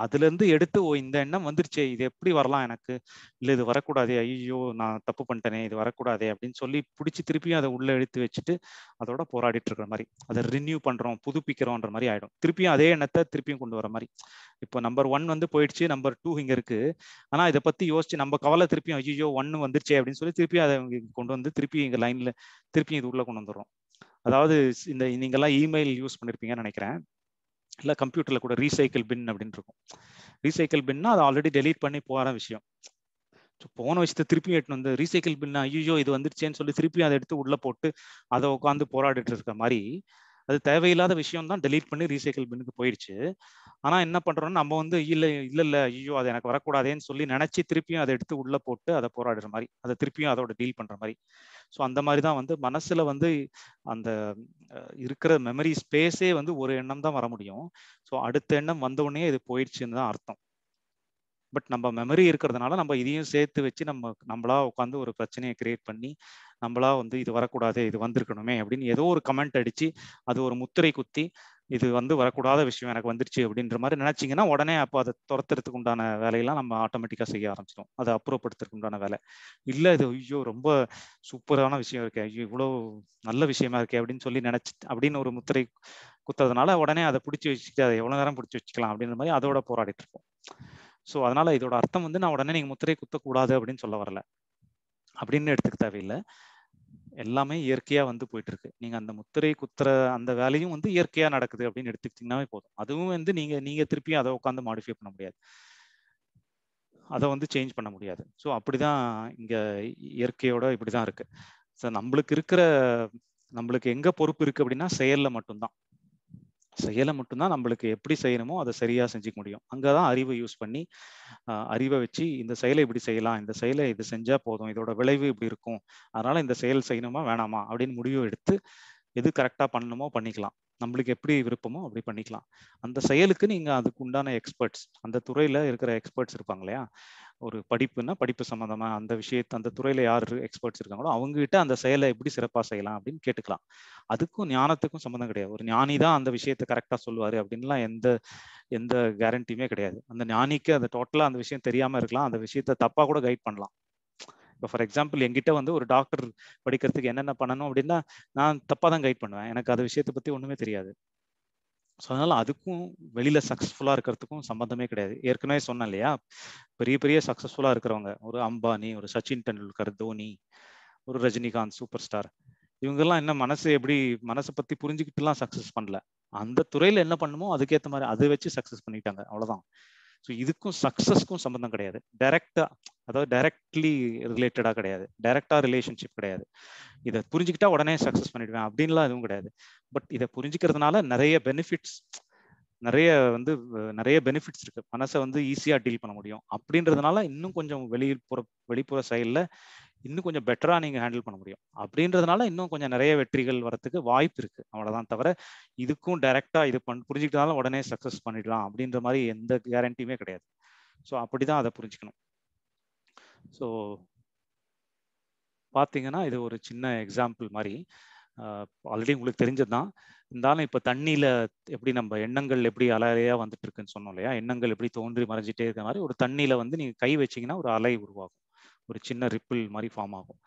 அதுல இருந்து எடுத்து ஓ இந்த எண்ணம் வந்துருச்சே இது எப்படி வரலாம் எனக்கு? இல்ல இது வரக்கூடாதே ஐயோ நான் தப்பு பண்ணிட்டேனே இது வரக்கூடாதே அப்படின்னு சொல்லி பிடிச்சி திருப்பியும் அதை உள்ள எடுத்து வச்சுட்டு அதோட போராடிட்டு இருக்கிற மாதிரி அதை ரினியூ பண்றோம் புதுப்பிக்கிறோன்ற மாதிரி ஆயிடும். திருப்பியும் அதே எண்ணத்தை திருப்பியும் கொண்டு வர மாதிரி. இப்போ நம்பர் ஒன் வந்து போயிடுச்சு நம்பர் டூ இங்க இருக்கு. ஆனா இதை பத்தி யோசிச்சு நம்ம கவலை திருப்பியும் ஐயோ ஒன்னு வந்துருச்சே அப்படின்னு சொல்லி திருப்பியும் அதை கொண்டு வந்து திருப்பி எங்கள் லைன்ல திருப்பியும் இது உள்ள கொண்டு வந்துடுறோம். அதாவது இந்த நீங்கெல்லாம் இமெயில் யூஸ் பண்ணிருப்பீங்கன்னு நினைக்கிறேன். இல்லை கம்ப்யூட்டரில் கூட ரீசைக்கிள் பின் அப்படின்னு இருக்கும் ரீசைக்கிள் பின்னா அதை ஆல்ரெடி டெலீட் பண்ணி போகிற விஷயம். ஸோ போன விஷயத்த திருப்பி எட்டுன்னு வந்து ரீசைக்கிள் பின்னா ஐயோ இது வந்துருச்சேன்னு சொல்லி திருப்பி அதை எடுத்து உள்ளே போட்டு அதை உட்காந்து போராடிட்டு இருக்க மாதிரி அது தேவையில்லாத விஷயம் தான் டெலீட் பண்ணி ரீசைக்கிள் பின்னுக்கு போயிடுச்சு. ஆனா என்ன பண்றோம்னா நம்ம வந்து இல்ல இல்ல இல்ல ஐயோ அது எனக்கு வரக்கூடாதேன்னு சொல்லி நினைச்சு திருப்பியும் அதை எடுத்து உள்ள போட்டு அதை போராடுற மாதிரி அதை திருப்பியும் அதோட டீல் பண்ற மாதிரி ஸோ அந்த மாதிரி தான் வந்து மனசுல வந்து அந்த இருக்கிற மெமரி ஸ்பேஸே வந்து ஒரு எண்ணம் தான் வர முடியும். ஸோ அடுத்த எண்ணம் வந்த உடனே இது போயிடுச்சுன்னு தான் அர்த்தம். பட் நம்ம மெமரி இருக்கிறதுனால நம்ம இதையும் சேர்த்து வச்சு நம்ம நம்மளா உட்காந்து ஒரு பிரச்சனையை கிரியேட் பண்ணி நம்மளா வந்து இது வரக்கூடாது இது வந்திருக்கணுமே அப்படின்னு ஏதோ ஒரு கமெண்ட் அடிச்சு அது ஒரு முத்திரை குத்தி இது வந்து வரக்கூடாத விஷயம் எனக்கு வந்துருச்சு அப்படின்ற மாதிரி நினைச்சிங்கன்னா உடனே அப்போ அதை துரத்துறதுக்கு உண்டான வேலையெல்லாம் நம்ம ஆட்டோமேட்டிக்காக செய்ய ஆரம்பிச்சிடும் அதை அப்புறப்படுத்துறதுக்கு உண்டான வேலை. இல்லை இது ஐயோ ரொம்ப சூப்பரான விஷயம் இருக்கே. ஐயோ இவ்வளோ நல்ல விஷயமா இருக்கே அப்படின்னு சொல்லி நினச்சி அப்படின்னு ஒரு முத்திரை குத்துறதுனால உடனே அதை பிடிச்சி வச்சுட்டு அதை எவ்வளோ நேரம் பிடிச்சி வச்சுக்கலாம் அப்படின்ற மாதிரி அதோட போராடிட்டு இருப்போம். ஸோ அதனால இதோட அர்த்தம் வந்து நான் உடனே நீங்கள் முத்திரை குத்தக்கூடாது அப்படின்னு சொல்ல வரல. அப்படின்னு எடுத்துக்க தேவையில்லை. எல்லாமே இயற்கையா வந்து போயிட்டு இருக்கு நீங்க அந்த முத்திரை குத்துற அந்த வேலையும் வந்து இயற்கையா நடக்குது அப்படின்னு எடுத்துக்கிட்டிங்கனாவே போதும். அதுவும் வந்து நீங்க நீங்க திருப்பி அதை உட்காந்து மாடிஃபை பண்ண முடியாது. அதை வந்து சேஞ்ச் பண்ண முடியாது. ஸோ அப்படிதான் இங்க இயற்கையோட இப்படிதான் இருக்கு. ஸோ நம்மளுக்கு இருக்கிற நம்மளுக்கு எங்க பொறுப்பு இருக்கு அப்படின்னா செயல்ல மட்டும்தான். செயலை மட்டும்தான் நம்மளுக்கு எப்படி செய்யணுமோ அதை சரியாக செஞ்சுக்க முடியும். அங்கதான் அறிவை யூஸ் பண்ணி அறிவை வச்சு இந்த செயலை இப்படி செய்யலாம் இந்த செயலை இது செஞ்சால் போதும் இதோட விளைவு இப்படி இருக்கும் அதனால் இந்த செயல் செய்யணுமா வேணாமா அப்படின்னு முடிவு எடுத்து எது கரெக்டாக பண்ணணுமோ பண்ணிக்கலாம். நம்மளுக்கு எப்படி விருப்பமோ அப்படி பண்ணிக்கலாம். அந்த செயலுக்கு நீங்கள் அதுக்கு உண்டான எக்ஸ்பர்ட்ஸ் அந்த துறையில் இருக்கிற எக்ஸ்பர்ட்ஸ் இருப்பாங்க இல்லையா? ஒரு படிப்புன்னா படிப்பு சம்மந்தமா அந்த விஷயத்த அந்த துறையில யார் எக்ஸ்பர்ட்ஸ் இருக்காங்களோ அவங்க கிட்ட அந்த செயலை எப்படி சிறப்பா செய்யலாம் அப்படின்னு கேட்டுக்கலாம். அதுக்கும் ஞானத்துக்கும் சம்மந்தம் கிடையாது. ஒரு ஞானி தான் அந்த விஷயத்த கரெக்டா சொல்லுவாரு அப்படின்லாம் எந்த எந்த கேரண்டியுமே கிடையாது. அந்த ஞானிக்கு அந்த டோட்டலா அந்த விஷயம் தெரியாம இருக்கலாம். அந்த விஷயத்த தப்பா கூட கைட் பண்ணலாம். இப்போ ஃபார் எக்ஸாம்பிள் என்கிட்ட வந்து ஒரு டாக்டர் படிக்கிறதுக்கு என்னென்ன பண்ணணும் அப்படின்னா நான் தப்பாக தான் கைட் பண்ணுவேன். எனக்கு அது விஷயத்தை பற்றி ஒன்றுமே தெரியாது. ஸோ அதனால அதுக்கும் வெளியில சக்ஸஸ்ஃபுல்லாக இருக்கிறதுக்கும் சம்மந்தமே கிடையாது. ஏற்கனவே சொன்னேன் இல்லையா? பெரிய பெரிய சக்ஸஸ்ஃபுல்லாக இருக்கிறவங்க ஒரு அம்பானி ஒரு சச்சின் டெண்டுல்கர் தோனி ஒரு ரஜினிகாந்த் சூப்பர் ஸ்டார் இவங்கெல்லாம் என்ன மனசு எப்படி மனசை பத்தி புரிஞ்சுக்கிட்டுலாம் சக்ஸஸ் பண்ணல. அந்த துறையில என்ன பண்ணுமோ அதுக்கேற்ற மாதிரி அதை வச்சு சக்ஸஸ் பண்ணிட்டாங்க. அவ்வளவுதான். ஸோ இதுக்கும் சக்ஸஸ்க்கும் சம்மந்தம் கிடையாது. டைரக்டா அதாவது டைரக்ட்லி ரிலேட்டடா கிடையாது. டைரக்டா ரிலேஷன்ஷிப் கிடையாது. இதை புரிஞ்சுக்கிட்டா உடனே சக்ஸஸ் பண்ணிடுவேன். அப்படின்லாம் எதுவும் கிடையாது. பட் இதை புரிஞ்சுக்கிறதுனால நிறைய பெனிஃபிட்ஸ் நிறைய வந்து நிறைய பெனிஃபிட்ஸ் இருக்கு. மனசை வந்து ஈஸியா டீல் பண்ண முடியும். அப்படின்றதுனால இன்னும் கொஞ்சம் வெளிப்புற வெளிப்புற செயலில் இன்னும் கொஞ்சம் பெட்டரா நீங்க ஹேண்டில் பண்ண முடியும். அப்படின்றதுனால இன்னும் கொஞ்சம் நிறைய வெற்றிகள் வரத்துக்கு வாய்ப்பு இருக்கு. அவ்வளவுதான் தவிர இதுக்கும் டைரக்டா இது பண் புரிஞ்சுக்கிட்டாலும் உடனே சக்சஸ் பண்ணிடலாம் அப்படின்ற மாதிரி எந்த கேரண்டியுமே கிடையாது. ஸோ அப்படிதான் அதை புரிஞ்சுக்கணும். ஸோ பார்த்தீங்கன்னா இது ஒரு சின்ன எக்ஸாம்பிள் மாதிரி ஆல்ரெடி உங்களுக்கு தெரிஞ்சது தான் இருந்தாலும் இப்போ தண்ணியில் எப்படி நம்ம எண்ணங்கள் எப்படி அலையாக வந்துட்டு இருக்குன்னு சொன்னோம் இல்லையா? எண்ணங்கள் எப்படி தோன்றி மறைஞ்சிட்டே இருக்க மாதிரி ஒரு தண்ணியில் வந்து நீங்கள் கை வச்சிங்கன்னா ஒரு அலை உருவாகும். ஒரு சின்ன ரிப்பிள் மாதிரி ஃபார்ம் ஆகும்.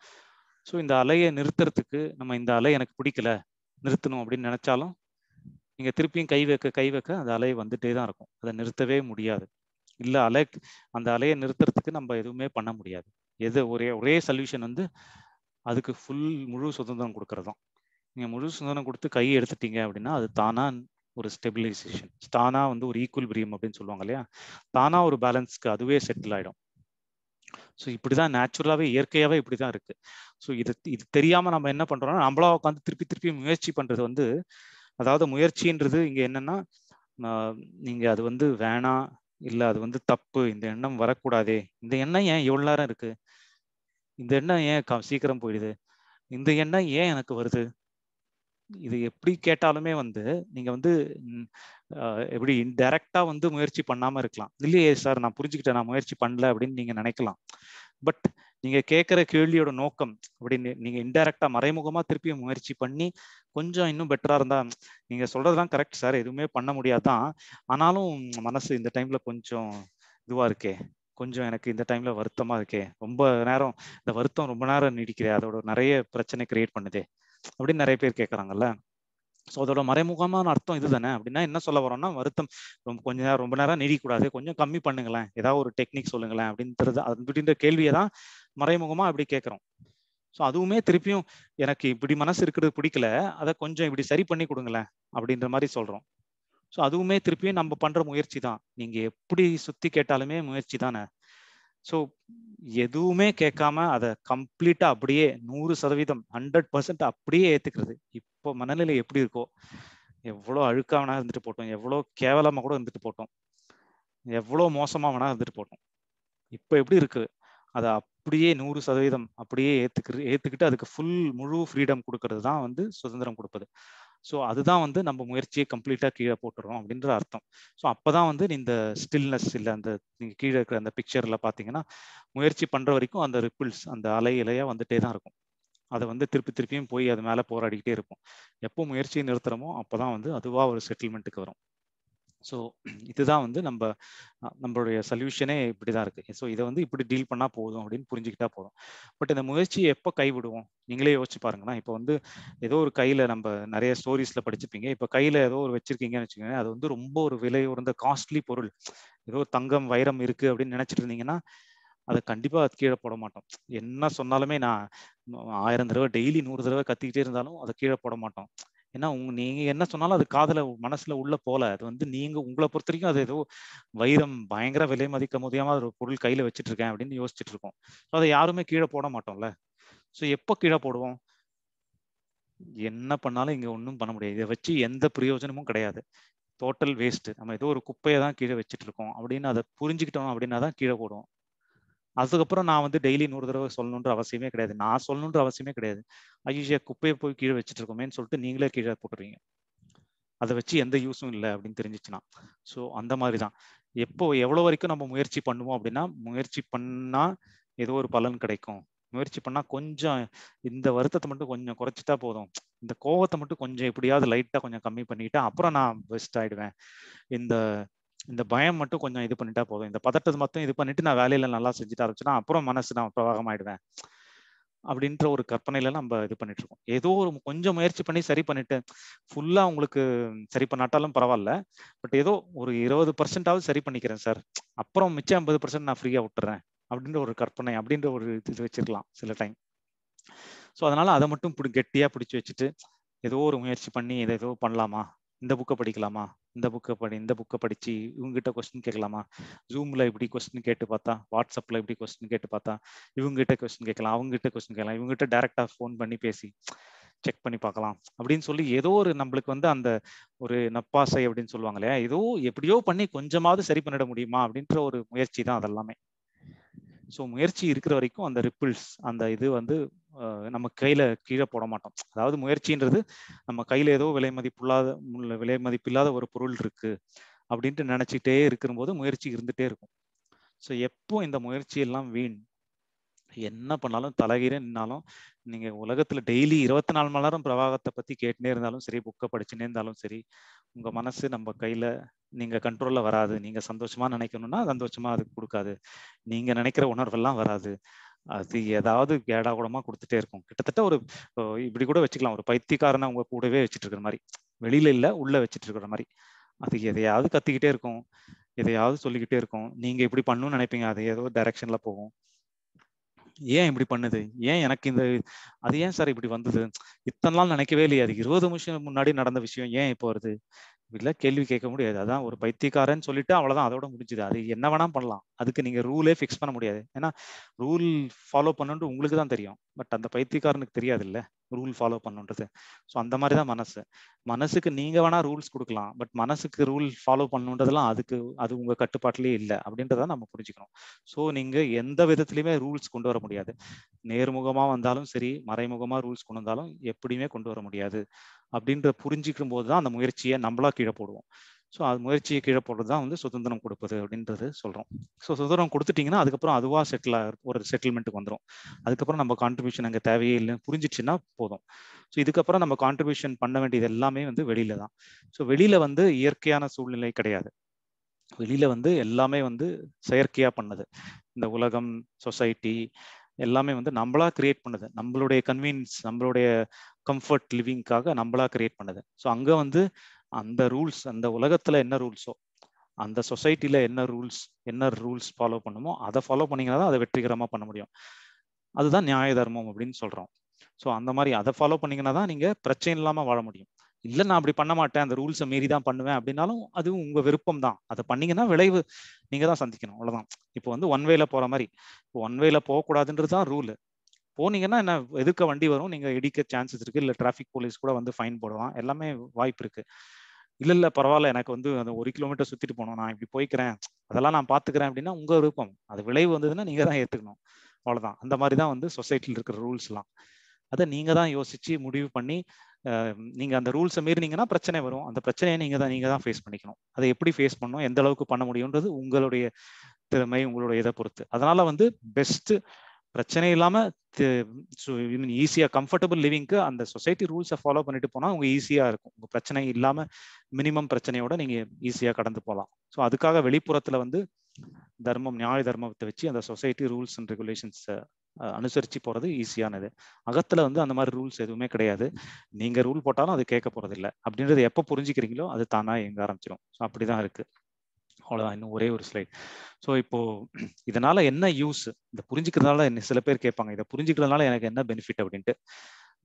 ஸோ இந்த அலையை நிறுத்துறதுக்கு நம்ம இந்த அலை எனக்கு பிடிக்கல நிறுத்தணும் அப்படின்னு நினச்சாலும் நீங்கள் திருப்பியும் கை வைக்க கை வைக்க அந்த அலை வந்துட்டே தான் இருக்கும். அதை நிறுத்தவே முடியாது. இல்லை அலை அந்த அலையை நிறுத்துறதுக்கு நம்ம எதுவுமே பண்ண முடியாது. எது ஒரே ஒரே சொல்யூஷன் வந்து அதுக்கு ஃபுல் முழு சுதந்திரம் கொடுக்கறது தான் நீங்கள் முழு சுதந்திரம் கொடுத்து கையை எடுத்துட்டீங்க அப்படின்னா அது தானாக ஒரு ஸ்டெபிலைசேஷன் தானாக வந்து ஒரு ஈக்குவல் பிரியம் அப்படின்னு சொல்லுவாங்க இல்லையா? தானாக ஒரு பேலன்ஸ்க்கு அதுவே செட்டில் ஆகிடும் ஸோ இப்படிதான் இயற்கையாகவே இப்படி தான் இருக்கு. ஸோ இது இது தெரியாமல் நம்ம என்ன பண்ணுறோம்னா நம்மளா உட்காந்து திருப்பி திருப்பி முயற்சி பண்ணுறது வந்து அதாவது முயற்சின்றது இங்கே என்னன்னா நீங்கள் அது வந்து வேணாம் இல்லை அது வந்து தப்பு இந்த எண்ணம் வரக்கூடாதே. இந்த எண்ணம் ஏன் எவ்வளோ நேரம் இருக்கு? இந்த எண்ணம் ஏன் சீக்கிரம் போயிடுது? இந்த எண்ணம் ஏன் எனக்கு வருது? இது எப்படி கேட்டாலுமே வந்து நீங்க வந்து எப்படி இன்டைரக்டா வந்து முயற்சி பண்ணாம இருக்கலாம். இல்லையே சார் நான் புரிஞ்சுக்கிட்டேன் நான் முயற்சி பண்ணல அப்படின்னு நீங்க நினைக்கலாம். பட் நீங்க கேட்கிற கேள்வியோட நோக்கம் அப்படின்னு நீங்க இன்டைரக்டா மறைமுகமா திருப்பி முயற்சி பண்ணி கொஞ்சம் இன்னும் பெட்டரா இருந்தா நீங்க சொல்றதுதான் கரெக்ட் சார் எதுவுமே பண்ண முடியாதான். ஆனாலும் மனசு இந்த டைம்ல கொஞ்சம் இதுவா இருக்கே. கொஞ்சம் எனக்கு இந்த டைம்ல வருத்தமா இருக்கே. ரொம்ப நேரம் இந்த வருத்தம் ரொம்ப நேரம் நீடிக்கிறே அதோட நிறைய பிரச்சனை கிரியேட் பண்ணுதே. அப்படின்னு நிறைய பேர் கேட்கறாங்கல்ல ஸோ அதோட மறைமுகமான அர்த்தம் இதுதானே? அப்படின்னா என்ன சொல்ல வரோம்னா வருத்தம் ரொம்ப கொஞ்ச நேரம் ரொம்ப நேரம் நீடிக்கூடாது கொஞ்சம் கம்மி பண்ணுங்களேன். ஏதாவது ஒரு டெக்னிக் சொல்லுங்களேன் அப்படின்றது அப்படின்ற கேள்வியை தான் மறைமுகமா அப்படி கேட்குறோம் ஸோ அதுவுமே திருப்பியும் எனக்கு இப்படி மனசு இருக்கிறது பிடிக்கல. அதை கொஞ்சம் இப்படி சரி பண்ணி கொடுங்களேன் அப்படின்ற மாதிரி சொல்றோம். ஸோ அதுவுமே திருப்பியும் நம்ம பண்ணுற முயற்சி தான். நீங்கள் எப்படி சுற்றி கேட்டாலுமே முயற்சி தானே. ஸோ எதுவுமே கேட்காம அதை கம்ப்ளீட்டாக அப்படியே நூறு சதவீதம் ஹண்ட்ரட் பர்சன்ட் அப்படியே ஏற்றுக்கிறது இப்போ மனநிலை எப்படி இருக்கோ எவ்வளோ அழுக்கா வேணா இருந்துட்டு போட்டோம். எவ்வளோ கேவலமாக கூட இருந்துட்டு போட்டோம். எவ்வளோ மோசமாக வேணா இருந்துட்டு போட்டோம். இப்போ எப்படி இருக்கு? அதை அப்படியே நூறு சதவீதம் அப்படியே ஏத்துக்கிறது ஏற்றுக்கிட்டு அதுக்கு ஃபுல் முழு ஃப்ரீடம் கொடுக்கறது தான் வந்து சுதந்திரம் கொடுப்பது. ஸோ அதுதான் வந்து நம்ம முயற்சியை கம்ப்ளீட்டாக கீழே போட்டுறோம் அப்படின்ற அர்த்தம். ஸோ அப்போ தான் வந்து இந்த ஸ்டில்னஸ் இல்லை அந்த நீங்கள் கீழே இருக்கிற அந்த பிக்சரில் பார்த்தீங்கன்னா முயற்சி பண்ணுற வரைக்கும் அந்த ரிப்பிள்ஸ் அந்த அலை இலையாக வந்துட்டே தான் இருக்கும். அதை வந்து திருப்பி திருப்பியும் போய் அது மேலே போராடிக்கிட்டே இருக்கும். எப்போ முயற்சியை நிறுத்துறோமோ அப்பதான் வந்து அதுவாக ஒரு செட்டில்மெண்ட்டுக்கு வரும். ஸோ இதுதான் வந்து நம்ம நம்மளுடைய சொல்யூஷனே இப்படிதான் இருக்குது ஸோ இதை வந்து இப்படி டீல் பண்ணால் போதும் அப்படின்னு புரிஞ்சுக்கிட்டா போதும். பட் இந்த முயற்சியை எப்போ கைவிடுவோம்? நீங்களே யோசிச்சு பாருங்கன்னா இப்போ வந்து ஏதோ ஒரு கையில் நம்ம நிறைய ஸ்டோரிஸில் படிச்சுப்பீங்க. இப்போ கையில் ஏதோ ஒரு வச்சுருக்கீங்கன்னு வச்சுக்கோங்க அது வந்து ரொம்ப ஒரு விலை உயர்ந்த காஸ்ட்லி பொருள். ஏதோ தங்கம் வைரம் இருக்குது அப்படின்னு நினச்சிட்டு இருந்தீங்கன்னா அதை அது கீழே போட மாட்டோம். என்ன சொன்னாலுமே நான் ஆயிரம் தடவை டெய்லி நூறு தடவை கத்திக்கிட்டே இருந்தாலும் அதை கீழே போட மாட்டோம். ஏன்னா உங்க நீங்க என்ன சொன்னாலும் அது காதல மனசுல உள்ள போல அது வந்து நீங்க உங்களை பொறுத்த வரைக்கும் அது ஏதோ வைரம் பயங்கர விலை மதிக்க முடியாம ஒரு பொருள் கையில வச்சுட்டு இருக்கேன் அப்படின்னு யோசிச்சுட்டு இருக்கோம் அதை யாருமே கீழே போட மாட்டோம்ல. ஸோ எப்போ கீழே போடுவோம்? என்ன பண்ணாலும் இங்க ஒன்றும் பண்ண முடியாது. இதை வச்சு எந்த பிரயோஜனமும் கிடையாது. டோட்டல் வேஸ்ட் நம்ம ஏதோ ஒரு குப்பையை தான் கீழே வச்சுட்டு இருக்கோம் அப்படின்னு அதை புரிஞ்சுக்கிட்டோம் அப்படின்னா தான் கீழே போடுவோம். அதுக்கப்புறம் நான் வந்து டெய்லி நூறு தடவை சொல்லணுன்ற அவசியமே கிடையாது. நான் சொல்லணுன்ற அவசியமே கிடையாது. ஐயா குப்பையை போய் கீழே வச்சுட்டு இருக்கோமேன்னு சொல்லிட்டு நீங்களே கீழே போட்டுருவீங்க. அதை வச்சு எந்த யூஸும் இல்லை அப்படின்னு தெரிஞ்சிச்சுன்னா. ஸோ அந்த மாதிரி தான். எப்போ எவ்வளோ வரைக்கும் நம்ம முயற்சி பண்ணுவோம் அப்படின்னா முயற்சி பண்ணால் ஏதோ ஒரு பலன் கிடைக்கும். முயற்சி பண்ணால் கொஞ்சம் இந்த வருத்தத்தை மட்டும் கொஞ்சம் குறைச்சிட்டா போதும். இந்த கோவத்தை மட்டும் கொஞ்சம் எப்படியாவது லைட்டாக கொஞ்சம் கம்மி பண்ணிட்டா அப்புறம் நான் பெஸ்ட் ஆகிடுவேன் இந்த இந்த பயம் மட்டும் கொஞ்சம் இது பண்ணிட்டா போதும். இந்த பதட்டத்தை மட்டும் இது பண்ணிட்டு நான் வேலையில நல்லா செஞ்சுட்டு ஆரம்பிச்சுன்னா அப்புறம் மனசு நான் பிரவாகமாயிடுவேன் அப்படின்ற ஒரு கற்பனையில நம்ம இது பண்ணிட்டு இருக்கோம். ஏதோ ஒரு கொஞ்சம் முயற்சி பண்ணி சரி பண்ணிட்டு ஃபுல்லா உங்களுக்கு சரி பண்ணாட்டாலும் பரவாயில்ல. பட் ஏதோ ஒரு இருபது பர்சன்டாவது சரி பண்ணிக்கிறேன் சார். அப்புறம் மிச்சம் ஐம்பது பர்சன்ட் நான் ஃப்ரீயா விட்டுறேன். அப்படின்ற ஒரு கற்பனை அப்படின்ற ஒரு இது வச்சிருக்கலாம் சில டைம் ஸோ அதனால அதை மட்டும் பிடி கெட்டியா பிடிச்சி வச்சுட்டு ஏதோ ஒரு முயற்சி பண்ணி இதை ஏதோ பண்ணலாமா? இந்த புக்கை படிக்கலாமா? இந்த புக்கை படி இந்த புக்கை படிச்சு இவங்ககிட்ட கொஸ்டின் கேட்கலாமா? ஜூம்ல இப்படி கொஸ்டின் கேட்டு பார்த்தா வாட்ஸ்அப்ல இப்படி கொஸ்டின் கேட்டு பார்த்தா இவங்ககிட்ட கொஸ்டின் கேட்கலாம் அவங்ககிட்ட கொஸ்டின் கேட்கலாம் இவங்ககிட்ட டேரக்டா ஃபோன் பண்ணி பேசி செக் பண்ணி பார்க்கலாம். அப்படின்னு சொல்லி ஏதோ ஒரு நம்மளுக்கு வந்து அந்த ஒரு நப்பாசை அப்படின்னு சொல்லுவாங்க இல்லையா? ஏதோ எப்படியோ பண்ணி கொஞ்சமாவது சரி பண்ணிட முடியுமா? அப்படின்ற ஒரு முயற்சி தான் அதெல்லாமே. ஸோ முயற்சி இருக்கிற வரைக்கும் அந்த ரிப்பிள்ஸ் அந்த இது வந்து நம்ம கையில கீழே போட மாட்டோம். அதாவது முயற்சின்றது நம்ம கையில ஏதோ விலை மதிப்புள்ளாத விலை மதிப்பில்லாத ஒரு பொருள் இருக்கு அப்படின்ட்டு நினைச்சிட்டே இருக்கும்போது முயற்சி இருந்துட்டே இருக்கும். ஸோ எப்போ இந்த முயற்சி எல்லாம் வீண்? என்ன பண்ணாலும் தலைகீழ நின்னாலும் நீங்க உலகத்துல டெய்லி இருபத்தி நாலு மணி நேரம் பிரவாகத்தை பத்தி கேட்டுனே இருந்தாலும் சரி புக்கை படிச்சுனே இருந்தாலும் சரி உங்க மனசு நம்ம கையில நீங்க கண்ட்ரோல்ல வராது. நீங்க சந்தோஷமா நினைக்கணும்னா சந்தோஷமா அது கொடுக்காது. நீங்க நினைக்கிற உணர்வெல்லாம் வராது. அது ஏதாவது கேடா கூடமா கொடுத்துட்டே இருக்கும். கிட்டத்தட்ட ஒரு இப்படி கூட வச்சுக்கலாம். ஒரு பைத்தியக்காரனை அவங்க கூடவே வச்சுட்டு இருக்கிற மாதிரி. வெளியில இல்ல உள்ள வச்சுட்டு இருக்கிற மாதிரி. அது எதையாவது கத்திக்கிட்டே இருக்கும். எதையாவது சொல்லிக்கிட்டே இருக்கும். நீங்க இப்படி பண்ணணும்னு நினைப்பீங்க. அது ஏதோ டைரக்ஷன்ல போகும். ஏன் இப்படி பண்ணுது? ஏன் எனக்கு இந்த அது ஏன் சார் இப்படி வந்தது? இத்தனை நாள் நினைக்கவே இல்லையா. அது இருபது நிமிஷம் முன்னாடி நடந்த விஷயம் ஏன் இப்போ வருது? இல்லை கேள்வி கேட்க முடியாது. அதான் ஒரு பைத்தியக்காரன்னு சொல்லிட்டு அவ்வளோதான் அதோட முடிஞ்சுது. அது என்ன வேணா பண்ணலாம். அதுக்கு நீங்க ரூலே ஃபிக்ஸ் பண்ண முடியாது. ஏன்னா ரூல் ஃபாலோ பண்ணுன்ட்டு உங்களுக்கு தான் தெரியும். பட் அந்த பைத்தியக்காரனுக்கு தெரியாது இல்ல ரூல் ஃபாலோ பண்ணுன்றது. ஸோ அந்த மாதிரி தான் மனசு. மனசுக்கு நீங்க வேணா ரூல்ஸ் கொடுக்கலாம். பட் மனசுக்கு ரூல் ஃபாலோ பண்ணுன்றதெல்லாம் அதுக்கு அது உங்க கட்டுப்பாட்டிலேயே இல்லை அப்படின்றத நம்ம புரிஞ்சுக்கணும். ஸோ நீங்கள் எந்த விதத்துலையுமே ரூல்ஸ் கொண்டு வர முடியாது. நேர்முகமா வந்தாலும் சரி மறைமுகமா ரூல்ஸ் கொண்டு வந்தாலும் எப்படியுமே கொண்டு வர முடியாது. அப்படின்ற புரிஞ்சுக்கும் போது தான் அந்த முயற்சியை நம்மளா கீழே போடுவோம். ஸோ அது முயற்சியை கீழே போடுறது தான் வந்து சுதந்திரம் கொடுப்பது அப்படின்றது சொல்கிறோம் ஸோ சுதந்திரம் கொடுத்துட்டிங்கன்னா அதுக்கப்புறம் அதுவாக செட்டில் ஒரு செட்டில்மெண்ட்டுக்கு வந்துடும் அதுக்கப்புறம் நம்ம கான்ட்ரிபியூஷன் அங்கே தேவையே இல்லைன்னு புரிஞ்சிச்சுன்னா போதும். ஸோ இதுக்கப்புறம் நம்ம கான்ட்ரிபியூஷன் பண்ண வேண்டியது எல்லாமே வந்து வெளியில தான். ஸோ வெளியில வந்து இயற்கையான சூழ்நிலை கிடையாது. வெளியில வந்து எல்லாமே வந்து செயற்கையாக பண்ணது. இந்த உலகம் சொசைட்டி எல்லாமே வந்து நம்மளா கிரியேட் பண்ணுது. நம்மளுடைய கன்வீனியன்ஸ் நம்மளுடைய கம்ஃபர்ட் லிவிங்க்காக நம்மளா கிரியேட் பண்ணுது. ஸோ அங்கே வந்து அந்த ரூல்ஸ் அந்த உலகத்துல என்ன ரூல்ஸோ அந்த சொசைட்டில என்ன ரூல்ஸ் என்ன ரூல்ஸ் ஃபாலோ பண்ணுமோ அதை ஃபாலோ பண்ணீங்கன்னா தான் அதை வெற்றிகரமா பண்ண முடியும். அதுதான் நியாய தர்மம் அப்படின்னு சொல்றோம். ஸோ அந்த மாதிரி அதை ஃபாலோ பண்ணீங்கன்னா தான் நீங்க பிரச்சனை இல்லாம வாழ முடியும். இல்லை நான் அப்படி பண்ண மாட்டேன். அந்த ரூல்ஸை மீறி தான் பண்ணுவேன் அப்படின்னாலும் அதுவும் உங்க விருப்பம் தான். அதை பண்ணீங்கன்னா விளைவு நீங்க தான் சந்திக்கணும். அவ்வளவுதான். இப்போ வந்து ஒன் வேல போற மாதிரி. இப்போ ஒன் வேல போகக்கூடாதுன்றது தான் ரூல் போனீங்கன்னா என்ன எதுக்க வண்டி வரும்? நீங்க இடிக்க சான்சஸ் இருக்கு. இல்லை டிராஃபிக் போலீஸ் கூட வந்து ஃபைன் போடுவான் எல்லாமே வாய்ப்பு இருக்கு. இல்ல இல்ல பரவாயில்ல. எனக்கு வந்து அந்த ஒரு கிலோமீட்டர் சுத்திட்டு போகணும். நான் இப்படி போய்க்கிறேன். அதெல்லாம் நான் பாத்துக்கிறேன் அப்படின்னா உங்க விருப்பம். அது விளைவு வந்ததுன்னா நீங்க தான் ஏத்துக்கணும். அவ்வளவுதான். அந்த மாதிரி தான் வந்து சொசைட்டியில் இருக்கிற ரூல்ஸ் எல்லாம். அதை நீங்கள் தான் யோசிச்சு முடிவு பண்ணி நீங்கள் அந்த ரூல்ஸை மீறினீங்கன்னா பிரச்சனை வரும். அந்த பிரச்சனையை நீங்கள் தான் நீங்கள் தான் ஃபேஸ் பண்ணிக்கணும். அதை எப்படி ஃபேஸ் பண்ணணும் எந்த அளவுக்கு பண்ண முடியும்ன்றது உங்களுடைய திறமை உங்களுடைய இதை பொறுத்து. அதனால வந்து பெஸ்ட்டு பிரச்சனை இல்லாமல் ஈஸியாக கம்ஃபர்டபுள் லிவிங்க்கு அந்த சொசைட்டி ரூல்ஸை ஃபாலோ பண்ணிட்டு போனால் உங்கள் ஈஸியாக இருக்கும். உங்கள் பிரச்சனை இல்லாமல் மினிமம் பிரச்சனையோட நீங்கள் ஈஸியாக கடந்து போகலாம் ஸோ அதுக்காக வெளிப்புறத்தில் வந்து தர்மம் நியாய தர்மத்தை வச்சு அந்த சொசைட்டி ரூல்ஸ் அண்ட் ரெகுலேஷன்ஸை அனுசரித்து போகிறது ஈஸியானது. அகத்தில் வந்து அந்த மாதிரி ரூல்ஸ் எதுவுமே கிடையாது. நீங்கள் ரூல் போட்டாலும் அது கேட்க போகிறதில்ல இல்லை அப்படின்றது எப்போ புரிஞ்சுக்கிறீங்களோ அது தானாக எங்க ஆரம்பிச்சிடும் ஸோ அப்படி தான் இருக்குது அவ்வளோதான் இன்னும் ஒரே ஒரு ஸ்லைட் ஸோ இப்போ இதனால் என்ன யூஸ் இந்த புரிஞ்சுக்கிறதுனால என்ன சில பேர் கேட்பாங்க. இதை புரிஞ்சுக்கிறதுனால எனக்கு என்ன பெனிஃபிட் அப்படின்ட்டு.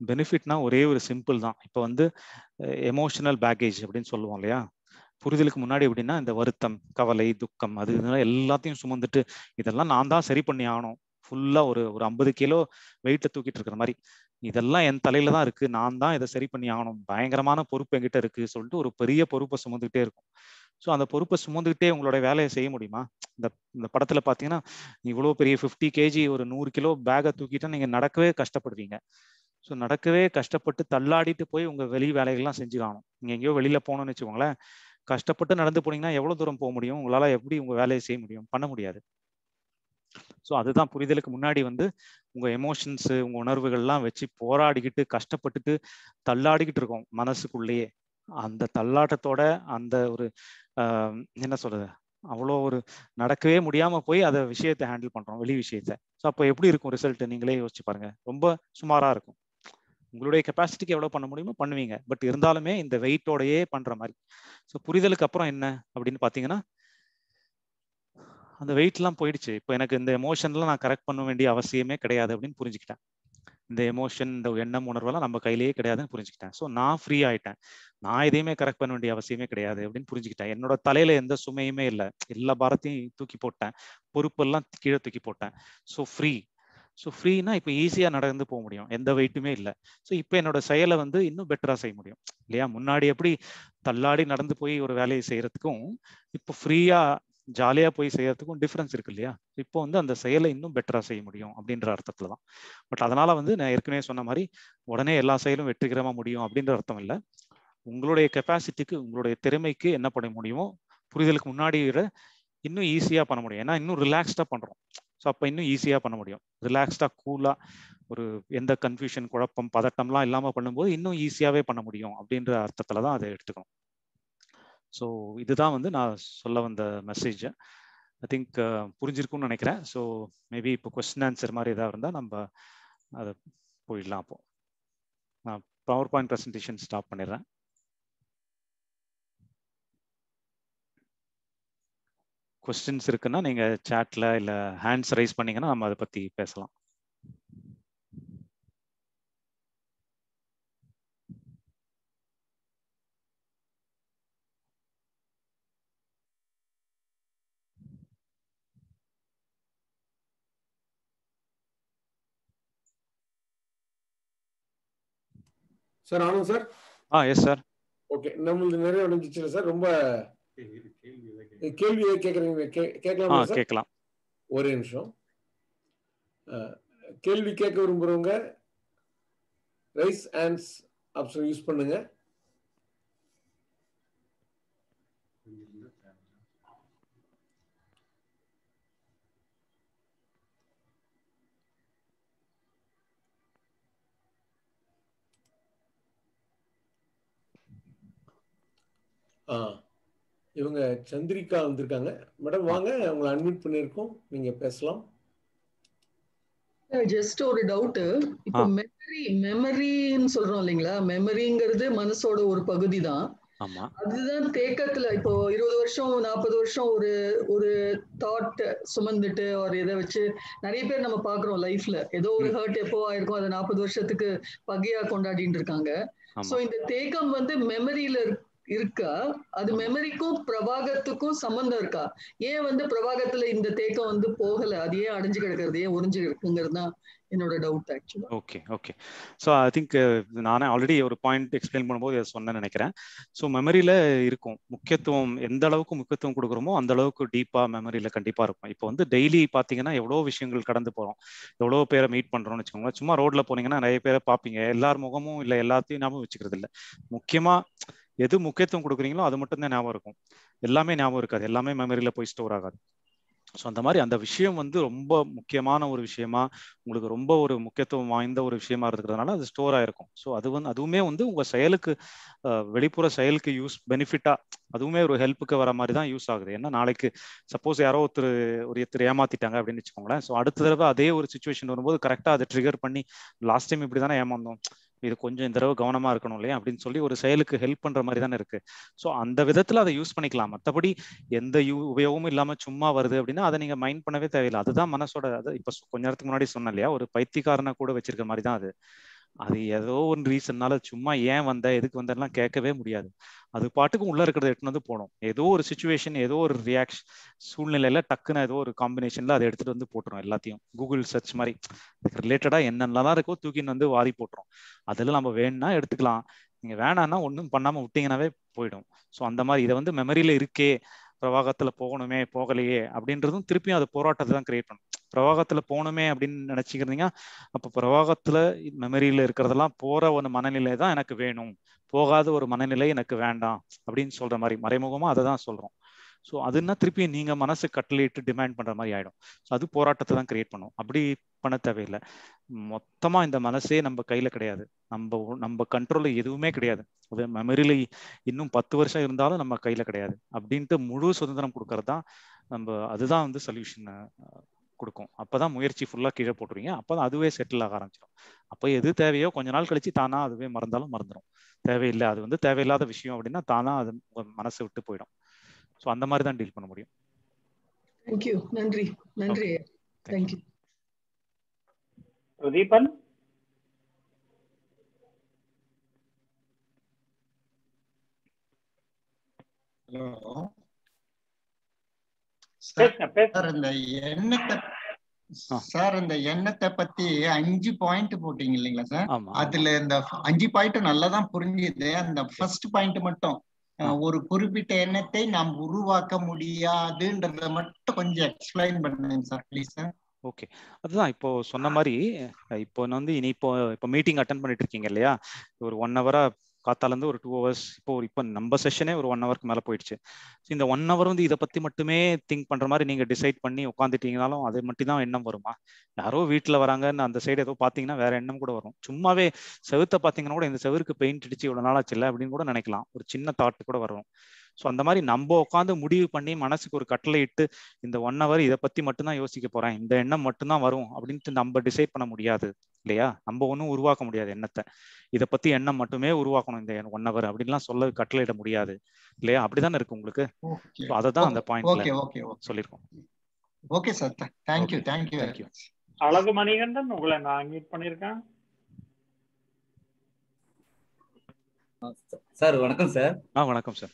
பெனிஃபிட்னா ஒரே ஒரு சிம்பிள் தான். இப்போ வந்து எமோஷனல் பேக்கேஜ் அப்படின்னு சொல்லுவோம் இல்லையா? புரிதலுக்கு முன்னாடி எப்படின்னா இந்த வருத்தம் கவலை துக்கம் அது இதெல்லாம் எல்லாத்தையும் சுமந்துட்டு இதெல்லாம் நான் தான் சரி பண்ணி ஆகணும். ஃபுல்லா ஒரு ஒரு ஐம்பது கிலோ வெயிட்டை தூக்கிட்டு இருக்கிற மாதிரி. இதெல்லாம் என் தலையில தான் இருக்கு. நான் தான் இதை சரி பண்ணி ஆகணும். பயங்கரமான பொறுப்பு என்கிட்ட இருக்கு சொல்லிட்டு ஒரு பெரிய பொறுப்பை சுமந்துக்கிட்டே இருக்கும். ஸோ அந்த பொறுப்பை சுமந்துக்கிட்டே உங்களோட வேலையை செய்ய முடியுமா? இந்த இந்த படத்துல பாத்தீங்கன்னா இவ்வளோ பெரிய ஃபிஃப்டி கேஜி ஒரு நூறு கிலோ பேகை தூக்கிட்டா நீங்க நடக்கவே கஷ்டப்படுவீங்க. ஸோ நடக்கவே கஷ்டப்பட்டு தள்ளாடிட்டு போய் உங்க வெளி வேலைகள்லாம் செஞ்சு காணும். நீங்க எங்கேயோ வெளியில போகணும்னு வச்சுக்கோங்களேன் கஷ்டப்பட்டு நடந்து போனீங்கன்னா எவ்வளவு தூரம் போக முடியும்? உங்களால எப்படி உங்க வேலையை செய்ய முடியும்? பண்ண முடியாது. ஸோ அதுதான் புரிதலுக்கு முன்னாடி வந்து உங்க எமோஷன்ஸ் உங்க உணர்வுகள்லாம் வச்சு போராடிக்கிட்டு கஷ்டப்பட்டுட்டு தள்ளாடிக்கிட்டு இருக்கோம் மனசுக்குள்ளேயே. அந்த தள்ளாட்டத்தோட அந்த ஒரு என்ன சொல்றது? அவ்வளோ ஒரு நடக்கவே முடியாம போய் அதை விஷயத்தை ஹேண்டில் பண்றோம் வெளி விஷயத்த. ஸோ அப்போ எப்படி இருக்கும் ரிசல்ட் நீங்களே யோசிச்சு பாருங்க. ரொம்ப சுமாரா இருக்கும். உங்களுடைய கெப்பாசிட்டிக்கு எவ்வளவு பண்ண முடியுமோ பண்ணுவீங்க. பட் இருந்தாலுமே இந்த வெயிட்டோடையே பண்ற மாதிரி. ஸோ புரிதலுக்கு அப்புறம் என்ன அப்படின்னு பார்த்தீங்கன்னா அந்த வெயிட்லாம் போயிடுச்சு. இப்போ எனக்கு இந்த எமோஷன்லாம் நான் கரெக்ட் பண்ண வேண்டிய அவசியமே கிடையாது அப்படின்னு புரிஞ்சுக்கிட்டேன். இந்த எமோஷன் இந்த எண்ணம் உணர்வெல்லாம் நம்ம கையிலேயே கிடையாதுன்னு புரிஞ்சுக்கிட்டேன். ஸோ நான் ஃப்ரீ ஆயிட்டேன். நான் எதையுமே கரெக்ட் பண்ண வேண்டிய அவசியமே கிடையாது அப்படின்னு புரிஞ்சுக்கிட்டேன். என்னோட தலையில எந்த சுமையுமே இல்லை. எல்லா பாரத்தையும் தூக்கி போட்டேன். பொறுப்பெல்லாம் கீழே தூக்கி போட்டேன். ஸோ ஃப்ரீ ஸோ ஃப்ரீனா இப்போ ஈஸியாக நடந்து போக முடியும். எந்த வெயிட்டுமே இல்லை. ஸோ இப்போ என்னோட செயலை வந்து இன்னும் பெட்டராக செய்ய முடியும். இல்லையா? முன்னாடி எப்படி தள்ளாடி நடந்து போய் ஒரு வேலையை செய்யறதுக்கும் இப்போ ஃப்ரீயாக ஜாலியாக போய் செய்யறதுக்கும் டிஃப்ரென்ஸ் இருக்கு இல்லையா? இப்போ வந்து அந்த செயலை இன்னும் பெட்டராக செய்ய முடியும் அப்படின்ற அர்த்தத்தில் தான். பட் அதனால் வந்து நான் ஏற்கனவே சொன்ன மாதிரி உடனே எல்லா செயலும் வெற்றிகரமாக முடியும் அப்படின்ற அர்த்தம் இல்லை. உங்களுடைய கெப்பாசிட்டிக்கு உங்களுடைய திறமைக்கு என்ன பண்ண முடியுமோ புரிதலுக்கு முன்னாடி விட இன்னும் ஈஸியாக பண்ண முடியும். ஏன்னா இன்னும் ரிலாக்ஸ்டாக பண்ணுறோம் ஸோ அப்போ இன்னும் ஈஸியாக பண்ண முடியும். ரிலாக்ஸ்டாக கூலாக ஒரு எந்த கன்ஃபியூஷன் குழப்பம் பதட்டம்லாம் இல்லாமல் பண்ணும்போது இன்னும் ஈஸியாகவே பண்ண முடியும் அப்படின்ற அர்த்தத்தில் தான் அதை எடுத்துக்கணும். ஸோ இதுதான் வந்து நான் சொல்ல வந்த மெசேஜ் ஐ திங்க் புரிஞ்சிருக்கும்னு நினைக்கிறேன். ஸோ மேபி இப்போ கொஸ்டின் ஆன்சர் மாதிரி ஏதாவது இருந்தால் நம்ம அதை போயிடலாம் அப்போ. நான் பவர் பாயிண்ட் ப்ரெசன்டேஷன் ஸ்டாப் பண்ணிடுறேன். கொஸ்டின்ஸ் இருக்குன்னா நீங்கள் சேட்டில் இல்லை ஹேண்ட்ஸ் ரைஸ் பண்ணிங்கன்னா நம்ம அதை பற்றி பேசலாம். Sir Anand sir? Ah yes sir okay நம்மளது நிறைய அடைஞ்சிச்சுல சார் ரொம்ப கேள்வி கேட்குறீங்க கேட்கலாமா சார்? கேட்கலாம். ஒரே நிமிஷம். கேள்வி கேட்க விரும்புறவங்க ரைஸ் ஹேண்ட்ஸ் ஆப்ஷன் யூஸ் பண்ணுங்க. ஆ இவங்க சந்திரிகா வந்திருக்காங்க. மேடம் வாங்க உங்களை அட்மிட் பண்ணியிருக்கோம். நீங்க பேசலாம். ஜஸ்ட் ஒரு டவுட் இப்போ. மெமரி மெமரின்னு சொல்றோம் இல்லைங்களா? மெமரிங்கிறது மனசோட ஒரு பகுதி தான் ஆமா. அதுதான் தேக்கத்துல இப்போ இருபது வருஷம் நாற்பது வருஷம் ஒரு ஒரு தாட் சுமந்துட்டு ஒரு இதை வச்சு நிறைய பேர் நம்ம பாக்குறோம் லைஃப்ல ஏதோ ஒரு ஹர்ட் எப்போ ஆயிருக்கும் அது நாற்பது வருஷத்துக்கு பகையா கொண்டாடிட்டு இருக்காங்க. சோ இந்த தேக்கம் வந்து மெமரியில இருக்கா? அது மெமரிக்கும் பிரபாகத்துக்கும் சம்பந்தம் இருக்கா? ஏன் வந்து பிரபாகத்துல இந்த தேக்கம் வந்து போகல? அது ஏன் அடைஞ்சு கிடக்கிறது? ஏன் உறிஞ்சு கிடக்குங்கிறது தான் என்னோட டவுட் ஆக்சுவலா okay okay so I think நானே ஆல்ரெடி ஒரு பாயிண்ட் எக்ஸ்பிளைன் பண்ணும்போது அதை சொன்னேன்னு நினைக்கிறேன். ஸோ மெமரியில இருக்கும். முக்கியத்துவம் எந்த அளவுக்கு முக்கியத்துவம் கொடுக்குறோமோ அந்த அளவுக்கு டீப்பா மெமரியில கண்டிப்பா இருக்கும். இப்போ வந்து டெய்லி பாத்தீங்கன்னா எவ்வளோ விஷயங்கள் கடந்து போறோம். எவ்வளோ பேரை மீட் பண்றோம்னு வச்சுக்கோங்களேன். சும்மா ரோட்ல போனீங்கன்னா நிறைய பேரை பார்ப்பீங்க. எல்லார் முகமும் இல்லை எல்லாத்தையும் ஞாபகம் வச்சுக்கிறது இல்லை முக்கியமா எது முக்கியத்துவம் கொடுக்குறீங்களோ அது மட்டும் தான் ஞாபகம் இருக்கும். எல்லாமே ஞாபகம் இருக்காது. எல்லாமே மெமரியில போய் ஸ்டோர் ஆகாது. ஸோ அந்த மாதிரி அந்த விஷயம் வந்து ரொம்ப முக்கியமான ஒரு விஷயமா உங்களுக்கு ரொம்ப ஒரு முக்கியத்துவம் வாய்ந்த ஒரு விஷயமா இருக்கிறதுனால அது ஸ்டோர் ஆயிருக்கும். ஸோ அது வந்து அதுவுமே வந்து உங்க செயலுக்கு வெளிப்புற செயலுக்கு யூஸ் பெனிஃபிட்டா அதுவுமே ஒரு ஹெல்ப்புக்கு வர மாதிரி தான் யூஸ் ஆகுது. ஏன்னா நாளைக்கு சப்போஸ் யாரோ ஒருத்தர் ஒரு எத்தர் ஏமாத்திட்டாங்க அப்படின்னு வச்சுக்கோங்களேன். ஸோ அடுத்த தடவை அதே ஒரு சுச்சுவேஷன் வரும்போது கரெக்டாக அதை ட்ரிகர் பண்ணி லாஸ்ட் டைம் இப்படி தானே ஏமாந்தோம். இது கொஞ்சம் இந்த தடவை கவனமா இருக்கணும் இல்லையா? அப்படின்னு சொல்லி ஒரு செயலுக்கு ஹெல்ப் பண்ற மாதிரி தானே இருக்கு. ஸோ அந்த விதத்துல அதை யூஸ் பண்ணிக்கலாம். மற்றபடி எந்த யூ உபயோகமும் இல்லாம சும்மா வருது அப்படின்னா அதை நீங்க மைண்ட் பண்ணவே தேவையில்லை. அதுதான் மனசோட அது இப்ப கொஞ்ச நேரத்துக்கு முன்னாடி சொன்ன இல்லையா? ஒரு பைத்தியக்காரனை கூட வச்சிருக்க மாதிரி தான் அது. அது ஏதோ ஒரு ரீசன்னால சும்மா ஏன் வந்த எதுக்கு வந்தெல்லாம் கேட்கவே முடியாது. அது பாட்டுக்கு உள்ள இருக்கிறத எடுத்துன்னு வந்து போடும் ஏதோ ஒரு சுச்சுவேஷன் ஏதோ ஒரு ரியாக்ஷன் சூழ்நிலையில டக்குன்னு ஏதோ ஒரு காம்பினேஷன்ல அதை எடுத்துட்டு வந்து போட்டுரும் எல்லாத்தையும். கூகுள் சர்ச் மாதிரி. அதுக்கு ரிலேட்டடா என்னென்னலாம் இருக்கோ தூக்கின்னு வந்து வாரி போட்டுரும் அதில் நம்ம வேணும்னா எடுத்துக்கலாம். நீங்க வேணாம்னா ஒன்றும் பண்ணாம விட்டீங்கன்னாவே போயிடும். ஸோ அந்த மாதிரி இதை வந்து மெமரியில இருக்கே பிரவாகத்துல போகணுமே போகலையே அப்படின்றதும் திருப்பியும் அது போராட்டத்தை தான் கிரியேட் பண்ணும். பிரவாகத்துல போகணுமே அப்படின்னு நினைச்சுக்கிறீங்க அப்ப பிரவாகத்துல மெமரியில இருக்கிறதெல்லாம் போற ஒரு மனநிலை தான் எனக்கு வேணும். போகாத ஒரு மனநிலை எனக்கு வேண்டாம் அப்படின்னு சொல்ற மாதிரி மறைமுகமா அதை தான் சொல்றோம். ஸோ அதுன்னா திருப்பி நீங்க மனசு கட்டளையிட்டு டிமாண்ட் பண்ற மாதிரி ஆயிடும். ஸோ அது போராட்டத்தை தான் கிரியேட் பண்ணும். அப்படி பண்ண தேவையில்லை. மொத்தமா இந்த மனசே நம்ம கையில கிடையாது. நம்ம நம்ம கண்ட்ரோல்ல எதுவுமே கிடையாது. அது மெமரியில இன்னும் பத்து வருஷம் இருந்தாலும் நம்ம கையில கிடையாது. அப்படின்ட்டு முழு சுதந்திரம் கொடுக்கறது தான் நம்ம அதுதான் வந்து சொல்யூஷன் கொடுக்கும். அப்பதான் முயற்சி ஃபுல்லா கீழே போட்டுருவீங்க. அப்பதான் அதுவே செட்டில் ஆக ஆரம்பிச்சிடும் அப்போ எது தேவையோ கொஞ்ச நாள் கழிச்சு தானா அதுவே மறந்தாலும் மறந்துடும் தேவையில்லை அது வந்து தேவையில்லாத விஷயம் அப்படின்னா தானா அது மனசை விட்டு போயிடும். ஸோ அந்த மாதிரி தான் டீல் பண்ண முடியும். தேங்க்யூ நன்றி. நன்றி தேங்க்யூ பிரதீபன்? ஹலோ சார் இந்த எண்ணத்தை. சார் இந்த எண்ணத்தை பத்தி அஞ்சு பாயிண்ட் போட்டீங்க இல்லைங்களா சார்? அதுல இந்த அஞ்சு பாயிண்ட் நல்லா தான் புரிஞ்சுது. அந்த ஃபர்ஸ்ட் பாயிண்ட் மட்டும் ஒரு குறிப்பிட்ட எண்ணத்தை நாம் உருவாக்க முடியாதுன்றத மட்டும் கொஞ்சம் எக்ஸ்பிளைன் பண்ணுங்க சார் ப்ளீஸ் சார். ஓகே அதுதான் இப்போ சொன்ன மாதிரி இப்போ நான் வந்து இனி இப்போ இப்போ மீட்டிங் அட்டன் பண்ணிட்டு இருக்கீங்க இல்லையா? ஒரு ஒன் ஹவரா காத்தாலேருந்து ஒரு டூ ஹவர்ஸ் இப்போ ஒரு இப்போ நம்ம செஷனே ஒரு ஒன் ஹவருக்கு மேலே போயிடுச்சு. ஸோ இந்த ஒன் ஹவர் வந்து இதை பற்றி மட்டுமே திங்க் பண்ணுற மாதிரி நீங்க டிசைட் பண்ணி உட்காந்துட்டீங்கனாலும் அது மட்டும் தான் எண்ணம் வருமா? யாரோ வீட்டில் வராங்கன்னு அந்த சைடு ஏதோ பார்த்தீங்கன்னா வேற எண்ணம் கூட வரும். சும்மாவே செவுத்த பார்த்தீங்கன்னா கூட இந்த செவருக்கு பெயிண்ட் அடிச்சு இவ்வளோ நாளாச்சு இல்லை அப்படின்னு கூட நினைக்கலாம். ஒரு சின்ன தாட் கூட வரும். ஸோ அந்த மாதிரி நம்ம உட்காந்து முடிவு பண்ணி மனசுக்கு ஒரு கட்டளை இட்டு இந்த ஒன் ஹவர் இதை பத்தி மட்டும்தான் யோசிக்க போறேன். இந்த எண்ணம் மட்டும்தான் வரும் அப்படின்ட்டு நம்ம டிசைட் பண்ண முடியாது இல்லையா? நம்ம ஒன்றும் உருவாக்க முடியாது எண்ணத்தை. இதை பத்தி எண்ணம் மட்டுமே உருவாக்கணும் இந்த ஒன் ஹவர் அப்படின்லாம் சொல்ல கட்டளையிட முடியாது இல்லையா? அப்படிதானே இருக்கு உங்களுக்கு? ஓகே அதை தான் அந்த பாயிண்ட்ல ஓகே சொல்லியிருக்கோம். Okay sir thank you thank you thank you Azhagu Manikandan உங்களை நான் மீட் பண்ணியிருக்கேன். சார் வணக்கம் சார் ஆ வணக்கம் சார்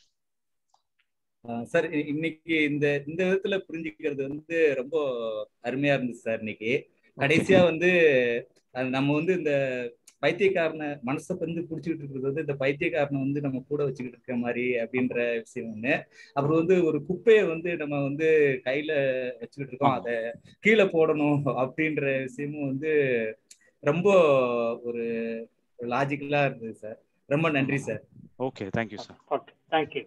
சார் இன்னைக்கு இந்த இந்த விதத்துல புரிஞ்சுக்கிறது வந்து ரொம்ப அருமையா இருந்துச்சு சார் இன்னைக்கு. கடைசியா வந்து நம்ம வந்து இந்த பைத்தியக்காரனை மனசை வந்து பிடிச்சிக்கிட்டு இருக்கிறது வந்து இந்த பைத்தியக்காரனை வந்து நம்ம கூட வச்சுக்கிட்டு இருக்க மாதிரி அப்படின்ற விஷயம் ஒண்ணு. அப்புறம் வந்து ஒரு குப்பையை வந்து நம்ம வந்து கையில வச்சுக்கிட்டு இருக்கோம். அதை கீழே போடணும் அப்படின்ற விஷயமும் வந்து ரொம்ப ஒரு லாஜிக்கலா இருந்தது சார். ரொம்ப நன்றி sir. Okay thank you sir okay thank you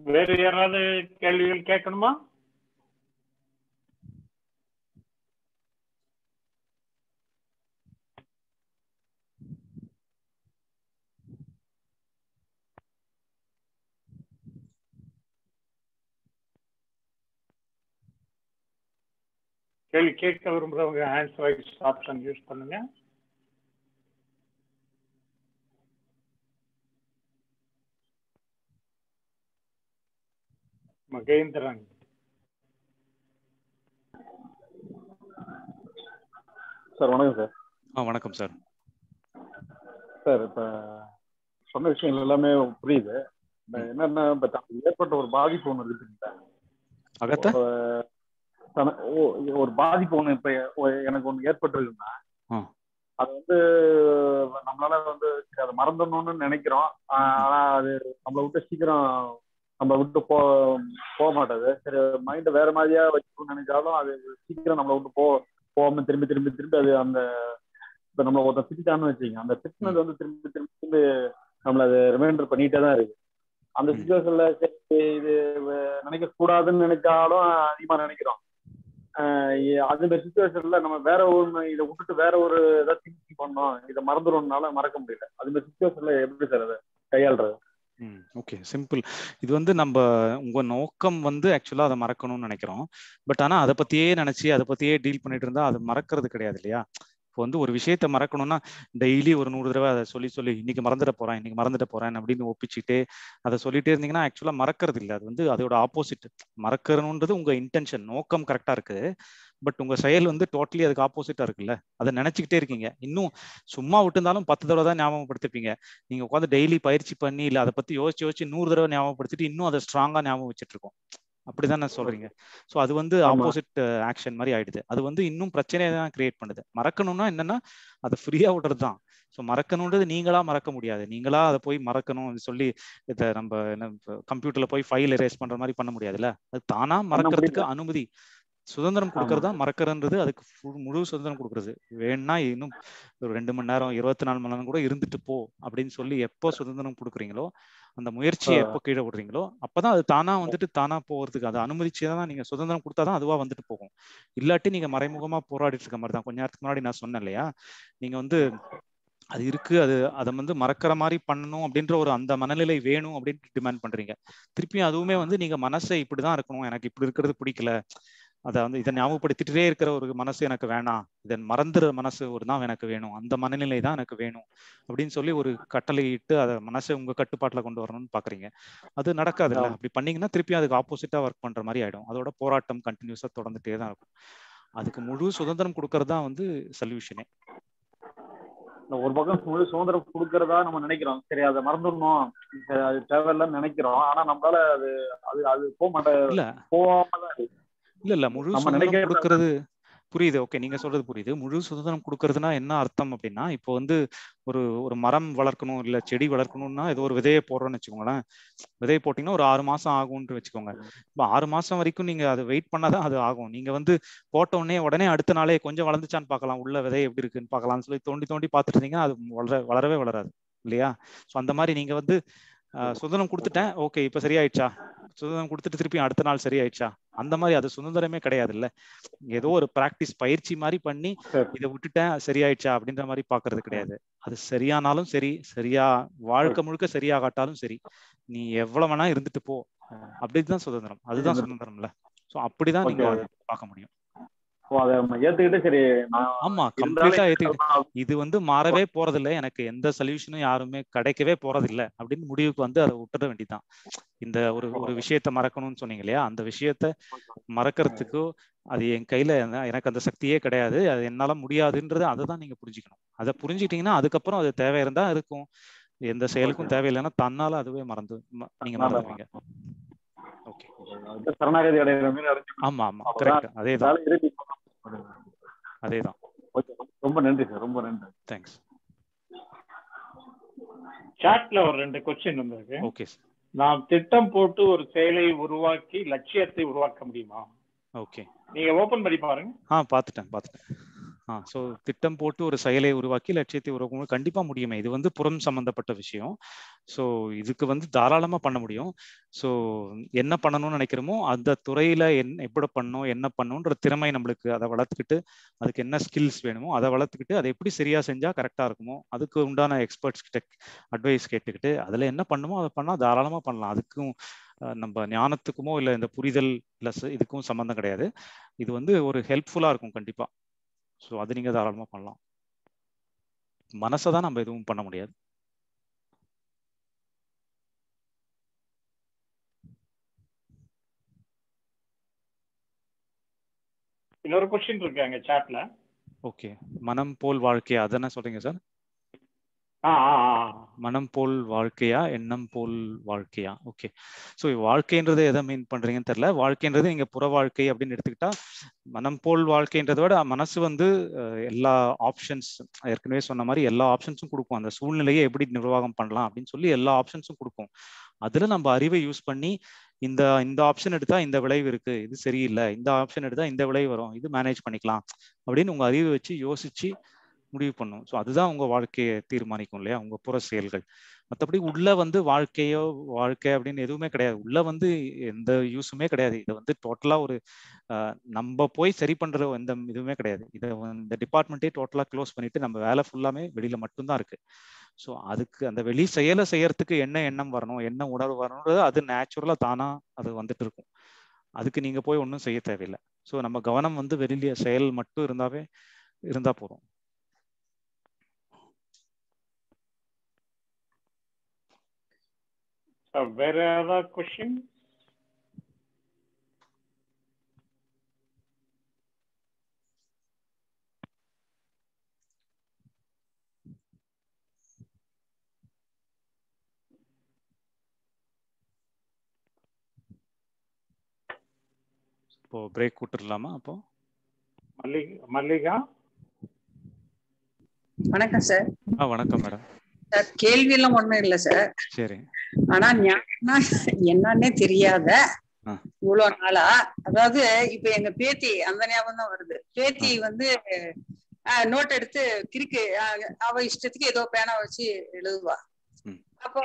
வேறு யாராவது கேள்விகள் கேட்கணுமா? கேள்வி கேட்க விரும்புறவங்க ஹேண்ட்ஸ் ரைஸ் ஆப்ஷன் யூஸ் பண்ணுங்க. மகேந்திரன். சார் வணக்கம் சார். ஆ வணக்கம் சார். சார் இப்போ சொன்ன விஷயங்கள் எல்லாமே புரியுது. என்னன்னா இப்போ தனக்கு ஏற்பட்ட ஒரு பாதிப்பு ஒன்று இருக்குங்க அகத்த? தன- ஓ- ஒரு பாதிப்பு ஒன்று இப்போ எனக்கு ஒன்று ஏற்பட்டிருக்குன்னா. அது வந்து நம்மளால வந்து அதை மறந்துடணும்னு நினைக்கிறோம். ஆனா அது நம்மளை விட்டு சீக்கிரம் நம்மளை விட்டு போ போக மாட்டாது சரி மைண்டை வேற மாதிரியா வச்சுக்கணும்னு நினைச்சாலும் அது சீக்கிரம் நம்மளை விட்டு போ போகாம திரும்பி திரும்பி திரும்பி அது அந்த இப்ப நம்ம ஒருத்தன் திட்டான்னு வச்சுக்கோங்க. அந்த திட்டினது வந்து திரும்பி திரும்பி திரும்பி நம்மள அது ரிமைண்டர் பண்ணிட்டே தான் இருக்கு. அந்த. சுச்சுவேஷன்ல சரி இது நினைக்க கூடாதுன்னு நினைச்சாலும் அதிகமா நினைக்கிறோம். அது மாதிரி சுச்சுவேஷன்ல நம்ம வேற ஒண்ணு இதை விட்டுட்டு வேற ஒரு ஏதாவது திங்கிங் பண்ணோம் இதை மறந்துடும்னால மறக்க முடியல. அது மாதிரி சுச்சுவேஷன்ல எப்படி சார் அதை கையாளுறது? ஓகே. சிம்பிள். இது வந்து நம்ம உங்க நோக்கம் வந்து ஆக்சுவலா அதை மறக்கணும்னு நினைக்கிறோம். பட் ஆனா அதை பத்தியே நினைச்சு அதை பத்தியே டீல் பண்ணிட்டு இருந்தா அது மறக்கிறது கிடையாது இல்லையா? இப்போ வந்து ஒரு விஷயத்த மறக்கணும்னா டெய்லி ஒரு நூறு தடவை அதை சொல்லி சொல்லி இன்னைக்கு மறந்துட போறேன் இன்னைக்கு மறந்துட போறேன் அப்படின்னு ஒப்பிச்சுட்டு அதை சொல்லிட்டே இருந்தீங்கன்னா ஆக்சுவலா மறக்கிறது இல்லை. அது வந்து அதோட ஆப்போசிட். மறக்கணுன்றது உங்க இன்டென்ஷன். நோக்கம் கரெக்டா இருக்கு. பட் உங்க செயல் வந்து டோட்டலி அதுக்கு ஆப்போசிட்டா இருக்குல்ல? அதை நினைச்சுக்கிட்டே இருக்கீங்க. இன்னும் சும்மா விட்டுருந்தாலும் பத்து தடவை தான் ஞாபகப்படுத்திப்பீங்க நீங்க உட்காந்து டெய்லி பயிற்சி பண்ணி இல்ல அதை பத்தி யோசிச்சு யோசிச்சு நூறு தடவை ஞாபகப்படுத்திட்டு இன்னும் அதை ஸ்ட்ராங்கா ஞாபகம் வச்சுட்டு இருக்கோம். அப்படிதானே சொல்றீங்க. சோ அது வந்து. ஆப்போசிட் ஆக்ஷன் மாதிரி ஆயிடுது. அது வந்து இன்னும் பிரச்சனையை தான் கிரியேட் பண்ணுது. மறக்கணும்னா என்னன்னா அதை ஃப்ரீயா விடுறது தான். ஸோ மறக்கணுன்றது நீங்களா மறக்க முடியாது. நீங்களா அதை போய் மறக்கணும் சொல்லி இதை நம்ம என்ன கம்ப்யூட்டர்ல போய் ஃபைல் எரேஸ் பண்ற மாதிரி பண்ண முடியாதுல்ல? அது தானா மறக்கிறதுக்கு அனுமதி. சுதந்திரம் கொடுக்கறதா மறக்கிறன்றது அதுக்கு முழு சுதந்திரம் கொடுக்கறது. வேணா இன்னும் ஒரு ரெண்டு மணி நேரம் இருபத்தி நாலு மணி நேரம் கூட இருந்துட்டு போ அப்படின்னு சொல்லி எப்போ சுதந்திரம் கொடுக்குறீங்களோ அந்த முயற்சியை. எப்போ கீழே விடுறீங்களோ அப்பதான் அது தானா வந்துட்டு தானா போறதுக்கு அதை அனுமதிச்சே தான் நீங்க சுதந்திரம் கொடுத்தாதான் அதுவா வந்துட்டு போகும். இல்லாட்டி நீங்க மறைமுகமா போராடிட்டு இருக்க மாதிரி தான் கொஞ்ச நேரத்துக்கு முன்னாடி நான் சொன்னேன் இல்லையா? நீங்க வந்து அது இருக்கு அது அதை வந்து மறக்கிற மாதிரி பண்ணணும் அப்படின்ற ஒரு அந்த மனநிலை வேணும் அப்படின்னு டிமாண்ட் பண்றீங்க. திருப்பியும் அதுவுமே வந்து நீங்க மனசை இப்படிதான் இருக்கணும். எனக்கு இப்படி இருக்கிறது பிடிக்கல. அதை வந்து இதை ஞாபகப்படுத்திட்டே இருக்கிற ஒரு மனசு எனக்கு வேணாம். இதை மறந்துற மனசு ஒரு தான் எனக்கு வேணும். அந்த மனநிலை தான் எனக்கு வேணும் அப்படின்னு சொல்லி ஒரு கட்டளை இட்டு அதை மனசை உங்க கட்டுப்பாட்டுல கொண்டு வரணும்னு பாக்குறீங்க. அது நடக்காது அப்படி பண்ணீங்கன்னா திருப்பி அதுக்கு ஆப்போசிட்டா ஒர்க் பண்ற மாதிரி ஆயிடும். அதோட போராட்டம் கண்டினியூஸா தொடர்ந்துட்டே தான் இருக்கும். அதுக்கு முழு சுதந்திரம் கொடுக்கறது தான் வந்து சொல்யூஷனே ஒரு பக்கம் முழு சுதந்திரம் கொடுக்கறதா நம்ம நினைக்கிறோம். சரி அதை மறந்துடணும். அது தேவையில்லைன்னு நினைக்கிறோம். ஆனா நம்மளால அது அது அது போக மாட்டே இல்ல. போகாம தான் இருக்கு. இல்ல இல்ல. முழு சுதந்திரம் கொடுக்கறது புரியுது. ஓகே நீங்க சொல்றது புரியுது. முழு சுதந்திரம் கொடுக்கறதுனா என்ன அர்த்தம் அப்படின்னா இப்போ வந்து ஒரு ஒரு மரம் வளர்க்கணும் இல்ல செடி வளர்க்கணும்னா ஏதோ ஒரு விதையை போடுறோம்னு வச்சுக்கோங்களேன். விதையை போட்டீங்கன்னா ஒரு ஆறு மாசம் ஆகும்னு வச்சுக்கோங்க. இப்போ ஆறு மாசம் வரைக்கும் நீங்க அதை வெயிட் பண்ணாதான் அது ஆகும். நீங்க வந்து போட்ட உடனே உடனே அடுத்த நாளே கொஞ்சம் வளர்ந்துச்சான்னு பார்க்கலாம். உள்ள விதை எப்படி இருக்குன்னு பார்க்கலாம்னு சொல்லி தோண்டி தோண்டி பார்த்துட்டு இருந்தீங்கன்னா அது வளர வளரவே வளராது. இல்லையா? ஸோ அந்த மாதிரி நீங்க வந்து சுதந்திரம் கொடுத்துட்டேன். ஓகே இப்போ சரியாயிடுச்சா? சுதந்திரம் கொடுத்துட்டு திருப்பி அடுத்த நாள் சரியாயிடுச்சா? அந்த மாதிரி அது சுதந்திரமே கிடையாது இல்ல ஏதோ ஒரு பிராக்டிஸ் பயிற்சி மாதிரி பண்ணி இதை விட்டுட்டேன் சரியாயிடுச்சா அப்படின்ற மாதிரி பாக்குறது கிடையாது. அது சரியானாலும் சரி சரியா வாழ்க்கை முழுக்க சரியாகாட்டாலும் சரி நீ எவ்வளவு வேணா இருந்துட்டு போ. அப்படிதான் சுதந்திரம். அதுதான் சுதந்திரம்ல. சோ அப்படிதான் நீங்க பார்க்க முடியும். ஆமா கம்ப்ளீட்டா ஏத்துக்கிட்டு. இது வந்து மாறவே போறது இல்ல எனக்கு எந்த சொல்யூஷனும் யாருமே கிடைக்கவே போறது இல்ல அப்படின்னு முடிவுக்கு வந்து அதை விட்டுற வேண்டியதான் இந்த ஒரு ஒரு விஷயத்த மறக்கணும்னு சொன்னீங்க இல்லையா? அந்த விஷயத்த மறக்கிறதுக்கோ அது என் கையில எனக்கு அந்த சக்தியே கிடையாது. அது என்னால முடியாதுன்றது அதை தான் நீங்க புரிஞ்சுக்கணும். அதை புரிஞ்சுக்கிட்டீங்கன்னா அதுக்கப்புறம் அது தேவை இருந்தா இருக்கும். எந்த செயலுக்கும் தேவையில்லைன்னா தன்னால அதுவே மறந்து நீங்க மறந்துடுவீங்க. சரணாகதி அடைகிற மாதிரி ஆமா ஆமா. கரெக்ட் அதேதான் அதேதான் ரொம்ப நன்றி சார் ரொம்ப நன்றி. தேங்க்ஸ் சாட்ல ஒரு ரெண்டு கொஸ்டின் வந்திருக்கு. ஓகே நாம் திட்டம் போட்டு ஒரு செயலை உருவாக்கி லட்சியத்தை உருவாக்க முடியுமா? ஓகே நீங்க ஓபன் பண்ணி பாருங்க. ஆ பார்த்துட்டேன் பார்த்துட்டேன். ஆ ஸோ திட்டம் போட்டு ஒரு செயலை உருவாக்கி லட்சியத்தை உருவாக்கும் கண்டிப்பாக முடியுமே. இது வந்து புறம் சம்மந்தப்பட்ட விஷயம். ஸோ இதுக்கு வந்து தாராளமாக பண்ண முடியும். ஸோ என்ன பண்ணணும்னு நினைக்கிறோமோ அந்த துறையில் என் எப்படி பண்ணணும் என்ன பண்ணணுன்ற திறமை நம்மளுக்கு அதை வளர்த்துக்கிட்டு அதுக்கு என்ன ஸ்கில்ஸ் வேணுமோ அதை வளர்த்துக்கிட்டு அதை எப்படி சரியாக செஞ்சால் கரெக்டாக இருக்குமோ அதுக்கு உண்டான எக்ஸ்பர்ட்ஸ் கிட்ட அட்வைஸ் கேட்டுக்கிட்டு அதில் என்ன பண்ணுமோ அதை பண்ணால் தாராளமாக பண்ணலாம். அதுக்கும் நம்ம ஞானத்துக்குமோ இல்லை இந்த புரிதல் இல்லை இதுக்கும் சம்மந்தம் கிடையாது. இது வந்து ஒரு ஹெல்ப்ஃபுல்லாக இருக்கும் கண்டிப்பாக ஸோ அது நீங்க தாராளமா பண்ணலாம். மனசை தான் நம்ம எதுவும் பண்ண முடியாது. இன்னொரு கொஸ்டின் இருக்கு அங்க சாட்ல ஓகே மனம் போல் வாழ்க்கையா அதானே சொல்றீங்க சார் மனம் போல் வாழ்க்கையா எண்ணம் போல் வாழ்க்கையா? ஓகே ஸோ வாழ்க்கைன்றது எதை மீன் பண்றீங்கன்னு தெரியல. வாழ்க்கைன்றது நீங்க புற வாழ்க்கை அப்படின்னு எடுத்துக்கிட்டா மனம் போல் வாழ்க்கைன்றத விட மனசு வந்து எல்லா ஆப்ஷன்ஸ் ஏற்கனவே சொன்ன மாதிரி எல்லா ஆப்ஷன்ஸும் கொடுக்கும். அந்த சூழ்நிலையை எப்படி நிர்வாகம் பண்ணலாம் அப்படின்னு சொல்லி எல்லா ஆப்ஷன்ஸும் கொடுக்கும். அதுல நம்ம அறிவை யூஸ் பண்ணி இந்த இந்த ஆப்ஷன் எடுத்தா இந்த விளைவு இருக்கு இது சரியில்லை. இந்த ஆப்ஷன் எடுத்தா இந்த விளைவு வரும் இது மேனேஜ் பண்ணிக்கலாம் அப்படின்னு உங்க அறிவை வச்சு யோசிச்சு முடிவு பண்ணும். ஸோ அதுதான் உங்கள் வாழ்க்கையை தீர்மானிக்கும் இல்லையா? உங்கள் புற செயல்கள். மற்றபடி உள்ள வந்து வாழ்க்கையோ வாழ்க்கை அப்படின்னு எதுவுமே கிடையாது. உள்ள வந்து எந்த யூஸுமே கிடையாது. இதை வந்து டோட்டலாக ஒரு நம்ம போய் சரி பண்ணுற எந்த இதுவுமே கிடையாது. இதை இந்த டிபார்ட்மெண்ட்டே டோட்டலாக க்ளோஸ் பண்ணிட்டு நம்ம வேலை ஃபுல்லாமே வெளியில் மட்டும்தான் இருக்குது ஸோ அதுக்கு அந்த வெளி செயலை செய்யறதுக்கு என்ன எண்ணம் வரணும் என்ன உணர்வு வரணுன்றது அது நேச்சுரலாக தானாக அது வந்துட்டு இருக்கும். அதுக்கு நீங்கள் போய் ஒன்றும் செய்ய தேவையில்லை. ஸோ நம்ம கவனம் வந்து வெளியில செயல் மட்டும் இருந்தாவே இருந்தால் போதும். So where are the questions? இப்போ பிரேக் விட்டுறலாமா அப்போ? மல்லிகா மல்லிகா? வணக்கம் சார் ஆ வணக்கம் மேடம் சார் கேள்வி எல்லாம் ஒண்ணும் இல்ல சார். சரி. ஆனா ஞானம்னா என்னன்னே தெரியாத இவ்வளவு நாளா அதாவது இப்ப எங்க பேத்தி அந்த ஞாபகம் தான் வருது. பேத்தி வந்து நோட் எடுத்து கிறுக்கு அவ இஷ்டத்துக்கு ஏதோ பேனா வச்சு எழுதுவா. அப்போ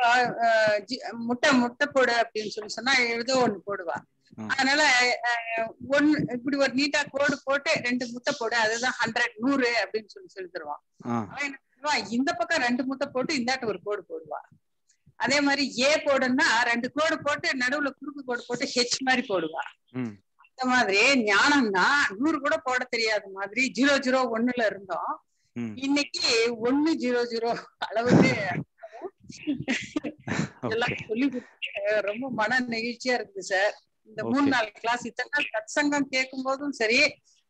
முட்டை முட்டை போடு அப்படின்னு சொல்லி சொன்னா ஏதோ ஒண்ணு போடுவா. அதனால ஒன்னு இப்படி ஒரு நீட்டா கோடு போட்டு ரெண்டு முட்டை போடு அதுதான் ஹண்ட்ரட் நூறு அப்படின்னு சொல்லி சொல்லி தருவான். இந்த பக்கம் ரெண்டு முட்டை போட்டு இந்தாட்டு ஒரு கோடு போடுவா. அதே மாதிரி ஏ போடுன்னா ரெண்டு கோடு போட்டு நடுவுல குறுக்கு கோடு போட்டு ஹெச் மாதிரி போடுவா. அந்த மாதிரி ஞானம்னா நூறு கூட போட தெரியாத மாதிரி ஜீரோ ஜீரோ ஒண்ணுல இருந்தோம். இன்னைக்கு ஒண்ணு ஜீரோ ஜீரோ அளவுக்கு எல்லாம் சொல்லி ரொம்ப மன நெகிழ்ச்சியா இருக்குது சார். இந்த மூணு நாள் கிளாஸ் இத்தனை நாள் சத்சங்கம் கேட்கும் போதும் சரி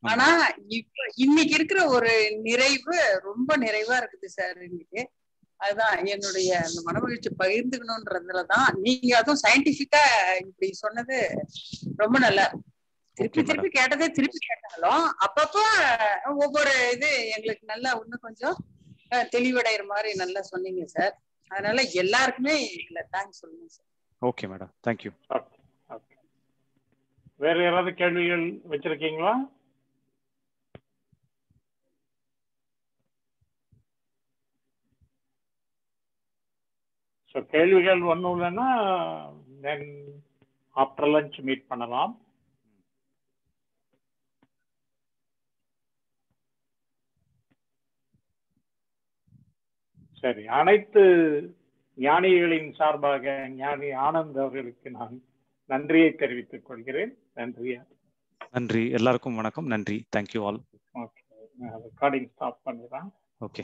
ஆனா இப்ப இன்னைக்கு இருக்கிற ஒரு நிறைவு ரொம்ப நிறைவா இருக்குது சார் இன்னைக்கு. அதுதான் என்னுடைய அந்த மனமகிழ்ச்சி பகிர்ந்துக்கணும்ன்றதுலதான் நீங்க அதுவும் சயின்டிபிக்கா இப்படி சொன்னது ரொம்ப நல்லா திருப்பி திருப்பி கேட்டதே திருப்பி கேட்டாலும் அப்பப்போ ஒவ்வொரு இது எங்களுக்கு நல்லா இன்னும் கொஞ்சம் தெளிவடைகிற மாதிரி நல்லா சொன்னீங்க சார். அதனால எல்லாருக்குமே இதுல தேங்க்ஸ் சொல்லுங்க சார். ஓகே மேடம் தேங்க்யூ வேற யாராவது கேள்விகள் வச்சிருக்கீங்களா? ஸோ கேள்விகள் ஒன்றும் இல்லைன்னா தென் ஆஃப்டர் லஞ்ச் மீட் பண்ணலாம். சரி அனைத்து ஞானிகளின் சார்பாக ஞானி ஆனந்த் அவர்களுக்கு நான் நன்றியை தெரிவித்துக் கொள்கிறேன். நன்றி. நன்றி. எல்லாருக்கும் வணக்கம். நன்றி. Thank you all okay recording stop பண்ணிடுறேன். ஓகே